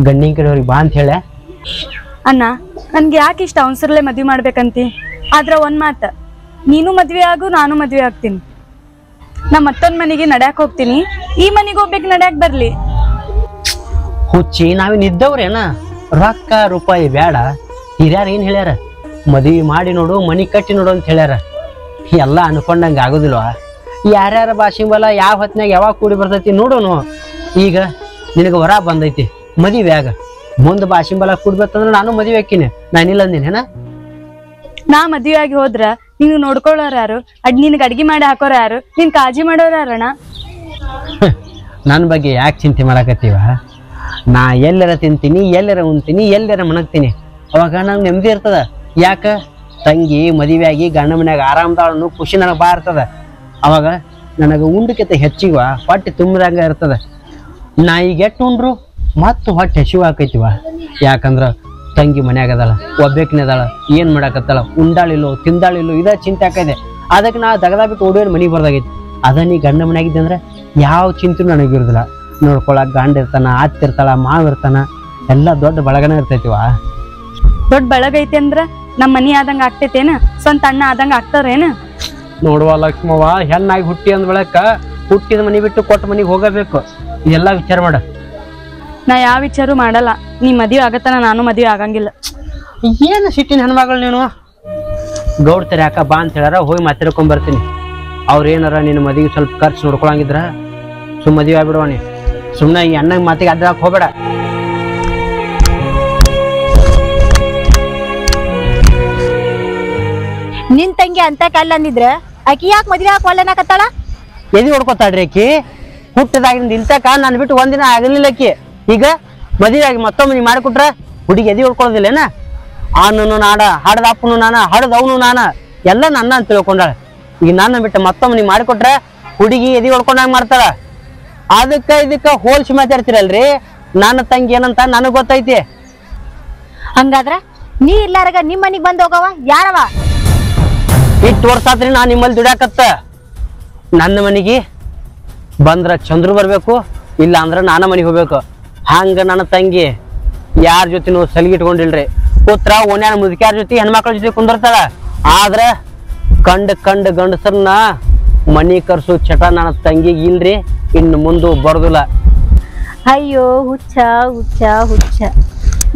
ಗಂಡಿನ ಕಡೆ ಅವ್ರಿಗೆ ಬಾ ಅಂತ ಹೇಳೆ ಅಣ್ಣ, ನನ್ಗೆ ಯಾಕೆ ಇಷ್ಟ ಅವಸರಲ್ಲೇ ಮದ್ವೆ ಮಾಡ್ಬೇಕಂತಿ? ಆದ್ರ ಒಂದ್ ಮಾತ, ನೀನು ಮದ್ವೆ ಆಗು, ನಾನು ಮದ್ವೆ ಆಗ್ತೀನಿ. ನಾ ಮತ್ತೊಂದ್ ಮನೆಗೆ ನಡ್ಯಾಕ್ ಹೋಗ್ತೀನಿ. ಈ ಮನೆಗೆ ಹೋಗ್ಬೇಕು, ನಡ್ಯಾಕ್ ಬರ್ಲಿ. ಹುಚ್ಚಿ, ನಾವೇನ್ ಇದ್ದವ್ರೇನ ರೊಕ್ಕ, ರೂಪಾಯಿ ಬೇಡ ಹಿರ್ಯಾರ ಏನ್ ಹೇಳ್ಯಾರ? ಮದ್ವಿ ಮಾಡಿ ನೋಡು, ಮನಿ ಕಟ್ಟಿ ನೋಡು ಅಂತ ಹೇಳ್ಯಾರ. ಎಲ್ಲ ಅನ್ಕೊಂಡಂಗ ಆಗುದಿಲ್ವಾ? ಯಾರ್ಯಾರ ಭಾಷೆ ಬಲ ಯಾವ ಹೊತ್ನ್ಯಾಗ ಯಾವಾಗ ಕೂಡಿ ಬರ್ತೈತಿ ನೋಡೋನು. ಈಗ ನಿನಗೆ ವರ ಬಂದೈತಿ, ಮದುವೆ ಆಗ. ಮುಂದ್ ಬಾಶಿಂಬಲ ಕುಡ್ಬೇಕಂದ್ರ ನಾನು ಮದ್ವೆ ಹಾಕಿನಿ ನಾನಿಲ್ಲ ಅಂದಿನ ನಾ ಮದ್ವೆ ಆಗಿ ಹೋದ್ರ ನೀನು ನೋಡ್ಕೊಳ್ಳೋರ ಯಾರು? ಅಡ್ ನಿನ್ಗೆ ಅಡ್ಗೆ ಮಾಡಿ ಹಾಕೋರ ಯಾರು? ನಿನ್ ಕಾಳಜಿ ಮಾಡೋರ ಯಾರಣ ನನ್ ಬಗ್ಗೆ ಯಾಕೆ ಚಿಂತೆ ಮಾಡಾಕತ್ತೀವ? ನಾ ಎಲ್ಲರ ತಿಂತೀನಿ ಎಲ್ಲರ ಉಣ್ತೀನಿ ಎಲ್ಲರ ಮಣಗ್ತೀನಿ. ಅವಾಗ ನಂಗೆ ನೆಮ್ಮದಿ ಇರ್ತದ. ಯಾಕ? ತಂಗಿ ಮದುವೆಯಾಗಿ ಗಂಡ ಮನ್ಯಾಗ ಆರಾಮದಾಳನು ಖುಷಿ ನನಗೆ ಬಾ ಇರ್ತದ. ಅವಾಗ ನನಗೆ ಉಂಡಕ್ಕಿಂತ ಹೆಚ್ಚಿವ ಹೊಟ್ಟೆ ತುಂಬಿದಂಗ ಇರ್ತದ. ನಾ ಈಗ ಎಟ್ಟು ಉಂಡ್ರು? ಮತ್ತು ಹೊಟ್ಟೆ ಹಸಿವು ಆಕೈತಿವ ಯಾಕಂದ್ರ ತಂಗಿ ಮನ್ಯಾಗ ಅದಾಳ ಒಬ್ಬೇಕಿನ ಅದಾಳ ಏನ್ ಮಾಡಾಕತ್ತಾಳ ಉಂಡಾಳಿಲ್ಲೋ ತಿಂದಾಳಿಲ್ಲೋ ಇದ ಚಿಂತೆ ಆಕೈತೆ. ಅದಕ್ಕೆ ನಾ ದಗದ ಬಿಟ್ಟು ಓಡೋನ್ ಮನೆಗೆ ಬರ್ದಾಗೈತಿ. ಅದ ನೀ ಗಂಡ ಮನೆಯಾಗಿದ್ದೆ ಅಂದ್ರೆ ಯಾವ ಚಿಂತೆ ನನಗಿರುದಿಲ್ಲ ನೋಡ್ಕೊಳಕ್ ಗಂಡ ಇರ್ತಾನ ಅತ್ತಿರ್ತಾಳ ಮಾವ ಇರ್ತಾನ ಎಲ್ಲ ದೊಡ್ಡ ಬಳಗನ ಇರ್ತೈತಿವ ದೊಡ್ಡ ಬೆಳಗೈತಿ ಅಂದ್ರ ನಮ್ ಮನಿ ಆದಂಗ ಆಗ್ತೈತೇನ? ಸ್ವಂತ ಅಣ್ಣ ಆದಂಗ ಆಗ್ತಾರೇನ? ನೋಡುವ ಲಕ್ಷ್ಮವ್ವ ಹೆಣ್ಣಾಗಿ ಹುಟ್ಟಿ ಅಂದ ಬಳಕ ಹುಟ್ಟಿದ ಮನಿ ಬಿಟ್ಟು ಕೊಟ್ಟ ಮನಿಗೆ ಹೋಗಬೇಕು. ಇದೆಲ್ಲ ವಿಚಾರ ಮಾಡ. ನಾ ಯಾವ ವಿಚಾರ ಮಾಡಲ್ಲ. ನೀ ಮದ್ವೆ ಆಗತ್ತನ ನಾನು ಮದ್ವೆ ಆಗಂಗಿಲ್ಲ. ಏನು ಸಿಟ್ಟಿನ ಹೆಣ್ಮಗಳು ನೀನು? ಗೌಡ್ತಾರೆ ಯಾಕ ಬಾ ಅಂತ ಹೇಳಾರ ಹೋಗಿ ಮಾತಾಡ್ಕೊಂಡ್ ಬರ್ತೀನಿ. ಅವ್ರ ಏನಾರ ನಿನ್ನ ಮದುವೆ ಸ್ವಲ್ಪ ಖರ್ಚು ನೋಡ್ಕೊಳಂಗಿದ್ರ ಸುಮ್ ಮದುವೆ ಆಗ್ಬಿಡವಣಿ ಸುಮ್ಮನೆ ಈ ಅಣ್ಣಗೆ ಮಾತಿಗೆ ಅಡ್ಡಾಕ್ ಹೋಗ್ಬೇಡ. ನಿನ್ ತಂಗಿ ಅಂತ ಕಲ್ಲ ಅಂದಿದ್ರೆ ಆಕಿ ಯಾಕೆ ಮದ್ವೆ ಹಾಕೋಲ್ಲನಾಕತ್ತಾಳ ಎದಿ ಹೊಡ್ಕೊತಾಳ್ರಿ ಆಕಿ? ಹುಟ್ಟದಾಗಿಂದ ಇಲ್ತಕ ನಾನು ಬಿಟ್ಟು ಒಂದಿನ ಆಗಲಿಲ್ಲ ಆಕಿ. ಈಗ ಮದುವೆ ಆಗಿ ಮತ್ತೊಮ್ಮೆ ನೀವು ಮಾಡಿಕೊಟ್ರೆ ಹುಡುಗಿ ಎದಿ ಹೊಡ್ಕೊಳ್ಳೋದಿಲ್ಲೇನ ಆನನು ನಾಡ ಹಾಡದ ಅಪ್ಪನು ನಾನ ಹಾಡದ ಅವನು ನಾನ ಎಲ್ಲ ನನ್ನ ಅಂತ ತಿಳ್ಕೊಂಡಾಳ. ಈಗ ನನ್ನ ಬಿಟ್ಟು ಮತ್ತೊಮ್ಮೆ ನೀವು ಮಾಡಿಕೊಟ್ರೆ ಹುಡುಗಿ ಎದಿ ಹೊಡ್ಕೊಂಡಂಗೆ ಮಾಡ್ತಾಳ. ಅದಕ್ಕೆ ಇದಕ್ಕೆ ಹೋಲ್ಸಿ ಮಾತಾಡ್ತಿರಲ್ರಿ ನನ್ನ ತಂಗಿ ಏನಂತ ನನಗೆ ಗೊತ್ತೈತಿ. ಹಂಗಾದ್ರ ನೀ ಇಲ್ಲಾರಾಗ ನಿಮ್ಮ ಮನಿಗ್ ಬಂದ್ ಹೋಗವ? ಯಾರವ? ಇಟ್ಟು ವರ್ಷ ಆತ್ರಿ ನಾ ನಿಮ್ಮಲ್ಲಿ ದುಡ್ಯಾಕತ್ತ. ನನ್ನ ಮನೆಗೆ ಬಂದ್ರ ಚಂದ್ರು ಬರಬೇಕು ಇಲ್ಲ ಅಂದ್ರೆ ನಾನ ಮನೆಗೆ ಹೋಗ್ಬೇಕು. ಹಂಗ ನನ್ನ ತಂಗಿ ಯಾರ ಜೊತೆನೂ ಸಲಿಗಿಟ್ಕೊಂಡಿಲ್ರಿ. ಪುತ್ರ ಓನ್ಯಾನ ಮುದುಕ್ಯಾರ ಜೊತೆ ಹೆಣ್ಮಕ್ಳ ಜೊತೆ ಕುಂದಿರ್ತಾಳ. ಆದ್ರೆ ಕಂಡು ಕಂಡು ಗಂಡಸರನ್ನ ಮನಿ ಕರ್ಸು ಚಟ ನನ್ನ ತಂಗಿಗೆ ಇಲ್ರಿ ಇನ್ನು ಮುಂದೆ ಬರೋದಿಲ್ಲ. ಅಯ್ಯೋ ಹುಚ್ಚ ಹುಚ್ಚ ಹುಚ್ಚ.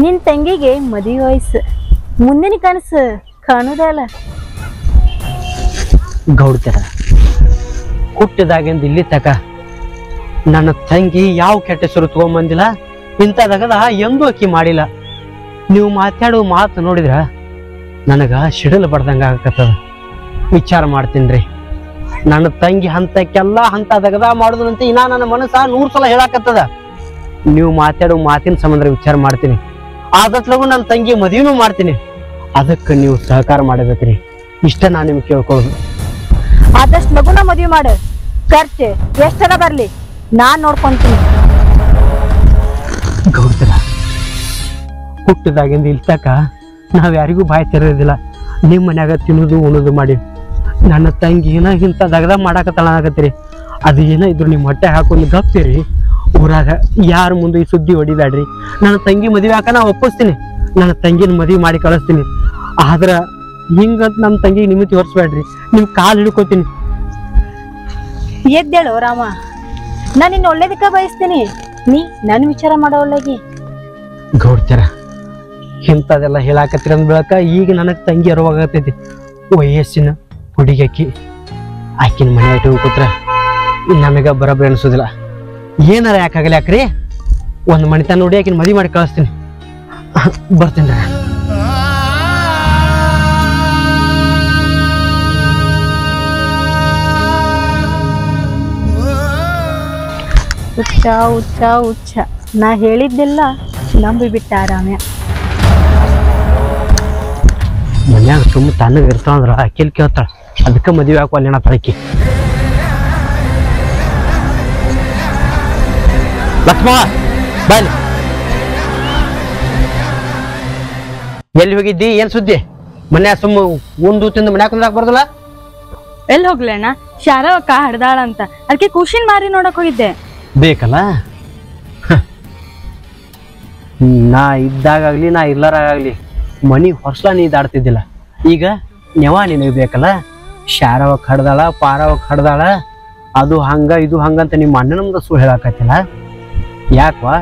ನಿನ್ ತಂಗಿಗೆ ಮದುವೆ ವಯಸ್ಸು. ಮುಂದಿನ ಕನಸು ಕಾಣುದಲ್ಲ ಗೌಡ್ತರ ಹುಟ್ಟಿದಾಗಿಂದ ಇಲ್ಲಿ ತಕ. ನನ್ನ ತಂಗಿ ಯಾವ ಕೆಟ್ಟ ಹೆಸರು ತಗೊಂಬಂದಿಲ್ಲ? ಇಂಥದಾಗದ ಎಂದೂ ಅಕ್ಕಿ ಮಾಡಿಲ್ಲ. ನೀವು ಮಾತಾಡೋ ಮಾತು ನೋಡಿದ್ರ ನನಗ ಸಿಡಲ್ ಬಡ್ದಂಗ ಆಗತ್ತದ ವಿಚಾರ ರೀ ನನ್ನ ತಂಗಿ ಹಂತಕ್ಕೆಲ್ಲ ಹಂತ ದಗದ ಮಾಡುದಂತ ಇನ್ನ ನನ್ನ ಮನಸ್ಸ ನೂರ್ ಸಲ ಹೇಳಾಕತ್ತದ. ನೀವು ಮಾತಾಡೋ ಮಾತಿನ ಸಂಬಂಧ ವಿಚಾರ ಮಾಡ್ತೀನಿ. ಆದತ್ಲಗು ನನ್ನ ತಂಗಿ ಮದುವೆನೂ ಮಾಡ್ತೀನಿ. ಅದಕ್ಕೆ ನೀವು ಸಹಕಾರ ಮಾಡಬೇಕ್ರಿ. ಇಷ್ಟ ನಾನು ನಿಮ್ಗೆ ಕೇಳ್ಕೊಳ್ಳೋದು. ಆದಷ್ಟು ಮಗುನ ಮದುವೆ ಮಾಡು. ಖರ್ಚು. ಎಷ್ಟರ ಬರ್ಲಿ? ನಾನ್ ನೋಡ್ಕೊಂತೀನಿ. ಗೌರ್ತರ ಹುಟ್ಟಿದಾಗಿಂದ ಇಲ್ತಕ ನಾವ್ ಯಾರಿಗೂ ಬಾಯಿ ತೆರೋದಿಲ್ಲ ನಿಮ್ಮ ಮನ್ಯಾಗ ತಿನ್ನೋದು ಉಣೋದು ಮಾಡಿ. ನನ್ನ ತಂಗಿ ಏನ ಇಂಥ ದಗದ ಮಾಡಾಕತ್ತಳಾಗತ್ತೀರಿ ಅದು ಏನೋ ಇದ್ರು ನಿಮ್ಮ ಹೊಟ್ಟೆ ಹಾಕೊಂಡು ಗಪ್ತೀರಿ. ಊರಾಗ ಯಾರ ಮುಂದೆ ಈ ಸುದ್ದಿ ಹೊಡಿಬ್ಯಾಡ್ರಿ. ನನ್ನ ತಂಗಿ ಮದುವೆ ಹಾಕ ನಾ ಒಪ್ಪಿಸ್ತೀನಿ. ನನ್ನ ತಂಗಿನ ಮದುವೆ ಮಾಡಿ ಕಳಿಸ್ತೀನಿ. ಆದ್ರ ಹಿಂಗಂತ ನಮ್ಮ ತಂಗಿಗೆ ನಿಮಿತಿ ಹೊರಿಸ್ಬೇಡ್ರಿ ನಿಮ್ ಕಾಲು ಹಿಡ್ಕೋತೀನಿ. ಎದ್ದೇಳು ರಾಮ. ನಾನು ನಿನ್ನ ಒಳ್ಳೇದಕ್ಕ ಬಯಸ್ತೀನಿ. ನೀ ನನ್ ವಿಚಾರ ಮಾಡೋ ಮಾಡೋಳಗಿ ಗೌಡ್ತಾರ ಇಂಥದೆಲ್ಲ ಹೇಳಾಕತ್ತಿರ ಬೆಳಕ ಈಗ ನನಗೆ ತಂಗಿ ಅರವಾಗತೈತಿ ವಯಸ್ಸಿನ ಹುಡುಗಕ್ಕಿ ಆಕಿ ಆಕಿನ ಮನೆ ಇಟ್ಟು ಕೂತ್ರ ನಮಗೆ ಬರಬ್ರಿ ಅನ್ಸೋದಿಲ್ಲ. ಏನಾರ ಯಾಕಾಗಲಿ ಯಾಕ್ರಿ ಒಂದು ಮಣಿತ ನೋಡಿ ಆಕಿನ ಮದಿ ಮಾಡಿ ಕಳಿಸ್ತೀನಿ. ಬರ್ತೀನಿ. ಹುಚ್ಚ ಹುಚ್ಚ ಹುಚ್ಚ. ನಾ ಹೇಳಿದ್ದೆಲ್ಲ ನಂಬಿ ಬಿಟ್ಟ ರಾಮ್ಯ. ಮನ್ಯಾಗ ತುಂಬ ತಣ್ಣಗೆ ಇರ್ತಾವಂದ್ರ ಅಂದ್ರ ಆಕಿಲ್ ಕೇಳ್ತಾಳ ಅದಕ್ಕೆ ಮದುವೆ ಹಾಕುವ ಅಲ್ಲಿ ತಳಕಿ ಲಕ್ಷ್ಮ ಬಾಯ್ ಎಲ್ಲಿ ಹೋಗಿದ್ದಿ ಏನ್ ಸುದ್ದಿ? ಮನ್ಯಾಗ ಸುಮ್ಮ ಒಂದು ತಿಂದು ಮನ್ಯಾಗ ಕುಂದ್ರಾಕ್ ಬರ್ದಲ್ಲ? ಎಲ್ಲಿ ಹೋಗ್ಲಣ್ಣ ಶಾರವಕ್ಕ ಹಡ್ದಾಳ ಅಂತ ಅದಕ್ಕೆ ಖುಷಿನ್ ಮಾರಿ ನೋಡಕ್ ಹೋಗಿದ್ದೆ. ಬೇಕಲ್ಲ. ನಾ ಇದ್ದಾಗಲಿ ನಾ ಇಲ್ಲರಾಗಲಿ ಮನಿ ಹೊಸ್ಲ ನೀ ದಾಡ್ತಿದ್ದಿಲ್ಲ ಈಗ ನೆವ ನಿನಗೆ ಬೇಕಲ್ಲ? ಶಾರವ ಕಡ್ದಾಳ ಪಾರವ ಕಡ್ದಾಳ ಅದು ಹಂಗ ಇದು ಹಂಗಂತ ನಿಮ್ಮ ಅಣ್ಣ ನಮ್ದು ಸುಳ್ಳು ಹೇಳಾಕತ್ತಿಲ್ಲ? ಯಾಕವಾ?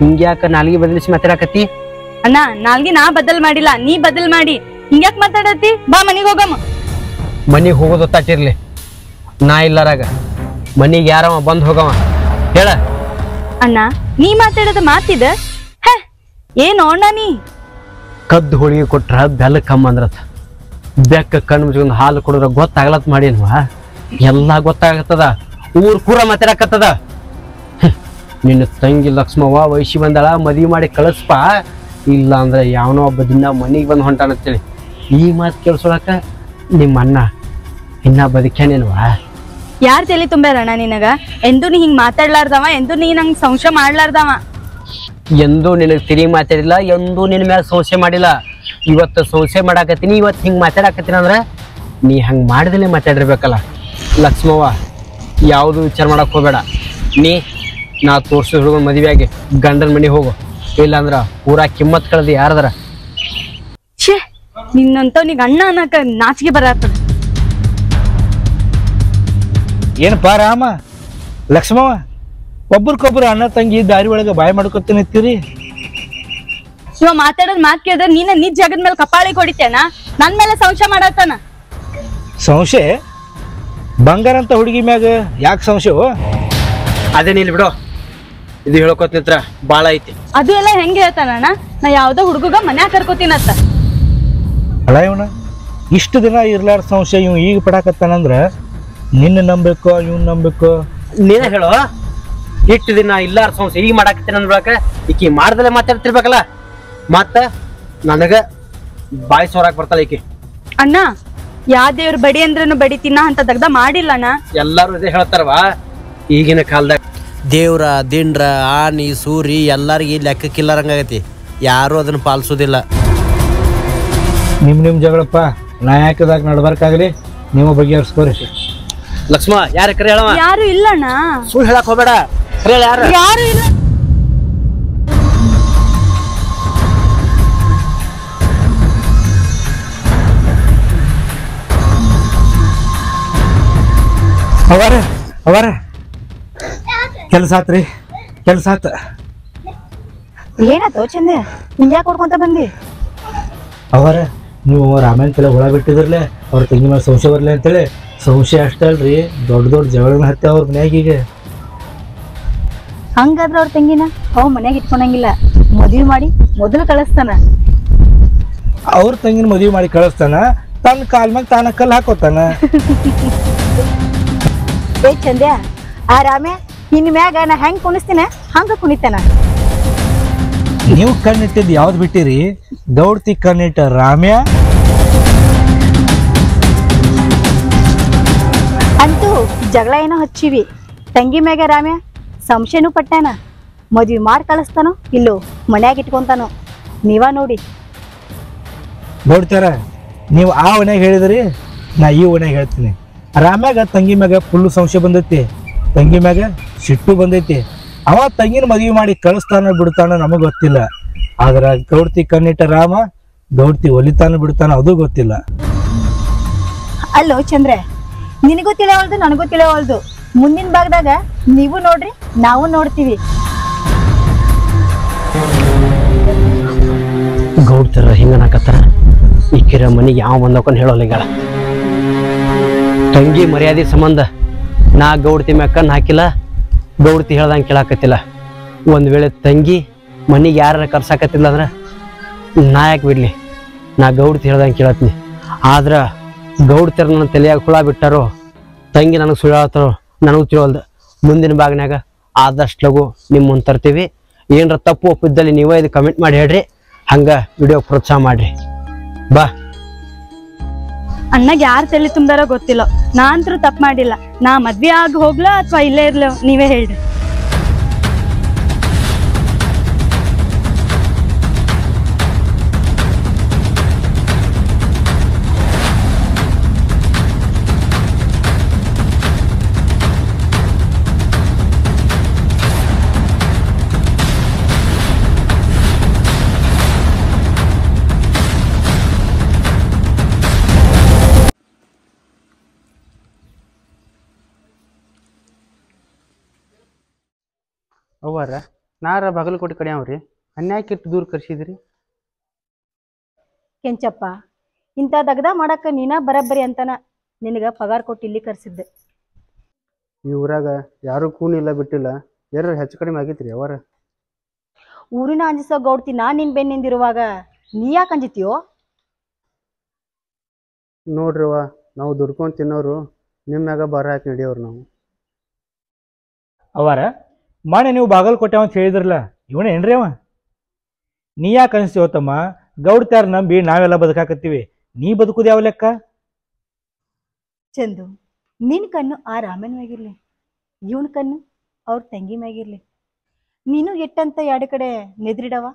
ಹಿಂಗ್ಯಾಕ ನಾಲ್ಗೆ ಬದಲಿಸಿ ಮಾತಾಡಕತ್ತಿ? ಅಣ್ಣ ನಾಲ್ಗೆ ನಾ ಬದಲ್ ಮಾಡಿಲ್ಲ ನೀ ಬದಲ್ ಮಾಡಿ. ಹಿಂಗ್ಯಾಕ್ ಮಾತಾಡತ್ತಿ? ಬಾ ಮನಿಗೆ ಹೋಗಮ್ಮ ಮನಿಗೆ ಹೋಗೋದು ತಟ್ಟಿರ್ಲಿ ನಾ ಇಲ್ಲರಾಗ ಮನಿಗೆ ಯಾರವ ಬಂದು ಹೋಗವ. ಹೇಳ. ಅಣ್ಣ ನೀ ಮಾತಾಡೋದ ಮಾತಿದ? ಏನು ಏನೋ ಅಣ್ಣ ನೀ? ಕದ್ದು ಹೋಳಿಗೆ ಕೊಟ್ರ ಬೆಲ್ಲ ಕಮ್ಮ ಅಂದ್ರತ. ಬೆಕ್ಕ ಕಣ್ಣು ಮುಚ್ಕೊಂಡು ಹಾಲು ಕೊಡಿದ್ರ ಗೊತ್ತಾಗ್ಲತ್ ಮಾಡೇನ್ವಾ ಎಲ್ಲ ಗೊತ್ತಾಗತ್ತದ. ಊರ್ ಕೂರ ಮಾತಾಡಕತ್ತದ. ನಿನ್ನ ತಂಗಿ ಲಕ್ಷ್ಮವ್ವ ವಯಸ್ಸಿ ಬಂದಾಳ ಮದುವೆ ಮಾಡಿ ಕಳಿಸ್ಪ. ಇಲ್ಲ ಅಂದ್ರೆ ಯಾವನೋ ಒಬ್ಬ ದಿನ ಮನಿಗೆ ಬಂದು ಹೊಂಟಾನಂತೇಳಿ. ಈ ಮಾತು ಕೇಳಿಸೋಳಕ ನಿಮ್ಮ ಅಣ್ಣ ಇನ್ನ ಬದುಕ್ಯಾನೇನ್ವಾ? ಯಾರ್ ತಲೆ ತುಂಬ್ಯಾರಣ್ಣ ನಿನಗ? ಎಂದು ನೀ ಹಿಂಗ್ ಮಾತಾಡ್ಲಾರ್ದವ ಎಂದು ನೀ ನಂಗ್ ಸಂಶಯ ಮಾಡ್ಲಾರ್ದವ? ಎಂದೂ ನಿನಗೆ ತಿರಿ ಮಾತಾಡಿಲ್ಲ ಎಂದೂ ನಿನ್ನ ಮ್ಯಾಲ ಸಂಶಯ ಮಾಡಿಲ್ಲ. ಇವತ್ತು ಸಂಶಯ ಮಾಡಾಕತ್ತೀನಿ ಇವತ್ತು ಹಿಂಗೆ ಮಾತಾಡಕತ್ತೀನಿ ಅಂದ್ರೆ ನೀ ಹಂಗ್ ಮಾಡಿದಲೇ ಮಾತಾಡಿರ್ಬೇಕಲ್ಲ. ಲಕ್ಷ್ಮವ್ವ ಯಾವುದು ವಿಚಾರ ಮಾಡಕ್ ಹೋಗ್ಬೇಡ. ನೀ ನಾ ತೋರ್ಸಿದ ಹುಡುಗನ ಮದುವೆಯಾಗಿ ಗಂಡನ ಮನೆ ಹೋಗು. ಇಲ್ಲಾಂದ್ರ ಊರ ಕಿಮ್ಮತ್ ಕಳೆದು ಯಾರದಾರ? ಛೇ ನಿನ್ನಂತವ್ನಿಗೆ ಅಣ್ಣ ಅನ್ನಕ ನಾಚಿಗೆ ಬರತ್ತದ ಏನಪ್ಪ ರಾಮ? ಲಕ್ಷ್ಮವ ಒಬ್ರಿಗೊಬ್ರು ಅಣ್ಣ ತಂಗಿ ದಾರಿ ಒಳಗೆ ಬಾಯಿ ಮಾಡ್ಕೊತ ನಿಂತೀರಿ ಶಿವ ಮಾತಾಡೋದ್ ಮಾತ್ ಕೇಳಿದ್ರೆ ನೀನ ನಿಜ್ ಜಗದ ಮೇಲೆ ಕಪಾಳಿ ಹೊಡಿತೇನ ನನ್ ಮೇಲೆ ಸಂಶಯ ಮಾಡತ್ತಾನ? ಸಂಶಯ? ಬಂಗಾರ ಅಂತ ಹುಡುಗಿ ಮ್ಯಾಗ ಯಾಕೆ ಸಂಶಯ ಅದೇ ನೀಲ್ ಬಿಡು. ಇದು ಹೇಳ್ಕೊತ ನಿಂತ್ರ ಭಾಳ ಐತಿ. ಅದು ಎಲ್ಲ ಹೆಂಗ್ ಹೇಳ್ತಾನಣ್ಣ ನಾ ಯಾವ್ದೋ ಹುಡುಗಗ ಮನ್ಯಾಗ ಕರ್ಕೋತೀನತ್ತ ಅಲ್ಲ ಇವನ ಇಷ್ಟು ದಿನ ಇರ್ಲಾರ ಸಂಶಯ ಇವ್ ಈಗ ಪಡಾಕತ್ತಾನಂದ್ರ ನಿನ್ನ ನಂಬೇಕು ಇವ್ನ ನಂಬೇಕು? ನೀನ ಹೇಳು. ಇಷ್ಟು ದಿನ ಇಲ್ಲ ಸಂಸ್ಥೆ ಈಗ ಮಾಡಾಕತ್ತೀನಿ ಅಂದ್ಬಿಡಕ ಈಕಿ ಮಾಡ್ದಲೆ ಮಾತಾಡ್ತಿರ್ಬೇಕಲ್ಲ? ಮತ್ತ ನನಗ ಬಾಯಿ ಸೋರಾಕ್ ಬರ್ತಾಳ ಈಕಿ. ಅಣ್ಣ ಯಾ ದೇವ್ರ ಬಡಿ ಅಂದ್ರನು ಬಡಿ ತಿನ್ನ ಅಂತ ದಗ್ದ ಮಾಡಿಲ್ಲ ಅಣ್ಣ? ಎಲ್ಲಾರು ಇದೇ ಹೇಳ್ತಾರವಾ ಈಗಿನ ಕಾಲದಾಗ. ದೇವ್ರ ದಿಂಡ್ರ ಆನಿ ಸೂರಿ ಎಲ್ಲರಿಗೆ ಲೆಕ್ಕಕ್ಕಿಲ್ಲರಂಗಾಗೈತಿ ಯಾರು ಅದನ್ನ ಪಾಲಿಸೋದಿಲ್ಲ. ನಿಮ್ ನಿಮ್ ಜಗಳಪ್ಪ ನಾಯಕದಾಗ ನಡ್ಬಾರ್ಕಾಗ್ಲಿ ನೀವು ಬಗೆಹರಿಸ್ಕೋರಿ ಲಕ್ಷ್ಮ ಯಾರ ಕರೆ ಹೇಳವ? ಯಾರು ಇಲ್ಲಣ್ಣ. ಸುಳ್ಳು ಹೇಳಕ್ ಹೋಗ್ಬೇಡ. ಕರೆ ಹೇಳ ಯಾರ? ಯಾರು ಇಲ್ಲ. ಅವರ ಅವರ. ಕೆಲಸ ಆತ್ರಿ ಕೆಲಸ ಆತ. ಏನಾಯ್ತು ಚಂದ? ಹಿಂಗ್ಯಾಕ್ ಕೊಡ್ಕೊಂತ ಬಂದಿ? ಅವರ ನೀವು ರಾಮಾಯಣ ಕೆಲ ಹುಳ ಬಿಟ್ಟಿದ್ರಲೆ ಅವ್ರ ತಂಗಿ ಮೇಲೆ ಸಂಶಯ ಬರ್ಲಿ ಅಂತೇಳಿ ಸಂಶಯ ಅಷ್ಟೇ ಅಲ್ರಿ ದೊಡ್ಡ ದೊಡ್ಡ ಜಗಳ ಹತ್ತಿ ಅವ್ರ ಮನ್ಯಾಗ ಈಗ. ಹಂಗಾದ್ರ ಅವ್ರ ತಂಗಿನ ಅವ್ ಮನ್ಯಾಗ ಇಟ್ಕೊಂಡಂಗಿಲ್ಲ. ಮದ್ವಿ ಮಾಡಿ ಮೊದಲು ಕಳಿಸ್ತಾನ. ಅವ್ರ ತಂಗಿನ ಮದುವೆ ಮಾಡಿ ಕಳಿಸ್ತಾನ ತನ್ನ ಕಾಲ್ ಮ್ಯಾಗ ತಾನ ಕಲ್ಲು ಹಾಕೋತಾನ. ಏ ಚಂದ್ಯ ಆ ರಾಮ್ಯ ಇನ್ ಮ್ಯಾಗ ನಾ ಹೆಂಗ್ ಕುಣಿಸ್ತೀನ? ಹಂಗ ಕುಣಿತಾನ. ನೀವು ಕಣ್ಣಿಟ್ಟಿದ್ ಯಾವ್ದು ಬಿಟ್ಟಿರಿ? ದೌಡ್ತಿ ಕಣ್ಣಿಟ್ಟ ರಾಮ್ಯ? ಜಗಳ ಏನೋ ಹಚ್ಚಿವಿ. ತಂಗಿ ಮ್ಯಾಗ ರಾಮ್ಯ ಸಂಶಯನೂ ಪಟ್ಟಾನ ಮದ್ವಿ ಮಾಡಿ ಕಳಿಸ್ತಾನೋ ಇಲ್ಲೋ ಮನ್ಯಾಗ ಇಟ್ಕೊಂತಾನೋ. ನೀವ ನೋಡಿ. ನೋಡ್ತಾರ ನೀವು ಆ ಓಣ್ಯಾಗ ಹೇಳಿದ್ರಿ ನಾ ಈ ಓಣ್ಯಾಗ ಹೇಳ್ತೀನಿ. ರಾಮ್ಯಾಗ ತಂಗಿ ಮ್ಯಾಗ ಫುಲ್ಲು ಸಂಶಯ ಬಂದೈತಿ. ತಂಗಿ ಮ್ಯಾಗ ಸಿಟ್ಟು ಬಂದೈತಿ. ಅವ ತಂಗಿನ ಮದುವೆ ಮಾಡಿ ಕಳಿಸ್ತಾನ ಬಿಡ್ತಾನ ನಮಗ್ ಗೊತ್ತಿಲ್ಲ. ಆದ್ರ ಗೌಡ್ತಿ ಕಣ್ಣಿಟ್ಟ ರಾಮ ಗೌಡ್ತಿ ಒಲಿತಾನ ಬಿಡ್ತಾನ ಅದು ಗೊತ್ತಿಲ್ಲ. ಅಲ್ಲೋ ಚಂದ್ರ ನಿನಗೂ ತಿಳಿಯವಲ್ದು, ನನಗೂ ತಿಳಿಯವಲ್ದು. ಮುಂದಿನ ಭಾಗದಾಗ ನೀವು ನೋಡ್ರಿ, ನಾವು ನೋಡ್ತೀವಿ. ಗೌಡ್ತರ ಹಿಂಗನಾಕತ್ತಾರ? ಈಕಿರ ಮನೆಗೆ ಯಾವ ಬಂದಕೊಂಡ್ ಹೇಳೋಲಿಗಳ ತಂಗಿ ಮರ್ಯಾದೆ ಸಂಬಂಧ ನಾ ಗೌಡ್ತಿ ಮ್ಯಾಕನ್ ಹಾಕಿಲ್ಲ, ಗೌಡ್ತಿ ಹೇಳ್ದಂಗೆ ಕೇಳಾಕತ್ತಿಲ್ಲ. ಒಂದು ವೇಳೆ ತಂಗಿ ಮನೆಗೆ ಯಾರ ಕರ್ಸಾಕತ್ತಿಲ್ಲ ಅಂದ್ರೆ ನಾ ಯಾಕೆ ಬಿಡ್ಲಿ? ನಾ ಗೌಡ್ತಿ ಹೇಳ್ದಂಗೆ ಕೇಳತ್ತೀನಿ ಆದ್ರೆ ಗೌಡ್ತಿರ ನನ್ನ ತಲೆಯಾಗ ಹುಳ ಬಿಟ್ಟಾರೋ, ತಂಗಿ ನನಗೆ ಸುಳ್ಳಾತಾರೋ ನನಗೂ ತಿಳಿವಲ್ದು. ಮುಂದಿನ ಭಾಗನಾಗ ಆದಷ್ಟು ಲಗು ನಿಮ್ಮ ಮುಂದೆ ತರ್ತೀವಿ. ಏನರ ತಪ್ಪು ಒಪ್ಪಿದ್ದಲ್ಲಿ ನೀವೇ ಇದು ಕಮೆಂಟ್ ಮಾಡಿ ಹೇಳ್ರಿ. ಹಂಗ ವಿಡಿಯೋ ಪ್ರೋತ್ಸಾಹ ಮಾಡ್ರಿ. ಬಾ. ಅಣ್ಣಗೆ ಯಾರ್ ತಲೆ ತುಂಬಾರೋ ಗೊತ್ತಿಲ್ಲ. ನಾ ಅಂತೂ ತಪ್ಪು ಮಾಡಿಲ್ಲ. ನಾ ಮದ್ವೆ ಆಗಿ ಹೋಗ್ಲಾ ಅಥವಾ ಇಲ್ಲೇ ಇರ್ಲೋ, ನೀವೇ ಹೇಳ್ರಿ. ನಾರ ಬಾಗಲಕೋಟೆ ಕಡೆ ಅವ್ರಿ. ಅನ್ಯಾಕೆ ಇಟ್ಟು ದೂರ ಕರ್ಸಿದ್ರಿ? ಕೆಂಚಪ್ಪ ಇಂಥ ದಗದ ಮಾಡಕ್ಕ ನೀನ ಬರಬ್ಬರಿ ಅಂತನ ನಿನಗ ಪಗಾರ ಕೊಟ್ಟು ಇಲ್ಲಿ ಕರ್ಸಿದ್ದೆ. ಈ ಊರಾಗ ಯಾರು ಕೂನಿಲ್ಲ ಬಿಟ್ಟಿಲ್ಲ ಯಾರು ಹೆಚ್ಚು ಕಡಿಮೆ ಆಗೈತ್ರಿ ಅವರ. ಊರಿನ ಅಂಜಿಸೋ ಗೌಡ್ತಿ ನಾ ನಿನ್ ಬೆನ್ನಿಂದಿರುವಾಗ ನೀ ಯಾಕೆ ಅಂಜಿತೀಯೋ? ನೋಡ್ರಿವ ನಾವು ದುಡ್ಕೊಂಡು ತಿನ್ನೋರು ನಿಮ್ಮ ಮ್ಯಾಗ ಬರ ಹಾಕಿ ನಡೆಯೋರು ನಾವು. ಅವರ ಮಾಣೆ ನೀವು ಬಾಗಲಕೋಟೆ ಅಂತ ಹೇಳಿದ್ರಲ್ಲ ಇವನೇ ಏನ್ರಿ ಅವ? ನೀ ಯಾಕೆ ಅನಿಸ್ತೀವ ತಮ್ಮ ಗೌಡ್ತಾರ ನಂಬಿ ನಾವೆಲ್ಲ ಬದುಕಾಕತ್ತೀವಿ. ನೀ ಬದುಕುದು ಯಾವ ಲೆಕ್ಕ? ಚಂದು ನಿನ್ ಕಣ್ಣು ಆ ರಾಮನ್ ಮ್ಯಾಗಿರ್ಲಿ ಇವನ್ ಕಣ್ಣು ಅವ್ರ ತಂಗಿ ಮ್ಯಾಗಿರ್ಲಿ. ನೀನು ಎಟ್ಟಂತ ಎರಡು ಕಡೆ ನೆದ್ರಿಡವ?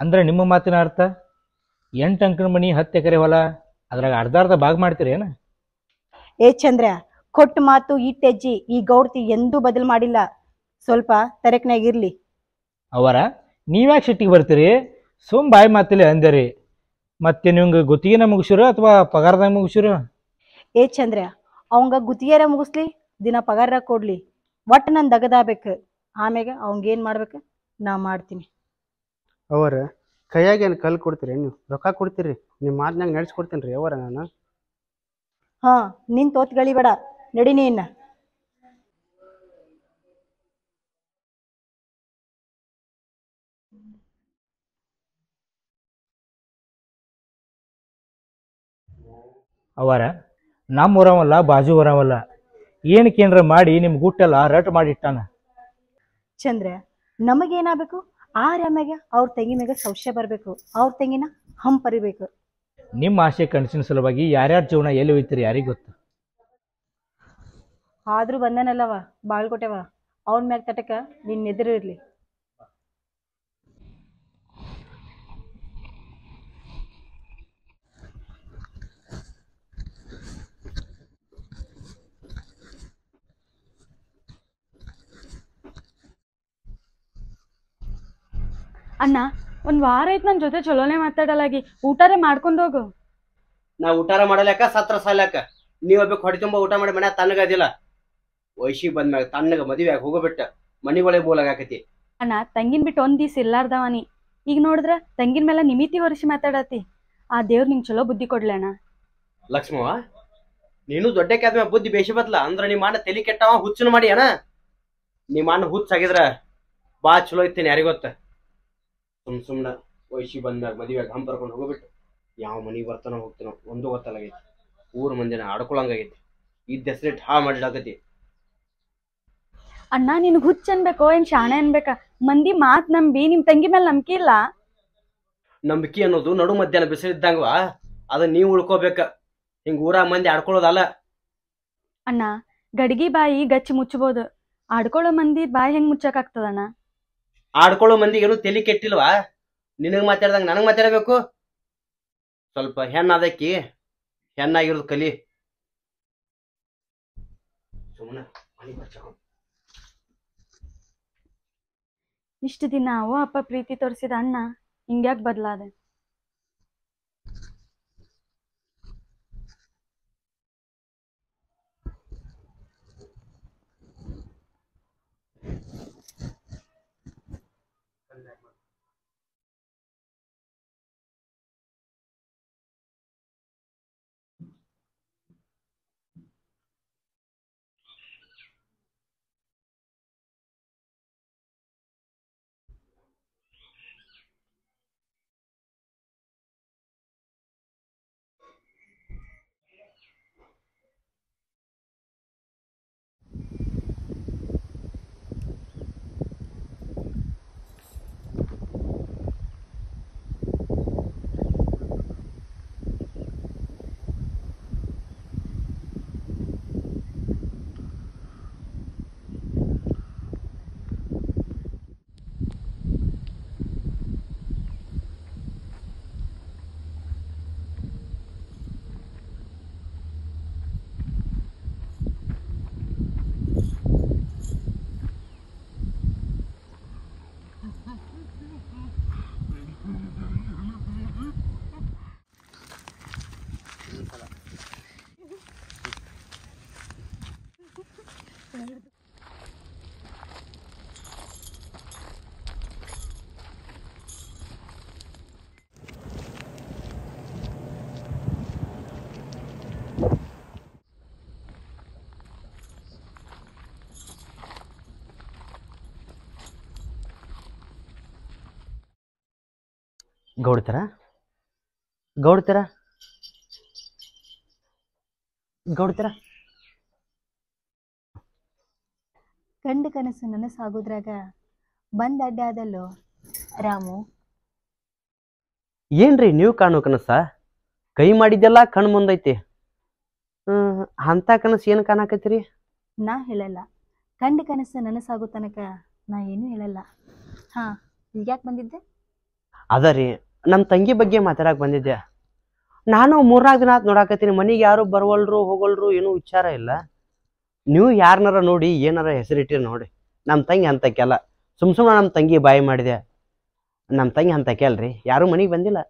ಅಂದ್ರೆ ನಿಮ್ಮ ಮಾತಿನ ಅರ್ಥ? ಎಂಟು ಅಂಕನ ಮಣಿ ಹತ್ತು ಎಕರೆ ಹೊಲ ಅದ್ರಾಗ ಅರ್ಧ ಅರ್ಧ ಭಾಗ ಮಾಡ್ತೀರೇನ? ಏನ ಏ ಚಂದ್ರ ಕೊಟ್ಟ ಮಾತು ಇಟ್ಟೆಜ್ಜಿ ಈ ಗೌಡ್ತಿ ಎಂದೂ ಬದಲ್ ಮಾಡಿಲ್ಲ. ಸ್ವಲ್ಪ ತರಕನಾಗಿರ್ಲಿ. ಅವರ ನೀವ್ಯಾಕೆ ಸಿಟ್ಟಿಗೆ ಬರ್ತೀರಿ? ಸುಮ್ ಬಾಯಿ ಮಾತಿಲ್ಲ ಅಂದರಿ ಮತ್ತೆ ನಿಮ್ಗೆ ಗುತ್ತಿಗೆನ ಮುಗಿಸಿರು ಅಥವಾ ಪಗಾರದಾಗ ಮುಗಿಸಿರು? ಏ ಚಂದ್ರ ಅವಂಗ ಗುತ್ತಿಗೆರ ಮುಗಿಸ್ಲಿ ದಿನ ಪಗಾರ ಕೊಡ್ಲಿ. ಒಟ್ಟು ನನ್ ದಗದಾಬೇಕು ಆಮ್ಯಾಗ ಅವಂಗೇನ್ ಮಾಡ್ಬೇಕು? ನಾ ಮಾಡ್ತೀನಿ. ಅವರ ಕೈಯಾಗ ಏನು ಕಲ್ಲು ಕೊಡ್ತೀರಿ? ನೀವು ರೊಕ್ಕ ಕೊಡ್ತೀರಿ? ನಿಮ್ಮ ಮಾತನಾಗ ನಡೆಸ್ಕೊಡ್ತೀನಿ ರೀ ಅವರ ನಾನು? ಹಾ ನಿನ್ ತೋತ್ಗಳಿಬೇಡ ನಡಿ ನೀನ್ ಅವರ ನಮ್ಮ ಊರವಲ್ಲ ಬಾಜು ಊರವಲ್ಲ ಏನಕ್ಕೇನ್ರ ಮಾಡಿ ನಿಮ್ ಗುಟ್ಟೆಲ್ಲ ರಟ್ ಮಾಡಿಟ್ಟಾನ ಚಂದ್ರ ನಮಗೇನಾಗಬೇಕು? ಆ ರಮ್ಯಾಗ ಅವ್ರ ತಂಗಿ ಮ್ಯಾಗ ಸಂಶಯ ಬರ್ಬೇಕು ಅವ್ರ ತಂಗಿನ ಹಂಪರಿಬೇಕು ನಿಮ್ಮ ಆಸೆ ಕನಸಿನ ಸಲುವಾಗಿ ಯಾರ್ಯಾರ ಜೀವನ ಎಲ್ಲಿ ಹೋಯ್ತೀರಿ ಯಾರಿಗೆ ಗೊತ್ತು? ಆದ್ರೂ ಬಂದನಲ್ಲವ ಬಾಳ್ಕೊಟ್ಟೆವ ಅವನ ಮ್ಯಾಗ ತಟಕ ನಿನ್ ಎದುರು ಇರ್ಲಿ. ಅಣ್ಣ, ಒಂದ್ ವಾರ ಆಯ್ತು ನನ್ ಜೊತೆ ಚಲೋನೆ ಮಾತಾಡಲಾಗಿ. ಊಟಾರೆ ಮಾಡ್ಕೊಂಡ್ ಹೋಗು. ನಾ ಊಟಾರ ಮಾಡಲ್ಯಾಕ, ಸತ್ರ ಸಾಲ್ಯಾಕ. ನೀವ್ ಒಬ್ಬ ಹೊಡಿ ತುಂಬ ಊಟ ಮಾಡಿ ಮನ್ಯಾಗ ತಣ್ಣಗದಿಲ್ಲ. ವಯಸ್ಸಿಗೆ ಬಂದ್ಮ್ಯಾಗ ತಣ್ಣಗ ಮದುವೆ ಆಗಿ ಹೋಗಬಿಟ್ಟ ಒಳಗೆ ಬೋಲಾಗಕತಿ ಅಣ್ಣ ತಂಗಿನ ಬಿಟ್ಟು ಒಂದ್ ದಿವಸ ಇಲ್ಲಾರ್ದವನಿ ಈಗ ನೋಡಿದ್ರ ತಂಗಿನ ಮೇಲೆ ನಿಮಿತಿ ಹೊರಿಸಿ ಮಾತಾಡತಿ ಆ ದೇವ್ರ ನಿಂಗ್ ಚಲೋ ಬುದ್ಧಿ ಕೊಡ್ಲಿ ಅಣ್ಣ. ಲಕ್ಷ್ಮವ್ವ ನೀನು ದೊಡ್ಡ ಕ್ಯಾದ್ಮ ಬುದ್ಧಿ ಬೇಷ ಬದ್ಲ ಅಂದ್ರ ನಿಮ್ಮ ಅಣ್ಣ ತಲೆ ಕೆಟ್ಟವ ಹುಚ್ಚನ ಮಾಡಿ ಅಣ್ಣ. ನಿಮ್ಮ ಅಣ್ಣ ಹುಚ್ಚ ಆಗಿದ್ರ ಬಾ ಚಲೋ ಇತ್ತೇನೆ ಯಾರಿಗೊತ್ತ. ಸುಮ್ ಸುಮ್ನ ವಯಸ್ಸಿಗೆ ಬಂದ್ಮ್ಯಾಗ ಮದುವೆಯಾಗ ಹಂಪ್ ಬರ್ಕೊಂಡು ಹೋಗ್ಬಿಟ್ಟು ಯಾವ ಮನಿಗೆ ಬರ್ತಾನೋ ಹೋಗ್ತಾನೋ ಒಂದು ಗೊತ್ತಲ್ಲಾಗೈತಿ. ಊರ್ ಮಂದಿನ ಆಡ್ಕೊಳಂಗಾಗೈತಿ. ಇದ್ದ ಹೆಸರಿಟ್ಟು ಹಾ ಮಾಡಿಡಾಕತಿ. ಅಣ್ಣ ನಿನ್ ಹುಚ್ಚ ಅನ್ಬೇಕೋ ಏನ್ ಶಾಣೆ ಅನ್ಬೇಕ? ಮಂದಿ ಮಾತ್ ನಂಬಿ ನಿಮ್ ತಂಗಿ ಮೇಲೆ ನಂಬಿಕೆ ಇಲ್ಲ? ನಂಬಿಕೆ ಅನ್ನೋದು ನಡು ಮಧ್ಯಾಹ್ನ ಬಿಸಿಲಿದ್ದಂಗವಾ ಅದ ನೀವು ಉಳ್ಕೋಬೇಕ. ಹಿಂಗ ಊರ ಮಂದಿ ಆಡ್ಕೊಳ್ಳೋದಲ್ಲ. ಅಣ್ಣ ಗಡ್ಗಿ ಬಾಯಿ ಗಚ್ಚಿ ಮುಚ್ಚಬಹುದು ಆಡ್ಕೊಳ್ಳೋ ಮಂದಿ ಬಾಯಿ ಹೆಂಗ್ ಮುಚ್ಚಕ್ ಆಗ್ತದಣ್ಣ ಆಡ್ಕೊಳ್ಳೋ ಮಂದಿಗೆ ಏನು ತಲೆ ಕೆಟ್ಟಿಲ್ವಾ? ನಿನಗ್ ಮಾತಾಡ್ದಂಗ ನನಗ್ ಮಾತಾಡಬೇಕು? ಸ್ವಲ್ಪ ಹೆಣ್ಣಾದಕ್ಕಿ ಹೆಣ್ಣಾಗಿರೋದು ಕಲಿ. ಸುಮ್ಮನೆ ಮನೆ ಬರ್ಚಕೊ ಇಷ್ಟು ದಿನ ಅವ್ವ ಅಪ್ಪ ಪ್ರೀತಿ ತೋರಿಸಿದ ಅಣ್ಣ ಹಿಂಗ್ಯಾಕ್ ಬದ್ಲಾದೆ? ಗೌಡ್ತರ ಗೌಡ ಥರ ಕಂಡು ಕನಸು ನನಸಾಗೋದ್ರಾಗ ಬಂದ ಅಡ್ಡ ಆದಲ್ಲೋ ರಾಮು? ಏನ್ರಿ ನೀವು ಕಾಣೋ ಕನಸ? ಕೈ ಮಾಡಿದ್ದೆಲ್ಲ ಕಣ್ ಮುಂದೈತಿ. ಅಂತ ಕನಸು ಏನು ಕಾಣಕತ್ತೀರಿ ನಾ ಹೇಳಲ್ಲ. ಕಂಡು ಕನಸು ನನಸಾಗೋ ತನಕ ನಾ ಏನೂ ಹೇಳಲ್ಲ. ಹಾ ಈಗ ಯಾಕೆ ಬಂದಿದ್ದೆ? ಅದ ರೀ ನಮ್ಮ ತಂಗಿ ಬಗ್ಗೆ ಮಾತಾಡಕ್ಕೆ ಬಂದಿದ್ದೆ ನಾನು ಮೂರ್ನಾಲ್ಕು ದಿನ ಆತು ನೋಡಾಕತ್ತೀನಿ. ಮನೆಗೆ ಯಾರು ಬರವಲ್ರು ಹೋಗಲ್ರು ಏನೂ ವಿಚಾರ ಇಲ್ಲ. ನೀವು ಯಾರನ್ನಾರ ನೋಡಿ ಏನಾರ ಹೆಸರಿಟ್ಟಿರಿ ನೋಡಿ. ನಮ್ಮ ತಂಗಿ ಅಂತಕ್ಕೆಲ್ಲ ಸುಮ್ ಸುಮ್ಮನೆ ನಮ್ಮ ತಂಗಿ ಬಾಯಿ ಮಾಡಿದೆ ನಮ್ಮ ತಂಗಿ ಅಂತ ಕೇಳ್ರಿ ಯಾರು ಮನೆಗೆ ಬಂದಿಲ್ಲ.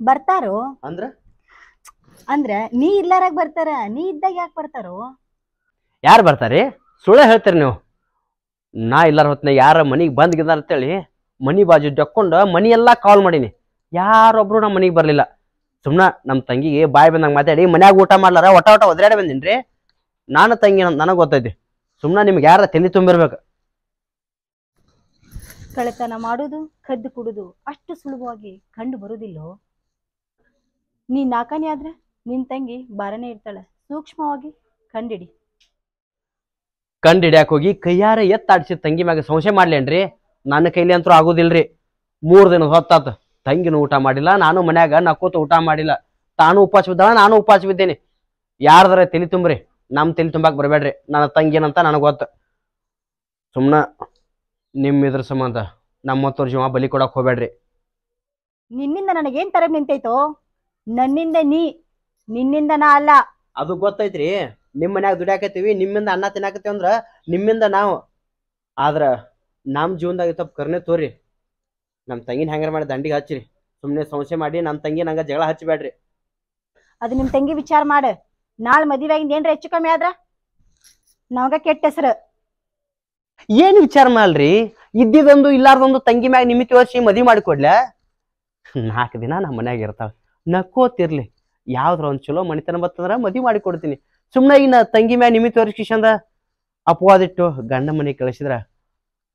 ಬರ್ತಾರೋ? ಅಂದ್ರೆ? ಅಂದ್ರ ನೀ ಇಲ್ಲಾರಾಗ ಬರ್ತಾರ? ನೀ ಇದ್ದಾಗ ಯಾಕೆ ಬರ್ತಾರೋ? ಯಾರು ಬರ್ತಾರೆ? ಸುಳ್ಳು ಹೇಳ್ತೀರಿ ನೀವು. ನಾ ಇಲ್ಲಾರ ಹೊತ್ತಿನ ಯಾರ ಮನೆಗೆ ಬಂದ್ಗಿದ್ದಾರಂತೇಳಿ ಮನಿ ಬಾಜು ಜಕ್ಕೊಂಡು ಮನಿ ಎಲ್ಲ ಕಾಲ್ ಮಾಡೀನಿ. ಯಾರೊಬ್ರು ನಮ್ಮ ಮನೆಗೆ ಬರಲಿಲ್ಲ. ಸುಮ್ಮನೆ ನಮ್ಮ ತಂಗಿಗೆ ಬಾಯಿ ಬಂದಂಗೆ ಮಾತಾಡಿ ಮನ್ಯಾಗ ಊಟ ಮಾಡ್ಲಾರ? ಒಟ ಒಟ ಒದರಾಡಿ ಬಂದಿನ್ರಿ. ನಾನು ತಂಗಿ ನನಗೆ ಗೊತ್ತೈತಿ. ಸುಮ್ಮನೆ ನಿಮ್ಗೆ ಯಾರ ತಲೆ ತುಂಬಿರ್ಬೇಕು? ಕಳೆತನ ಮಾಡುದು ಕದ್ದು ಕುಡುದು ಅಷ್ಟು ಸುಲಭವಾಗಿ ಕಂಡು ಬರುದಿಲ್ಲೋ? ನೀ ನಾಕಾನೆ ಆದ್ರೆ ನಿನ್ ತಂಗಿ ಬಾರನೇ ಇರ್ತಾಳೆ. ಸೂಕ್ಷ್ಮವಾಗಿ ಕಂಡಿಡಿ. ಕಂಡು ಹಿಡ್ಯಾಕ ಹೋಗಿ ಕೈಯಾರ ಎತ್ತಾಡ್ಸಿದ ತಂಗಿ ಮ್ಯಾಗ ಸಂಶಯ ಮಾಡ್ಲೇನ್ರಿ? ನನ್ನ ಕೈಲಿ ಅಂತೂ ಆಗೋದಿಲ್ರಿ. ಮೂರು ದಿನ ಹೊತ್ತಾತ. ತಂಗಿನೂ ಊಟ ಮಾಡಿಲ್ಲ ನಾನು ಮನ್ಯಾಗ ನಕ್ಕೋತ ಊಟ ಮಾಡಿಲ್ಲ. ತಾನು ಉಪವಾಸ ಬಿದ್ದಾಳ ನಾನು ಉಪವಾಸ ಬಿದ್ದೇನೆ ಯಾರ್ದಾರ ತಲೆ ತುಂಬ್ರಿ ನಮ್ಮ ತಲೆ ತುಂಬಾಕ್ ಬರಬೇಡ್ರಿ. ನನ್ನ ತಂಗಿನಂತ ನನಗೆ ಗೊತ್ತು. ಸುಮ್ಮನೆ ನಿಮ್ಮ ಇದ್ರ ಸಂಬಂಧ ನಮ್ಮತ್ತವ್ರ ಜೀವ ಬಲಿ ಕೊಡಕ್ ಹೋಗ್ಬೇಡ್ರಿ. ನಿನ್ನಿಂದ ನನಗೇನ್ ತರ ನಿಂತೈತೋ? ನನ್ನಿಂದ ನೀ ನಿನ್ನಿಂದ ನಾ ಅಲ್ಲ. ಅದು ಗೊತ್ತೈತ್ರಿ. ನಿಮ್ಮ ಮನ್ಯಾಗ ದುಡಿಯಾಕತ್ತೀವಿ ನಿಮ್ಮಿಂದ ಅನ್ನ ತಿನ್ನಾಕತ್ತೀವಿ ಅಂದ್ರ ನಿಮ್ಮಿಂದ ನಾವು. ಆದ್ರ ನಮ್ಮ ಜೀವನದಾಗ ತಪ್ಪು ಕರ್ನೆ ತೋರಿ. ನಮ್ಮ ತಂಗಿನ ಹೆಂಗಾರ ಮಾಡಿ ದಂಡಿಗೆ ಹಚ್ಚಿರಿ. ಸುಮ್ಮನೆ ಸಂಶಯ ಮಾಡಿ ನಮ್ಮ ತಂಗಿ ನಂಗ ಜಗಳ ಹಚ್ಚಬೇಡ್ರಿ. ಅದು ನಿಮ್ ತಂಗಿ ವಿಚಾರ ಮಾಡ. ನಾಳೆ ಮದುವೆಯಾಗಿಂದ ಏನ್ರ ಹೆಚ್ಚು ಕಮ್ಮಿ ಆದ್ರ? ನಮಗ ಕೆಟ್ಟ ಹೆಸರು. ಏನ್ ವಿಚಾರ ಮಾಡಲ್ರಿ? ಇದ್ದಿದೊಂದು ಇಲ್ಲಾರ್ದೊಂದು ತಂಗಿ ಮ್ಯಾಗ ನಿಮಿತಿ ವರ್ಷಿ ಮದುವೆ ಮಾಡಿಕೊಡ್ಲೆ ನಾಲ್ಕು ದಿನ ನಮ್ಮ ಮನ್ಯಾಗ ಇರ್ತಾವ ನಕ್ಕೋತಿರ್ಲಿ. ಯಾವ್ದ್ರ ಒಂದ್ ಚಲೋ ಮಣಿತನ ಬತ್ತಂದ್ರ ಮದಿ ಮಾಡಿ ಕೊಡ್ತೀನಿ. ಸುಮ್ಮನೆ ಈಗ ನಾ ತಂಗಿ ಮ್ಯಾಗ ನಿಮಿತಿ ವರ್ಷಿಸಂದ ಅಪವಾದಿಟ್ಟು ಗಂಡ ಮನೆ ಕಳಿಸಿದ್ರ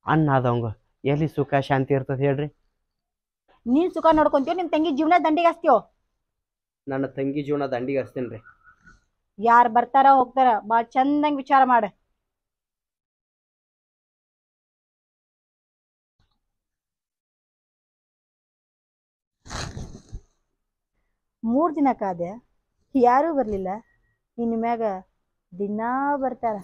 ಅನ್ನ ಆದವಂಗ ಎಲ್ಲಿ ಸುಖ ಶಾಂತಿ ಇರ್ತದ ಹೇಳ್ರಿ? ನೀನ್ ಸುಖ ನೋಡ್ಕೊಂತೀಯೋ ನಿಮ್ ತಂಗಿ ಜೀವನ ದಂಡಿಗೆ ಹಸ್ತೀವ್ ನನ್ನ ತಂಗಿ ಜೀವನ ದಂಡಿಗೆ ಹಚ್ತೇನ್ರಿ ಯಾರ್ ಬರ್ತಾರ ಹೋಗ್ತಾರ ಬಾ ಚಂದಂಗ್ ವಿಚಾರ ಮಾಡ. ಮೂರ್ ದಿನ ಕಾದೆ ಯಾರೂ ಬರ್ಲಿಲ್ಲ. ಇನ್ ಮ್ಯಾಗ ದಿನಾ ಬರ್ತಾರ.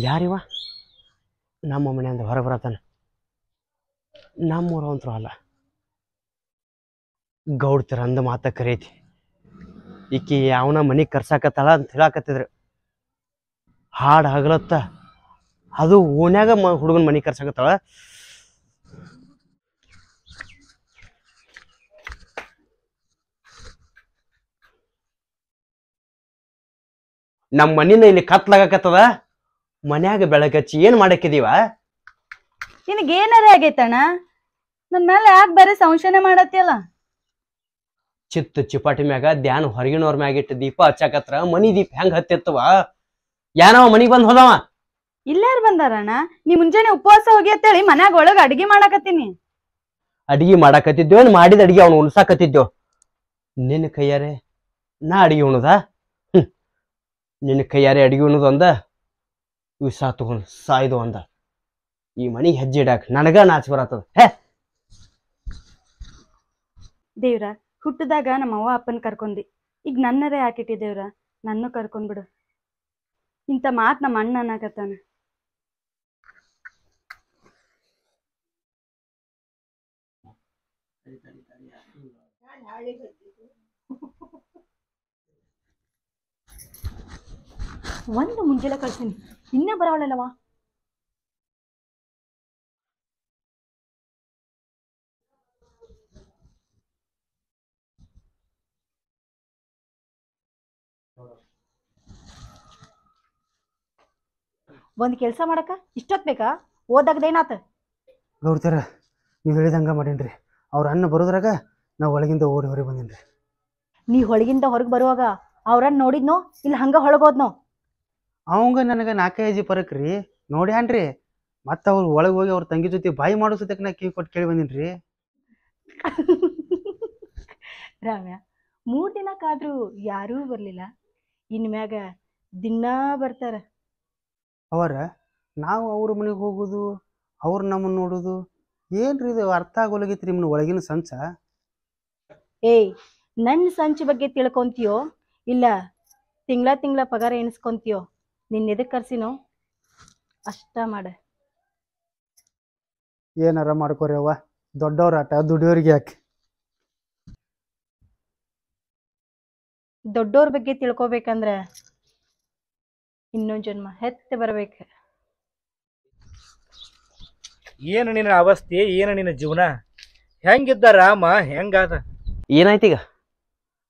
ಯಾರಿವ? ನಮ್ಮ ಮನೆಯಿಂದ ಹೊರ ನಮ್ಮ ನಮ್ಮೂರವಂತರು ಅಲ್ಲ. ಗೌಡ್ತರ ಅಂದ ಮಾತ ಕರೀತಿ. ಈಕಿ ಯಾವನ ಮನೆ ಕರ್ಸಾಕತ್ತಾಳ ಅಂತ ಹೇಳಾಕತ್ತಿದ್ರು. ಹಾಡು ಹಗಲತ್ತ. ಅದು ಓನ್ಯಾಗ ಮ ಹುಡುಗನ ಮನೆ ಕರ್ಸಾಕತ್ತಾಳ. ನಮ್ಮ ಮನಿನ ಇಲ್ಲಿ ಕತ್ಲಾಗಕತ್ತದ? ಮನ್ಯಾಗ ಬೆಳಗಚ್ಚಿ ಏನ್ ಮಾಡಕ್ಕಿದೀವ? ನಿನಗೆ ಏನಾರ ಆಗೈತಣ್ಣ ನನ್ ಮೇಲೆ ಯಾಕೆ ಬರೀ ಸಂಶಯನೆ ಮಾಡತ್ತಿಯಲ್ಲ? ಚಿತ್ತ ಚಿಪಾಟಿ ಮ್ಯಾಗ ಧ್ಯಾನ ಹೊರಗಿನವ್ರ ಮ್ಯಾಗ ಇಟ್ಟು ದೀಪ ಹಚ್ಚಾಕತ್ರ ಮನಿ ದೀಪ ಹೆಂಗ್ ಹತ್ತಿತ್ತವ? ಯಾನವ ಮನಿಗ್ ಬಂದ್ ಹೋದವ? ಇಲ್ಲಾರು ಬಂದಾರಣ್ಣ ನೀ ಮುಂಜಾನೆ ಉಪವಾಸ ಹೋಗಿ ಅಂತೇಳಿ ಮನ್ಯಾಗ ಒಳಗ ಅಡಿಗೆ ಮಾಡಾಕತ್ತೀನಿ. ಅಡಿಗೆ ಮಾಡಾಕತ್ತಿದ್ಯೋ ಏನ್ ಮಾಡಿದ ಅಡಿಗೆ ಅವ್ನು ಉಣ್ಸಾಕತ್ತಿದ್ಯೋ? ನಿನ್ನ ಕೈಯಾರೆ ನಾ ಅಡಿಗೆ ಉಣದ? ನಿನ್ನ ಕೈಯಾರೆ ಅಡಿಗೆ ಉಣದು ವಿಷ ತಗೊಂಡ್ ಸಾಯ್ದು ಅಂದ. ಈ ಮನಿಗ್ ಹೆಜ್ಜೆ ಇಡಾಕ ನನಗ ನಾಚ್ ಬರತ್ತದ. ಹೇ! ದೇವ್ರ ಹುಟ್ಟದಾಗ ನಮ್ಮ ಅವ್ವ ಅಪ್ಪನ ಕರ್ಕೊಂಡಿ. ಈಗ ನನ್ನರೇ ಹಾಕಿಟ್ಟಿದ್ದೇವ್ರ ನನ್ನ ಕರ್ಕೊಂಡ್ಬಿಡು ಇಂಥ ಮಾತ್ ನಮ್ಮ ಅಣ್ಣ ಅನ್ನಕತ್ತಾನ. ಒಂದು ಮುಂಜಾನೆ ಕಳ್ಸೀನಿ. ಇನ್ನೇ ಬರವಳಲ್ಲವಾ? ಒಂದ್ ಕೆಲ್ಸ ಮಾಡಕ ಇಷ್ಟೊತ್ ಬೇಕಾ? ಓದಾಗದೇನಾತ ಗೌಡ್ತಾರ ನೀವು ಹೇಳಿದಂಗ ಮಾಡೇನ್ರಿ. ಅವ್ರ ಅನ್ನ ಬರೋದ್ರಾಗ ನಾವು ಒಳಗಿಂದ ಓಡಿ ಹೊರಗೆ ಬಂದೇನ್ರಿ. ನೀ ಹೊಳಗಿಂದ ಹೊರಗೆ ಬರುವಾಗ ಅವ್ರನ್ನ ನೋಡಿದ್ನೋ ಇಲ್ಲ ಹಂಗ ಹೊಳಗೋದ್ನೋ? ಅವಂಗ ನನಗೆ ನಾಲ್ಕೈದು ಜಿ ಪರಕ್ ರೀ. ನೋಡ್ಯಾನ್ರಿ ಮತ್ತೆ ಅವ್ರು ಒಳಗೆ ಹೋಗಿ ಅವ್ರ ತಂಗಿ ಜೊತೆ ಬಾಯಿ ಮಾಡೋ ಸತ್ಯಕ್ಕೆ ನಾ ಕಿವಿ ಕೊಟ್ಟು ಕೇಳಿ ಬಂದಿನ್ರಿ. ರೀ ರಾಮ್ಯ ಮೂರು ದಿನಕ್ಕಾದ್ರೂ ಯಾರೂ ಬರ್ಲಿಲ್ಲ. ಇನ್ಮ್ಯಾಗ ದಿನಾ ಬರ್ತಾರ. ಅವರ ನಾವು ಅವ್ರ ಮನೆಗೆ ಹೋಗೋದು ಅವ್ರು ನಮ್ಮನ್ನು ನೋಡೋದು ಏನ್ರಿ ಇದು ಅರ್ಥ ಆಗೋಲಾಗೈತಿ ನಿಮ್ನ ಒಳಗಿನ ಸಂಚ? ಏಯ್ ನನ್ನ ಸಂಚ ಬಗ್ಗೆ ತಿಳ್ಕೊಂತೀಯೋ ಇಲ್ಲ ತಿಂಗಳ ತಿಂಗಳ ಪಗಾರ ಎಣಿಸ್ಕೊಂತೀಯೋ? ನಿನ್ನ ಎದಕ್ಕೆ ಕರ್ಸಿನೋ? ಅಷ್ಟ ಮಾಡ. ಏನಾರ ಮಾಡ್ಕೋರಿ ಅವ್ವ. ದೊಡ್ಡವ್ರ ಆಟ ದುಡಿಯೋರಿಗೆ ಯಾಕೆ? ದೊಡ್ಡವ್ರ ಬಗ್ಗೆ ತಿಳ್ಕೊಬೇಕಂದ್ರೆ ಇನ್ನೊಂದ್ ಜನ್ಮ ಹೆತ್ತ ಬರ್ಬೇಕು. ಏನು ನಿನ್ನ ಅವಸ್ಥೆ ಏನು ನಿನ್ನ ಜೀವನ? ಹೆಂಗಿದ್ದ ರಾಮ ಹೆಂಗಾದ? ಏನಾಯ್ತೀಗ ಈಗ?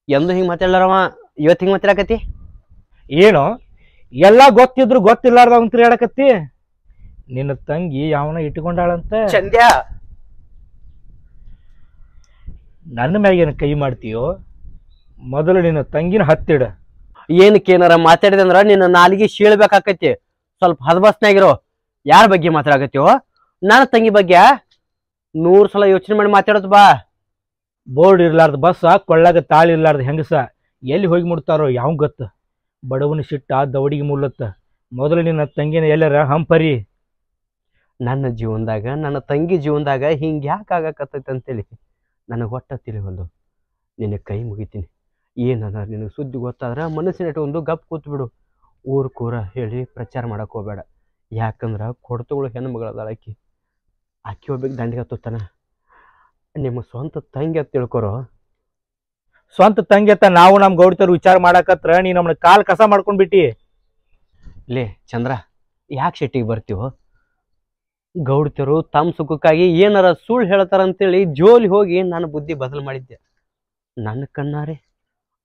ಎಂದು ಹಿಂಗೆ ಮಾತಾಡ್ಲಾರವ? ಇವತ್ತು ಹಿಂಗೆ ಮಾತಾಡಕತ್ತಿ? ಏನು? ಎಲ್ಲ ಗೊತ್ತಿದ್ರು ಗೊತ್ತಿಲ್ಲಾರ್ದ ಹೇಳಕತ್ತಿ ನಿನ್ನ ತಂಗಿ ಯಾವನ ಇಟ್ಕೊಂಡಾಳಂತ ಚಂದ್ಯಾ! ನನ್ನ ಮ್ಯಾಗೇನು ಕೈ ಮಾಡ್ತೀಯೋ ಮೊದಲು ನಿನ್ನ ತಂಗಿನ ಹತ್ತಿಡ. ಏನಕ್ಕೆ ಏನಾರ ಮಾತಾಡಿದೆ ಅಂದ್ರ ನಿನ್ನ ನಾಲಿಗೆ ಶೀಳ್ಬೇಕಾಕತಿ. ಸ್ವಲ್ಪ ಹದಬಸ್ನಾಗಿರೋ. ಯಾರ ಬಗ್ಗೆ ಮಾತಾಡಕತ್ತೀವೋ ನನ್ನ ತಂಗಿ ಬಗ್ಗೆ ನೂರ್ ಸಲ ಯೋಚನೆ ಮಾಡಿ ಮಾತಾಡೋದು ಬಾ. ಬೋರ್ಡ್ ಇರ್ಲಾರ್ದ ಬಸ್ ಕೊಳ್ಳಾಗ ತಾಳಿ ಇರ್ಲಾರ್ದ ಹೆಂಗಸ ಎಲ್ಲಿ ಹೋಗಿ ಮುಡ್ತಾರೋ ಯಾವ ಗೊತ್ತ? ಬಡವನ ಸಿಟ್ಟ ದವಡಿಗೆ ಮೂಲತ್ತ ಮೊದಲು ನಿನ್ನ ತಂಗಿನ ಎಲ್ಲರ ಹಂಪರಿ. ನನ್ನ ಜೀವನದಾಗ, ನನ್ನ ತಂಗಿ ಜೀವನದಾಗ ಹಿಂಗೆ ಯಾಕೆ ಆಗಕತ್ತೈತೆ ಅಂತೇಳಿ ನನಗೆ ಒಟ್ಟ ಒಂದು ನಿನ್ನ ಕೈ ಮುಗಿತೀನಿ. ಏನದ ನಿನಗೆ ಸುದ್ದಿ ಗೊತ್ತಾದ್ರೆ ಮನಸ್ಸಿನ ಒಂದು ಗಪ್ ಕೂತ್ಬಿಡು ಊರ್ ಕೂರ ಹೇಳಿ ಪ್ರಚಾರ ಮಾಡಕ್ಕೆ ಹೋಗ್ಬೇಡ. ಯಾಕಂದ್ರೆ ಕೊಡ್ತಗಳು ಹೆಣ್ಣು ಮಗಳದಾಳ ಆಕಿ. ಆಕಿ ಒಬ್ಬಗೆ ದಂಡಿಗೆ ಹತ್ತೋತಾನ ನಿಮ್ಮ ಸ್ವಂತ ತಂಗಿ ಅಂತ ತಿಳ್ಕೊರೋ. ಸ್ವಂತ ತಂಗಿ ಅಂತ ನಾವು ನಮ್ಮ ಗೌಡಿತರು ವಿಚಾರ ಮಾಡಕತ್ರ, ನೀ ನಮ್ಮನ್ನ ಕಾಲ್ ಕಸ ಮಾಡ್ಕೊಂಡ್ಬಿಟ್ಟಿ ಲೇ, ಚಂದ್ರ, ಯಾಕೆ ಶೆಟ್ಟಿಗೆ ಬರ್ತೀವೋ? ಗೌಡ್ತರು ತಮ್ಮ ಸುಖಕ್ಕಾಗಿ ಏನಾರ ಸುಳ್ಳು ಹೇಳ್ತಾರ ಅಂತೇಳಿ ಜೋಲಿ ಹೋಗಿ ನಾನು ಬುದ್ಧಿ ಬದಲು ಮಾಡಿದ್ದೆ. ನನ್ನ ಕಣ್ಣಾರೆ,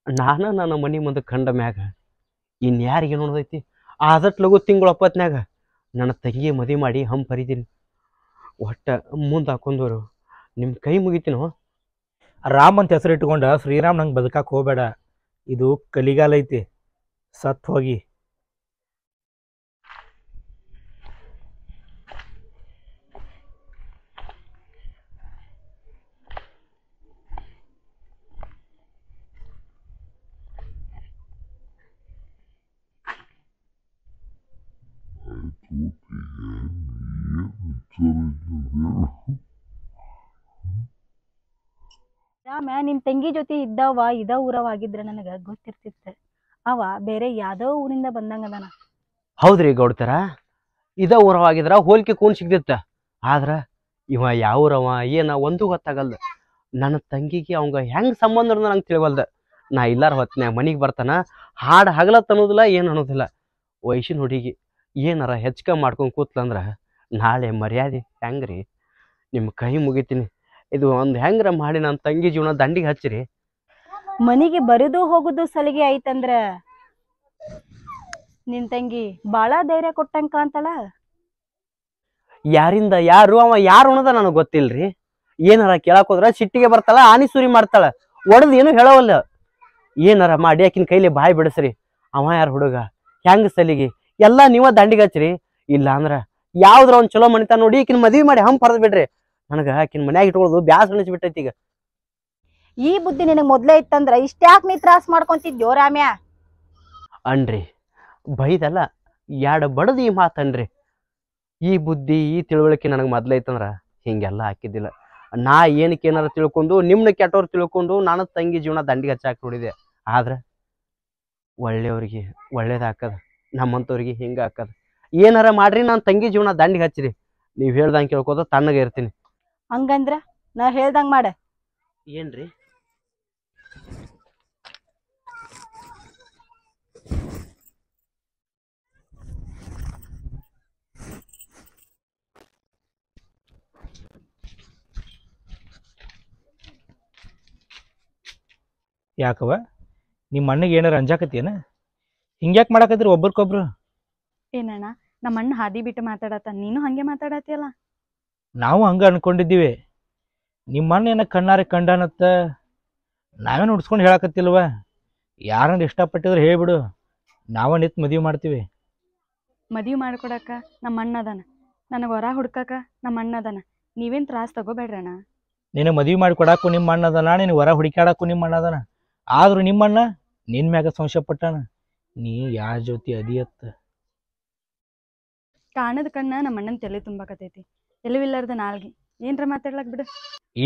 ನಾನು ನನ್ನ ಮನೆ ಮುಂದೆ ಕಂಡ ಮ್ಯಾಗ ಇನ್ಯಾರಿಗೆ ನೋಡ್ದೈತಿ? ಆದಟ್ ಲಗು ತಿಂಗಳ ಒಪ್ಪತ್ನ್ಯಾಗ ನನ್ನ ತಂಗಿ ಮದುವೆ ಮಾಡಿ ಹಂಪರಿದ್ದೀನಿ ಒಟ್ಟ ಮುಂದೆ ಹಾಕೊಂಡವರು ನಿಮ್ಮ ಕೈ ಮುಗಿತೀನೋ? ರಾಮ್ ಅಂತ ಹೆಸರು ಇಟ್ಕೊಂಡ ಶ್ರೀರಾಮ್ ನಂಗೆ ಬದುಕಕ್ಕೆ ಹೋಗಬೇಡ. ಇದು ಕಲಿಗಾಲ ಐತಿ. ಸತ್ ಹೋಗಿ. ರಾಮ ನಿಮ್ಮ ತಂಗಿ ಜೊತೆ ಇದ್ದವ ಇದ ಊರವಾಗಿದ್ರೆ ನನಗೆ ಗೊತ್ತಿರ್ತಿತ್ತ. ಅವ ಬೇರೆ ಯಾವ್ದೋ ಊರಿಂದ ಬಂದಂಗ ಅದಾನ. ಹೌದ್ರಿ ಗೌಡ್ತಾರ. ಇದ ಊರವಾಗಿದ್ರ ಹೋಲಿಕೆ ಕೂನ್ ಸಿಗ್ತಿತ್ತ ಆದ್ರ ಇವ ಯಾವ ಊರವ, ಏನ ಒಂದು ಗೊತ್ತಾಗಲ್ದ. ನನ್ನ ತಂಗಿಗೆ ಅವಂಗ ಹೆಂಗ್ ಸಂಬಂಧ ನಂಗೆ ತಿಳಿವಲ್ದ. ನಾ ಇಲ್ಲಾರ ಹೊತ್ನ್ಯಾಗ ಮನಿಗೆ ಬರ್ತಾನ, ಹಾಡು ಹಗಲತ್ ಅನ್ನೋದಿಲ್ಲ ಏನು ಅನ್ನೋದಿಲ್ಲ. ವಯಸ್ಸಿನ ಹುಡುಗಿ ಏನಾರ ಹೆಚ್ಚಕ ಮಾಡ್ಕೊಂಡು ಕೂತ್ಲಂದ್ರ ನಾಳೆ ಮರ್ಯಾದೆ ಹೆಂಗ್ರಿ? ನಿಮ್ಮ ಕೈ ಮುಗಿತೀನಿ. ಇದು ಒಂದು ಹೆಂಗ್ರ ಮಾಡಿ ನನ್ನ ತಂಗಿ ಜೀವನ ದಂಡಿಗೆ ಹಚ್ಚಿರಿ. ಮನಿಗೆ ಬರೆದು ಹೋಗುದು ಸಲಿಗೆ ಐತಂದ್ರ ನಿನ್ ತಂಗಿ ಬಾಳ ಧೈರ್ಯ ಕೊಟ್ಟಂಕ ಅಂತಳ? ಯಾರಿಂದ ಯಾರು ಅವ ಯಾರು ಅನ್ನೋದ ನನಗೆ ಗೊತ್ತಿಲ್ರಿ. ಏನಾರ ಕೇಳಕ್ ಹೋದ್ರ ಸಿಟ್ಟಿಗೆ ಬರ್ತಾಳ ಆನಿ ಸುರಿ ಮಾಡ್ತಾಳ. ಒಡದ್ ಏನು ಹೇಳವಲ್ಲ ಏನಾರ ಮಾಡಿ ಆಕಿನ ಕೈಲಿ ಬಾಯಿ ಬಿಡಸ್ರಿ. ಅವ ಯಾರ ಹುಡುಗ? ಹೆಂಗ ಸಲಿಗೆ? ಎಲ್ಲಾ ನೀವ ದಂಡಿಗೆ ಹಚ್ಚ್ರಿ. ಇಲ್ಲ ಅಂದ್ರ ಯಾವ್ದ್ರ ಒಂದ್ ಚಲೋ ಮಣಿತ ನೋಡಿ ಈಕಿನ ಮದ್ವಿ ಮಾಡಿ ಹಂಪ್ ಪರ್ದ್ ಬಿಡ್ರಿ. ನನಗ ಆಕಿನ ಮನ್ಯಾಗ ಇಟ್ಕೊಳ್ಳೋದು ಬ್ಯಾಸ್ ಅನಿಸ್ಬಿಟ್ಟೈತಿ ಈಗ. ಈ ಬುದ್ಧಿ ನಿನಗೆ ಮೊದ್ಲೇ ಇತ್ತಂದ್ರ ಇಷ್ಟ್ಯಾಕ್ ನೀ ತ್ರಾಸ ಮಾಡ್ಕೊಂತಿದ್ಯೋ ರಾಮ್ಯ? ಅನ್ರಿ ಬೈದಲ್ಲ ಎರಡು ಬಡದು ಈ ಮಾತನ್ರಿ. ಈ ಬುದ್ಧಿ ಈ ತಿಳುವಳಿಕೆ ನನಗೆ ಇತ್ತಂದ್ರ ಹಿಂಗೆಲ್ಲ ಹಾಕಿದ್ದಿಲ್ಲ. ನಾ ಏನಕ್ಕೆ ಏನಾರ ತಿಳ್ಕೊಂಡು ನಿಮ್ನ ಕೆಟ್ಟವ್ರು ತಿಳ್ಕೊಂಡು ನಾನು ತಂಗಿ ಜೀವನ ದಂಡಿಗೆ ಹಚ್ಚಾಕ್ ನೋಡಿದೆ. ಆದ್ರೆ ಒಳ್ಳೆಯವ್ರಿಗೆ ಒಳ್ಳೇದಾಕದ ನಮ್ಮಂಥವ್ರಿಗೆ ಹಿಂಗೆ ಹಾಕದ. ಏನಾರ ಮಾಡ್ರಿ ನಾನು ತಂಗಿ ಜೀವನ ದಂಡಿಗೆ ಹಚ್ಚಿರಿ ನೀವು ಹೇಳ್ದಂಗೆ ಕೇಳ್ಕೊತ ತಣ್ಣಗೆ ಇರ್ತೀನಿ. ಹಂಗಂದ್ರ ನಾ ಹೇಳ್ದಂಗ ಮಾಡ. ಏನ್ರಿ? ಯಾಕವ ನಿಮ್ಮ ಅಣ್ಣಗೆ ಏನಾರ ಅಂಜಾಕತ್ತೇನ ಹಿಂಗ್ಯಾಕ್ ಮಾಡಾಕತ್ತೀರಿ ಒಬ್ರಕೊಬ್ರು ಏನಣ್ಣ ನಮ್ಮ ಅಣ್ಣ ಹಾದಿ ಬಿಟ್ಟು ಮಾತಾಡತ್ತ ನೀನು ಹಂಗೆ ಮಾತಾಡತ್ತಿಯಲ್ಲ? ನಾವು ಹಂಗೆ ಅನ್ಕೊಂಡಿದ್ದೀವಿ. ನಿಮ್ಮನ್ನ ಕಣ್ಣಾರೆ ಕಂಡಾನತ್ತ ನಾವೇನು ಉಡ್ಸ್ಕೊಂಡು ಹೇಳಕತ್ತಿಲ್ವ? ಯಾರನ್ನ ಇಷ್ಟಪಟ್ಟಿದ್ರೆ ಹೇಳ್ಬಿಡು. ನಾವ ನಿತ್ ಮದುವೆ ಮಾಡ್ತೀವಿ. ಮದುವೆ ಮಾಡ್ಕೊಡಕ ನಮ್ಮ ಅಣ್ಣ ಅದಾನ. ನನಗೆ ಹೊರ ಹುಡ್ಕಾಕ ನಮ್ಮ ಅಣ್ಣ ಅದಾನ. ನೀವೇನ್ ತ್ರಾಸ್ ತಗೋಬೇಡ್ರಣ್ಣ ನಿನ್ನ ಮದುವೆ ಮಾಡಿ ಕೊಡಾಕು ನಿಮ್ಮ ಅಣ್ಣ ಅದನ ನಿನ್ನ ಹೊರ ಹುಡುಕಾಡಕ್ಕೂ ನಿಮ್ಮ ಅಣ್ಣ ಅದಾನ. ಆದ್ರೂ ನಿಮ್ಮ ಅಣ್ಣ ನಿನ್ನ ಮ್ಯಾಗ ಸಂಶಯ ಪಟ್ಟಾನ. ನೀ ಯಾರ ಜೊತೆ ಅದಿಯತ್ತ. ಕಾಣದ ಕಣ್ಣ ನಮ್ಮ ಅಣ್ಣನ ತಲೆ ತುಂಬಾಕತೈತಿ ಎಲ್ಲಿವಿಲ್ಲಾರ್ದ ನಾಳ್ಗಿ. ಏನ್ರ ಮಾತಾಡ್ಲಕ್ ಬಿಡು.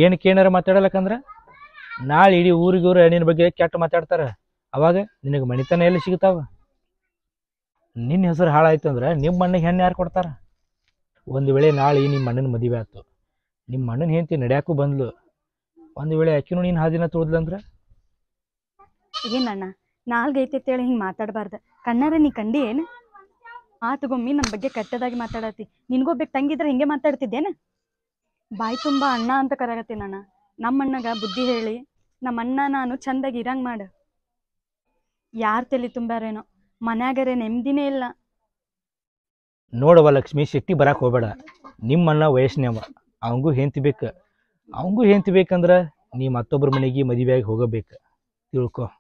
ಏನಕ್ಕೆ ಏನಾರ ಮಾತಾಡಲಕ್ಕಂದ್ರ? ನಾಳೆ ಇಡೀ ಊರಿಗೆ ಊರು ನಿನ್ನ ಬಗ್ಗೆ ಕೆಟ್ಟ ಮಾತಾಡ್ತಾರ. ಅವಾಗ ನಿನಗೆ ಮಣಿತನ ಎಲ್ಲಿ ಸಿಗ್ತಾವ? ನಿನ್ನ ಹೆಸರು ಹಾಳಾಯ್ತು ಅಂದ್ರೆ ನಿಮ್ಮ ಮಣ್ಣಿಗೆ ಹೆಣ್ಣು ಯಾರು ಕೊಡ್ತಾರ? ಒಂದು ವೇಳೆ ನಾಳೆ ನಿಮ್ಮ ಅಣ್ಣನ ಮದುವೆ ಆಯ್ತು ನಿಮ್ಮ ಅಣ್ಣನ ಹೆಂಡತಿ ನಡ್ಯಾಕು ಬಂದ್ಲು. ಒಂದು ವೇಳೆ ಆಕಿನೂ ನೀನು ಹಾದಿನ ತುಳಿದ್ಲಂದ್ರ ಏನಣ್ಣ ನಾಲ್ಗೈತೆ ಅಂತೇಳಿ ಹಿಂಗೆ ಮಾತಾಡಬಾರ್ದ. ಕಣ್ಣಾರ ನೀ ಕಂಡಿ ಏನು? ಆತಗೊಮ್ಮಿ ನನ್ನ ಬಗ್ಗೆ ಕೆಟ್ಟದಾಗಿ ಮಾತಾಡತಿ ನಿನಗೂ ಬೇಕು ತಂಗಿದ್ರೆ ಹಿಂಗೆ ಮಾತಾಡ್ತಿದ್ದೇನ? ಬಾಯಿ ತುಂಬಾ ಅಣ್ಣ ಅಂತ ಕರಾಗತ್ತೀನಣ್ಣ ನಮ್ಮ ಅಣ್ಣಗ ಬುದ್ಧಿ ಹೇಳಿ ನಮ್ಮ ಅಣ್ಣ ನಾನು ಚಂದಾಗಿ ಇರಂಗ್ ಮಾಡು. ಯಾರ್ ತಲೆ ತುಂಬ್ಯಾರೇನೋ, ಮನ್ಯಾಗರೆ ನೆಮ್ಮದಿನೇ ಇಲ್ಲ. ನೋಡವ ಲಕ್ಷ್ಮಿ ಶೆಟ್ಟಿ ಬರಾಕ್ ಹೋಗ್ಬೇಡ. ಅಣ್ಣ ವಯಸ್ಸಿನವ, ಅವಂಗೂ ಹೆಂತಿ ಬೇಕು. ಅವಂಗೂ ಹೆಂತಿ ಬೇಕಂದ್ರ ನೀ ಮತ್ತೊಬ್ಬರ ಮನೆಗೆ ಮದುವೆಯಾಗಿ ಹೋಗಬೇಕು. ತಿಳ್ಕೊ.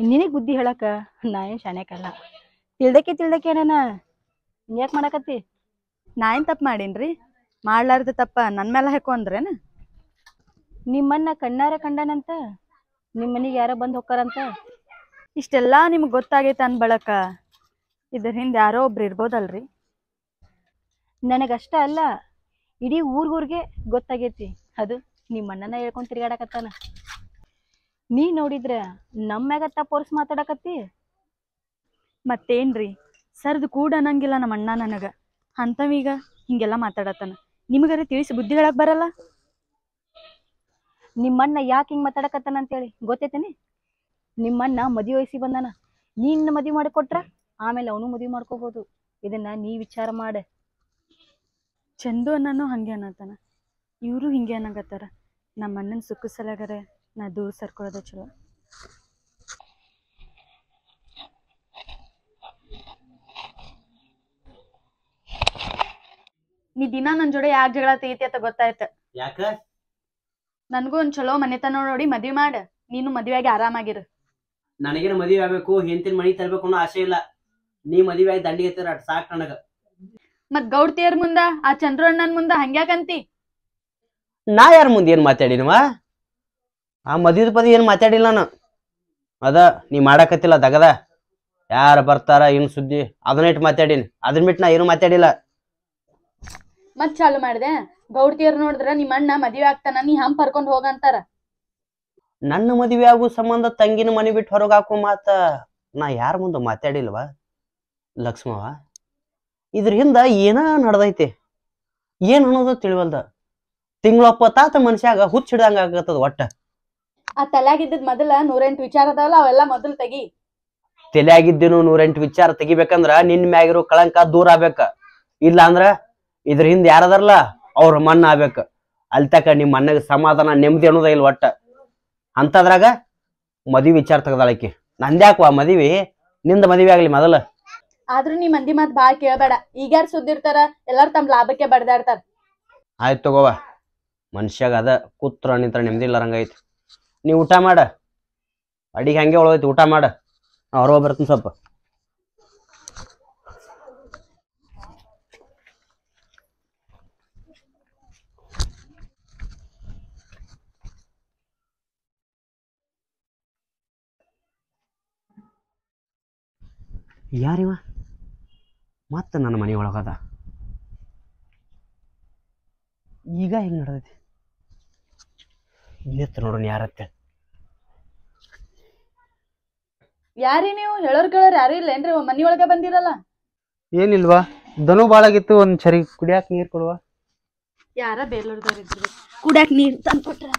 ನಿನಗ್ ಬುದ್ಧಿ ಹೇಳಕ್ಕ ನಾ ಏನ್ ತಿಳ್ದಕ್ಕೆ ತಿಳ್ದಕ್ಕೆ ಏನೇನ ಯಾಕೆ ಮಾಡಕತ್ತಿ? ನಾ ಏನ್ ತಪ್ಪು ರೀ ಮಾಡ್ಲಾರ್ದ ತಪ್ಪ ನನ್ನ ಮೇಲೆ ಹಾಕೋ ಅಂದ್ರೇನ? ನಿಮ್ಮನ್ನ ಕಣ್ಣಾರ ಕಂಡನಂತ ನಿಮ್ಮ ಮನೆಗೆ ಯಾರೋ ಬಂದು ಹೋಗ್ತಾರಂತ ಇಷ್ಟೆಲ್ಲ ನಿಮ್ಗೆ ಗೊತ್ತಾಗೈತೆ ಅನ್ ಬಳಕ ಇದ್ರ ಹಿಂದೆ ಯಾರೋ ಒಬ್ರು ಇರ್ಬೋದಲ್ರಿ? ನನಗಷ್ಟ ಅಲ್ಲ, ಇಡೀ ಊರ್ಗೂರ್ಗೆ ಗೊತ್ತಾಗೈತಿ. ಅದು ನಿಮ್ಮ ಅಣ್ಣನ ಹೇಳ್ಕೊಂಡ್ ತಿರ್ಗಾಡಕತ್ತಾನ. ನೀ ನೋಡಿದ್ರ ನಮ್ಮ ಮ್ಯಾಗ ತಪ್ಪೋರ್ಸ್ ಮಾತಾಡಕತ್ತಿ? ಮತ್ತೇನ್ರಿ ಸರ್ದು ಕೂಡ ಅನ್ನಂಗಿಲ್ಲ ನಮ್ಮ ಅಣ್ಣ ನನಗ. ಅಂತವೀಗ ಹಿಂಗೆಲ್ಲ ಮಾತಾಡತ್ತಾನ. ನಿಮಗರ ತಿಳಿಸಿ ಬುದ್ಧಿ ಹೇಳಕ್ ಬರಲ್ಲ? ನಿಮ್ಮಣ್ಣ ಯಾಕೆ ಹಿಂಗ್ ಮಾತಾಡಕತ್ತಾನ ಅಂತೇಳಿ ಗೊತ್ತೈತೇನಿ? ನಿಮ್ಮಣ್ಣ ಮದುವೆ ವಯಸ್ಸಿ ಬಂದಾನ. ನೀನ್ ಮದುವೆ ಮಾಡಿಕೊಟ್ರ ಆಮೇಲೆ ಅವನು ಮದುವೆ ಮಾಡ್ಕೋಬಹುದು ಇದನ್ನ ನೀ ವಿಚಾರ ಮಾಡ. ಚಂದು ಅನ್ನನು ಹಂಗೆ ಅನ್ನತಾನ. ಇವರು ಹಿಂಗೆ ಅನ್ನಂಗತ್ತಾರ ನಮ್ಮ ಅಣ್ಣನ ಸುಖ ಸಲಗರೆ ನಾ ದೂರ ಸರ್ಕೊಳ್ಳೋದ ಚಲೋ. ನೀ ದಿನ ನನ್ ಜೋಡೆ ಯಾಕೆ ಜಗಳ ತೆಗಿತಿ ಅಂತ ಗೊತ್ತಾಯ್ತ. ಯಾಕ? ನನ್ಗೂ ಒಂದ್ ಚಲೋ ಮನೆತನ ನೋಡಿ ಮದ್ವಿ ಮಾಡ. ನೀನು ಮದ್ವೆಯಾಗಿ ಆರಾಮಾಗಿರು. ನನಗೇನು ಮದುವೆ ಆಗ್ಬೇಕು ಹೆಂತಿನ ಮನಿ ತರ್ಬೇಕು ಅನ್ನೋ ಆಸೆ ಇಲ್ಲ. ನೀ ಮದುವೆ ಆಗಿ ದಂಡಿಗೆ ಎತ್ತಿರ ಸಾಕ್ ನನಗ. ಮತ್ ಗೌಡ್ತಿಯರ್ ಮುಂದ ಆ ಚಂದ್ರಣ್ಣನ್ ಮುಂದ ಹಂಗ್ಯಾಕಂತಿ? ನಾ ಯಾರ ಮುಂದೆ ಏನ್ ಮಾತಾಡಿನವ? ಆ ಮದುವೆ ಪದ ಏನು ಮಾತಾಡಿಲ್ಲ ನಾನು. ಅದ ನೀ ಮಾಡಾಕತ್ತಿಲ್ಲ ದಗದ. ಯಾರು ಬರ್ತಾರ ಏನ್ ಸುದ್ದಿ ಅದನ್ನ ಇಟ್ಟು ಮಾತಾಡೀನಿ. ಅದನ್ನ ಬಿಟ್ಟು ನಾ ಏನು ಮಾತಾಡಿಲ್ಲ. ಮತ್ ಚಾಲು ಮಾಡಿದೆ? ಗೌಡ್ತಿಯರ್ ನೋಡಿದ್ರ ನಿಮ್ಮ ಅಣ್ಣ ಮದ್ವೆ ಆಗ್ತಾನ ನೀ ಹಂಪ್ ಹರ್ಕೊಂಡ್ ಹೋಗಂತಾರ ನನ್ನ ಮದುವೆ ಆಗೋ ಸಂಬಂಧ ತಂಗಿನ ಮನೆ ಬಿಟ್ಟು ಹೊರಗೆ ಹಾಕೋ ಮಾತ ನಾ ಯಾರ ಮುಂದೆ ಮಾತಾಡಿಲ್ವಾ? ಲಕ್ಷ್ಮವ ಇದ್ರ ಹಿಂದ ಏನ ನಡ್ದೈತಿ? ಏನ್ ಅನ್ನೋದು ತಿಳಿವಲ್ದ. ತಿಂಗಳಪ್ಪ ತಾತ ಮನುಷ್ಯಾಗ ಹುಚ್ಚ ಹಿಡ್ದಂಗ ಆಗತ್ತದ ಒಟ್ಟ. ಆ ತಲ್ಯಾಗಿದ್ದದ್ ಮೊದಲ ನೂರೆಂಟು ವಿಚಾರ ಅದಾವಲ್ಲ ಅವೆಲ್ಲ ಮೊದಲು ತೆಗಿ. ತಲೆಯಾಗಿದ್ದೇನು ನೂರೆಂಟು ವಿಚಾರ ತೆಗಿಬೇಕಂದ್ರ ನಿನ್ ಮ್ಯಾಗಿರೋ ಕಳಂಕ ದೂರ ಆಗ್ಬೇಕ. ಇಲ್ಲ ಅಂದ್ರ ಇದ್ರ ಹಿಂದ್ ಯಾರದಾರಲ್ಲ ಅವ್ರ ಮಣ್ಣ ಆಗ್ಬೇಕ. ಅಲ್ಲಿ ತಕ ನಿಮ್ ಮಣ್ಣಗ ಸಮಾಧಾನ ನೆಮ್ಮದಿ ಅನ್ನೋದ ಇಲ್ಲ ಒಟ್ಟ. ಅಂತದ್ರಾಗ ಮದ್ವಿ ವಿಚಾರ ತೆಗ್ದಾಳಕಿ ನಂದ್ಯಾಕವ ಮದ್ವಿ? ನಿಂದ ಮದ್ವಿ ಆಗ್ಲಿ ಮೊದಲ. ಆದ್ರೂ ನೀ ಮಂದಿ ಮಾತ್ ಬಾಳ್ ಕೇಳ್ಬೇಡ. ಈಗ್ಯಾರ್ ಸುದ್ದಿರ್ತಾರ ಎಲ್ಲಾರು ತಮ್ಮ ಲಾಭಕ್ಕೆ ಬಡ್ದಾಡ್ತಾರ. ಆಯ್ತು ತಗೋವ. ಮನುಷ್ಯಾಗ ಅದ ಕೂತ್ರ ನಿಂತ್ರ ನೆಮ್ಮದಿ ಇಲ್ಲಾರಂಗೈತಿ ನೀ ಊಟ ಮಾಡ. ಅಡಿಗೆ ಹಂಗೆ ಒಳಗೈತಿ, ಊಟ ಮಾಡ. ನಾ ಹೊರಗೆ ಬರ್ತೀನಿ ಸ್ವಲ್ಪ. ಯಾರಿವ? ಮತ್ತೆ ನನ್ನ ಮನೆ ಒಳಗದ? ಈಗ ಹೆಂಗ್ ನಡೆದೈತಿ? ಇಲ್ಲಿತ್ತು ನೋಡೋಣ ಯಾರತ್ತೆ. ಯಾರಿ ನೀವು? ಹೇಳೋರ್ ಕೇಳೋರ್ ಯಾರು ಇಲ್ಲೇನ್ರಿ ಮನಿ ಒಳಗ ಬಂದಿರಲ್ಲ. ಏನಿಲ್ವಾ? ದನು ಬಾಳಾಗಿತ್ತು ಒಂದು ಸರಿ ಕುಡಿಯಾಕ ನೀರು ಕೊಡುವ. ಯಾರ ಬೇಲೂರ್ದವ್ರ ಇದ್ರು? ಕುಡ್ಯಾಕ ನೀರ್ ತಂದ್ಕೊಟ್ರ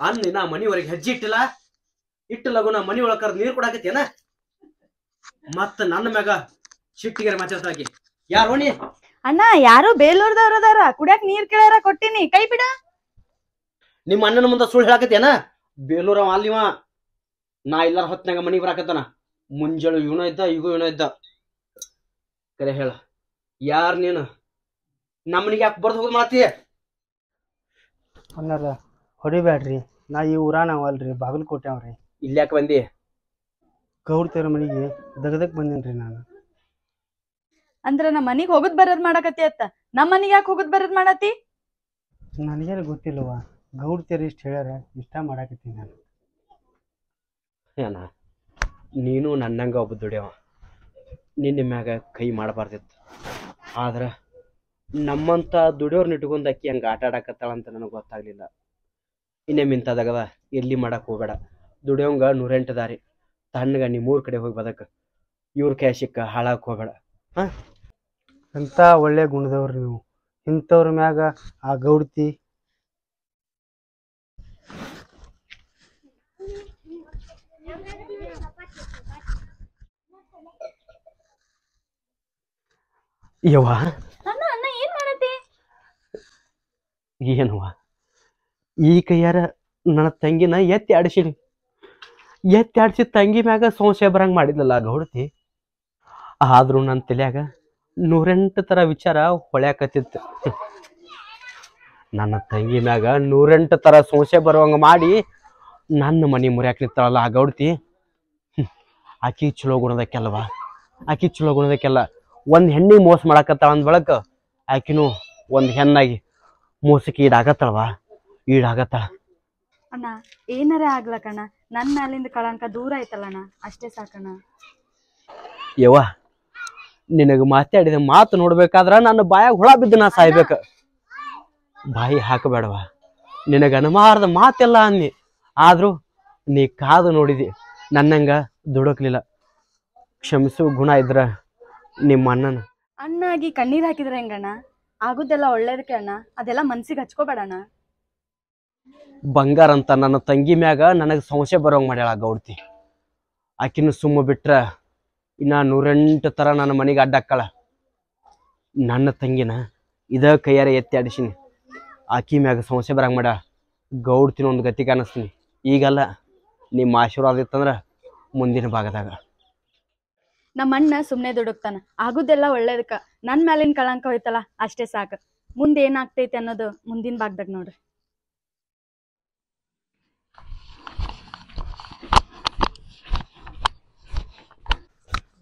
ಅನ್ನ ನಾ ಮನಿವರೆಗೆ ಹೆಜ್ಜೆ ಇಟ್ಟಿಲ್ಲ ಇಟ್ಟು ಲಗು ನಾ ಮನಿ ಒಳಗೆ ಕರೆದು ನೀರು ಕೊಡಾಕತ್ತೇನ ಮತ್ತ ನನ್ನ ಮ್ಯಾಗ ಶಿಟ್ಟಿಗೆ ಮಾತಾಡ್ತಾಕಿ ಯಾರು ನೀ ಅಣ್ಣ ಯಾರು ಬೇಲೂರ್ದವ್ರ ಅದಾರ? ಕುಡಿಯಾಕ ನೀರ್ ಕೇಳ್ಯಾರ ಕೊಟ್ಟಿನಿ. ಕೈ ಬಿಡ. ನಿಮ್ಮ ಅಣ್ಣನ ಮುಂದೆ ಸುಳ್ಳು ಹೇಳಾಕತ್ತೇನ ಬೇಲೂರ ಅಲ್ಲಿವ ನಾ ಎಲ್ಲಾರ ಹೊತ್ನಾಗ ಮನಿಗೆ ಬರಾಕತ್ತಾನ. ಮುಂಜಾಳು ಇವನ ಇದ್ದ ಈಗೂ ಇವನ ಇದ್ದ. ಕರೆ ಹೇಳ. ಯಾರ್ ನೀನು? ನಮ್ಮನಿಗೆ ಯಾಕೆ ಬರ್ದು ಹೋಗಿ ಮಾಡ್ತೀಯ ಅನ್ನಾರ ಹೊಡಿಬ್ಯಾಡ್ರಿ. ನಾ ಈ ಊರಾನವಲ್ರಿ ಬಾಗಲಕೋಟೆ ಅವ್ರಿ. ಇಲ್ಲಿ ಯಾಕೆ ಬಂದಿ? ಗೌಡ ತೇರ ಮನೆಗೆ ದಗದಕ್ ಬಂದೇನ್ರಿ ನಾನು. ಅಂದ್ರ ನಮ್ಮ ಮನಿಗ್ ಹೋಗುದ್ ಬರೋದ್ ಮಾಡಕತ್ತಿ ಅತ್ತ? ನಮ್ಮ ಮನಿಗ್ ಯಾಕೆ ಹೋಗುದ್ ಬರೋದ್ ಮಾಡತಿ ನನಗೇನು ಗೊತ್ತಿಲ್ಲವ ಗೌಡ ತೇರ ಇಷ್ಟ ಹೇಳ್ಯಾರ ಇಷ್ಟ ಮಾಡಾಕತ್ತೀನಿ ನಾನು. ಏನ? ನೀನು ನನ್ನಂಗ ಒಬ್ಬ ದುಡಿಯವ. ನಿನ್ನ ಮ್ಯಾಗ ಕೈ ಮಾಡಬಾರ್ದಿತ್ತು. ಆದ್ರ ನಮ್ಮಂತ ದುಡಿಯೋರ್ನ ಇಟ್ಕೊಂಡು ಅಕ್ಕಿ ಹಂಗ ಆಟ ಆಡಕತ್ತಾಳ ಅಂತ ನನಗೆ ಗೊತ್ತಾಗ್ಲಿಲ್ಲ. ಇನ್ನೇ ಮಿಂತದಾಗದ? ಎಲ್ಲಿ ಮಾಡಕ್ಕೆ ಹೋಗ್ಬೇಡ. ದುಡಿಯೋಂಗ ನೂರೆಂಟು ದಾರಿ. ತಣ್ಣಗ ನೀ ಮೂರ್ ಕಡೆ ಹೋಗಿ ಬದಕ. ಇವ್ರ ಕ್ಯಾಶಿಕ್ಕ ಹಾಳಾಗಕ್ಕೆ ಹಾಳಾಕ್ ಹಾಂ? ಅಂತ ಒಳ್ಳೆ ಗುಣದವ್ರು ನೀವು. ಇಂಥವ್ರ ಮ್ಯಾಗ ಆ ಗೌಡ್ತಿ. ಯವ್ವ? ಏನವ್ವ? ಈ ಕೈಯಾರ ನನ್ನ ತಂಗಿನ ಎತ್ತಿ ಆಡಿಸಿಡಿ ಎತ್ತಿ ಆಡಿಸಿ ತಂಗಿ ಮ್ಯಾಗ ಸಂಶಯ ಬರಂಗ್ ಮಾಡಿದ್ಲಲ್ಲ ಗೌಡತಿ. ಆದ್ರೂ ನನ್ನ ತಲೆಯಾಗ ನೂರೆಂಟು ಥರ ವಿಚಾರ ಹೊಳ್ಯಾಕತ್ತಿತ್ತು. ನನ್ನ ತಂಗಿ ಮ್ಯಾಗ ನೂರೆಂಟು ಥರ ಸಂಶಯ ಬರುವಂಗ ಮಾಡಿ ನನ್ನ ಮನೆ ಮುರಿಯಾಕ ನಿಂತಾಳಲ್ಲ ಆ ಗೌಡತಿ. ಆಕಿ ಚಲೋ ಗುಣದಕ್ಕೆಲ್ಲವ? ಆಕಿ ಚಲೋ ಗುಣದಕ್ಕೆಲ್ಲ. ಒಂದು ಹೆಣ್ಣಿಗೆ ಮೋಸ ಮಾಡಾಕತ್ತಾಳ ಅಂದ ಬಳಕ ಆಕಿನೂ ಒಂದು ಹೆಣ್ಣಾಗಿ ಮೋಸಕ್ಕೆ ಈಡಾಗತ್ತಳವ? ಈಡಾಗತ್ತಾಳ ಅಣ್ಣ ಏನಾರ ಆಗ್ಲಕ್ಕಣ್ಣ ನನ್ನ ಮ್ಯಾಲಿಂದ ಕಳಂಕ ದೂರ ಐತಲ್ಲಣ್ಣ ಅಷ್ಟೇ ಸಾಕಣ್ಣ. ಯವ್ವ ನಿನಗೆ ಮಾತಾಡಿದ ಮಾತು ನೋಡ್ಬೇಕಾದ್ರ ನನ್ನ ಬಾಯಾಗ ಹುಳ ಬಿದ್ದು ನಾ ಸಾಯ್ಬೇಕ. ಬಾಯಿ ಹಾಕಬೇಡವ ನಿನಗೆ ಅನುಮಾರದ ಮಾತೆಲ್ಲ ಅನ್ನಿ ಆದ್ರೂ ನೀ ಕಾದು ನೋಡಿದಿ ನನ್ನಂಗ ದುಡಕ್ಲಿಲ್ಲ. ಕ್ಷಮಿಸು ಗುಣ ಇದ್ರ ನಿಮ್ಮ ಅಣ್ಣನ. ಅಣ್ಣಾಗಿ ಕಣ್ಣೀರ್ ಹಾಕಿದ್ರೆ ಹೆಂಗಣ್ಣ? ಆಗುದೆಲ್ಲ ಒಳ್ಳೇದಕ್ಕೆ ಅಣ್ಣ ಅದೆಲ್ಲ ಮನ್ಸಿಗೆ ಹಚ್ಕೋಬೇಡಣ್ಣ ಬಂಗಾರ ಅಂತ ನನ್ನ ತಂಗಿ ಮ್ಯಾಗ ನನಗೆ ಸಂಶಯ ಬರೋಂಗ್ ಮಾಡ್ಯಾಳ ಗೌಡತಿ. ಆಕಿನ ಸುಮ್ಮ ಬಿಟ್ರೆ ಇನ್ನ ನೂರೆಂಟು ಥರ ನನ್ನ ಮನೆಗೆ ಅಡ್ಡಾಕಳ ನನ್ನ ತಂಗಿನ ಇದ ಕೈಯಾರ ಎತ್ತಿ ಆಡಿಸಿನಿ. ಆಕಿ ಮ್ಯಾಗ ಸಂಶಯ ಬರಂಗ್ ಮಾಡ ಗೌಡ್ತಿನ ಒಂದು ಗತಿ ಕಾಣಿಸ್ತೀನಿ. ಈಗಲ್ಲ ನಿಮ್ಮ ಆಶೀರ್ವಾದ ಇತ್ತಂದ್ರ ಮುಂದಿನ ಭಾಗದಾಗ. ನಮ್ಮ ಅಣ್ಣ ಸುಮ್ಮನೆ ದುಡುಕ್ತಾನ. ಆಗುದೆಲ್ಲ ಒಳ್ಳೇದಕ್ಕ. ನನ್ನ ಮ್ಯಾಲಿನ ಕಳಂಕ ಹೋಯ್ತಲ್ಲ, ಅಷ್ಟೇ ಸಾಕು. ಮುಂದೆ ಏನಾಗ್ತೈತೆ ಅನ್ನೋದು ಮುಂದಿನ ಭಾಗದಾಗ ನೋಡ್ರಿ.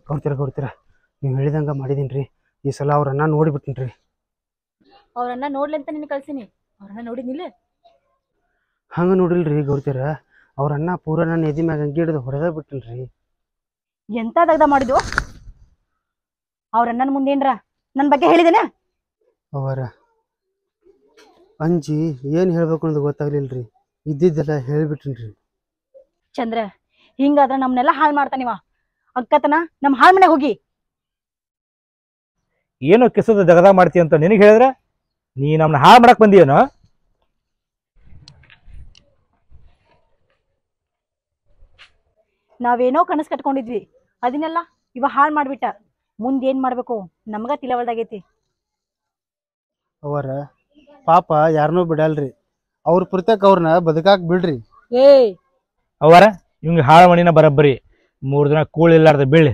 ಗೌಡ್ತೀರ ಗೌಡ್ತೀರ ನೀವು ಹೇಳಿದಂಗ ಮಾಡಿದೀನಿ ರೀ ಈ ಸಲ ಅವ್ರನ್ನ ನೋಡಿಬಿಟ್ಟಿನಿ ರೀ ಅವ್ರನ್ನ ನೋಡ್ಲಿ ಅಂತ ನಿನ್ ಕಳ್ಸಿನಿ. ಅವ್ರನ್ನ ನೋಡಿದ್ನಿಲ್ಲ ಹಂಗೆ ನೋಡಿಲ್ರಿ ಗೌಡ್ತೀರ ಅವ್ರ ಅಣ್ಣ ಪೂರ ನನ್ನ ಎದಿ ಮ್ಯಾಗ ಅಂಗಿ ಹಿಡಿದು ಹೊಡೆದ ಬಿಟ್ಟಿನಿ ರೀ ಎಂತ ದಗ್ದ ಮಾಡಿದ್ವು ಅವ್ರಣ್ಣನ ಮುಂದೇನ್ರ ನನ್ ಬಗ್ಗೆ ಹೇಳಿದೇನ? ಅವರ ಅಂಜಿ ಏನು ಹೇಳ್ಬೇಕು ಅನ್ನೋದು ಗೊತ್ತಾಗ್ಲಿಲ್ರಿ. ಇದ್ದಿದ್ದೆಲ್ಲ ಹೇಳ್ಬಿಟ್ಟಿನ್ರಿ ಚಂದ್ರ ಹಿಂಗಾದ್ರೆ ನಮ್ನೆಲ್ಲ ಹಾಳು ಮಾಡ್ತಾನಿವ. ಅಕ್ಕತನ ನಮ್ಮ ಹಾಳ್ ಮನೆಗೆ ಹೋಗಿ. ಏನು ಕಿಸದ ಜಗದ ಮಾಡ್ತೀಯ ಅಂತ ನಿನಗೆ ಹೇಳಿದ್ರೆ? ನೀ ನಮ್ಮನ್ನ ಹಾಳು ಮಾಡಕ್ ಬಂದಿಯೇನೋ? ನಾವೇನೋ ಕನಸು ಕಟ್ಕೊಂಡಿದ್ವಿ. ಅದನ್ನೆಲ್ಲ ಇವ ಹಾಳು ಮಾಡ್ಬಿಟ್ಟ. ಮುಂದೆ ಏನ್ ಮಾಡ್ಬೇಕು? ನಮಗ ತಿಳವಲ್ದಾಗೈತಿ ಅವರ ಪಾಪ ಯಾರನ್ನೂ ಬಿಡಲ್ರಿ. ಅವ್ರ ಪುರ್ತಕ್ ಅವ್ರನ್ನ ಬದುಕಾಕ್ ಬಿಡ್ರಿ. ಏಯ್! ಅವರ ಇವಂಗ ಹಾಳು ಮಣಿನ ಬರಬ್ಬರಿ. ಮೂರು ದಿನ ಕೂಳಿಲ್ಲಾರ್ದ ಬೀಳಿ.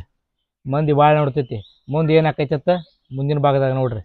ಮಂದಿ ಭಾಳ ನೋಡ್ತೈತಿ. ಮುಂದೆ ಏನು ಹಾಕೈತತ್ತ ಮುಂದಿನ ಭಾಗದಾಗ ನೋಡ್ರಿ.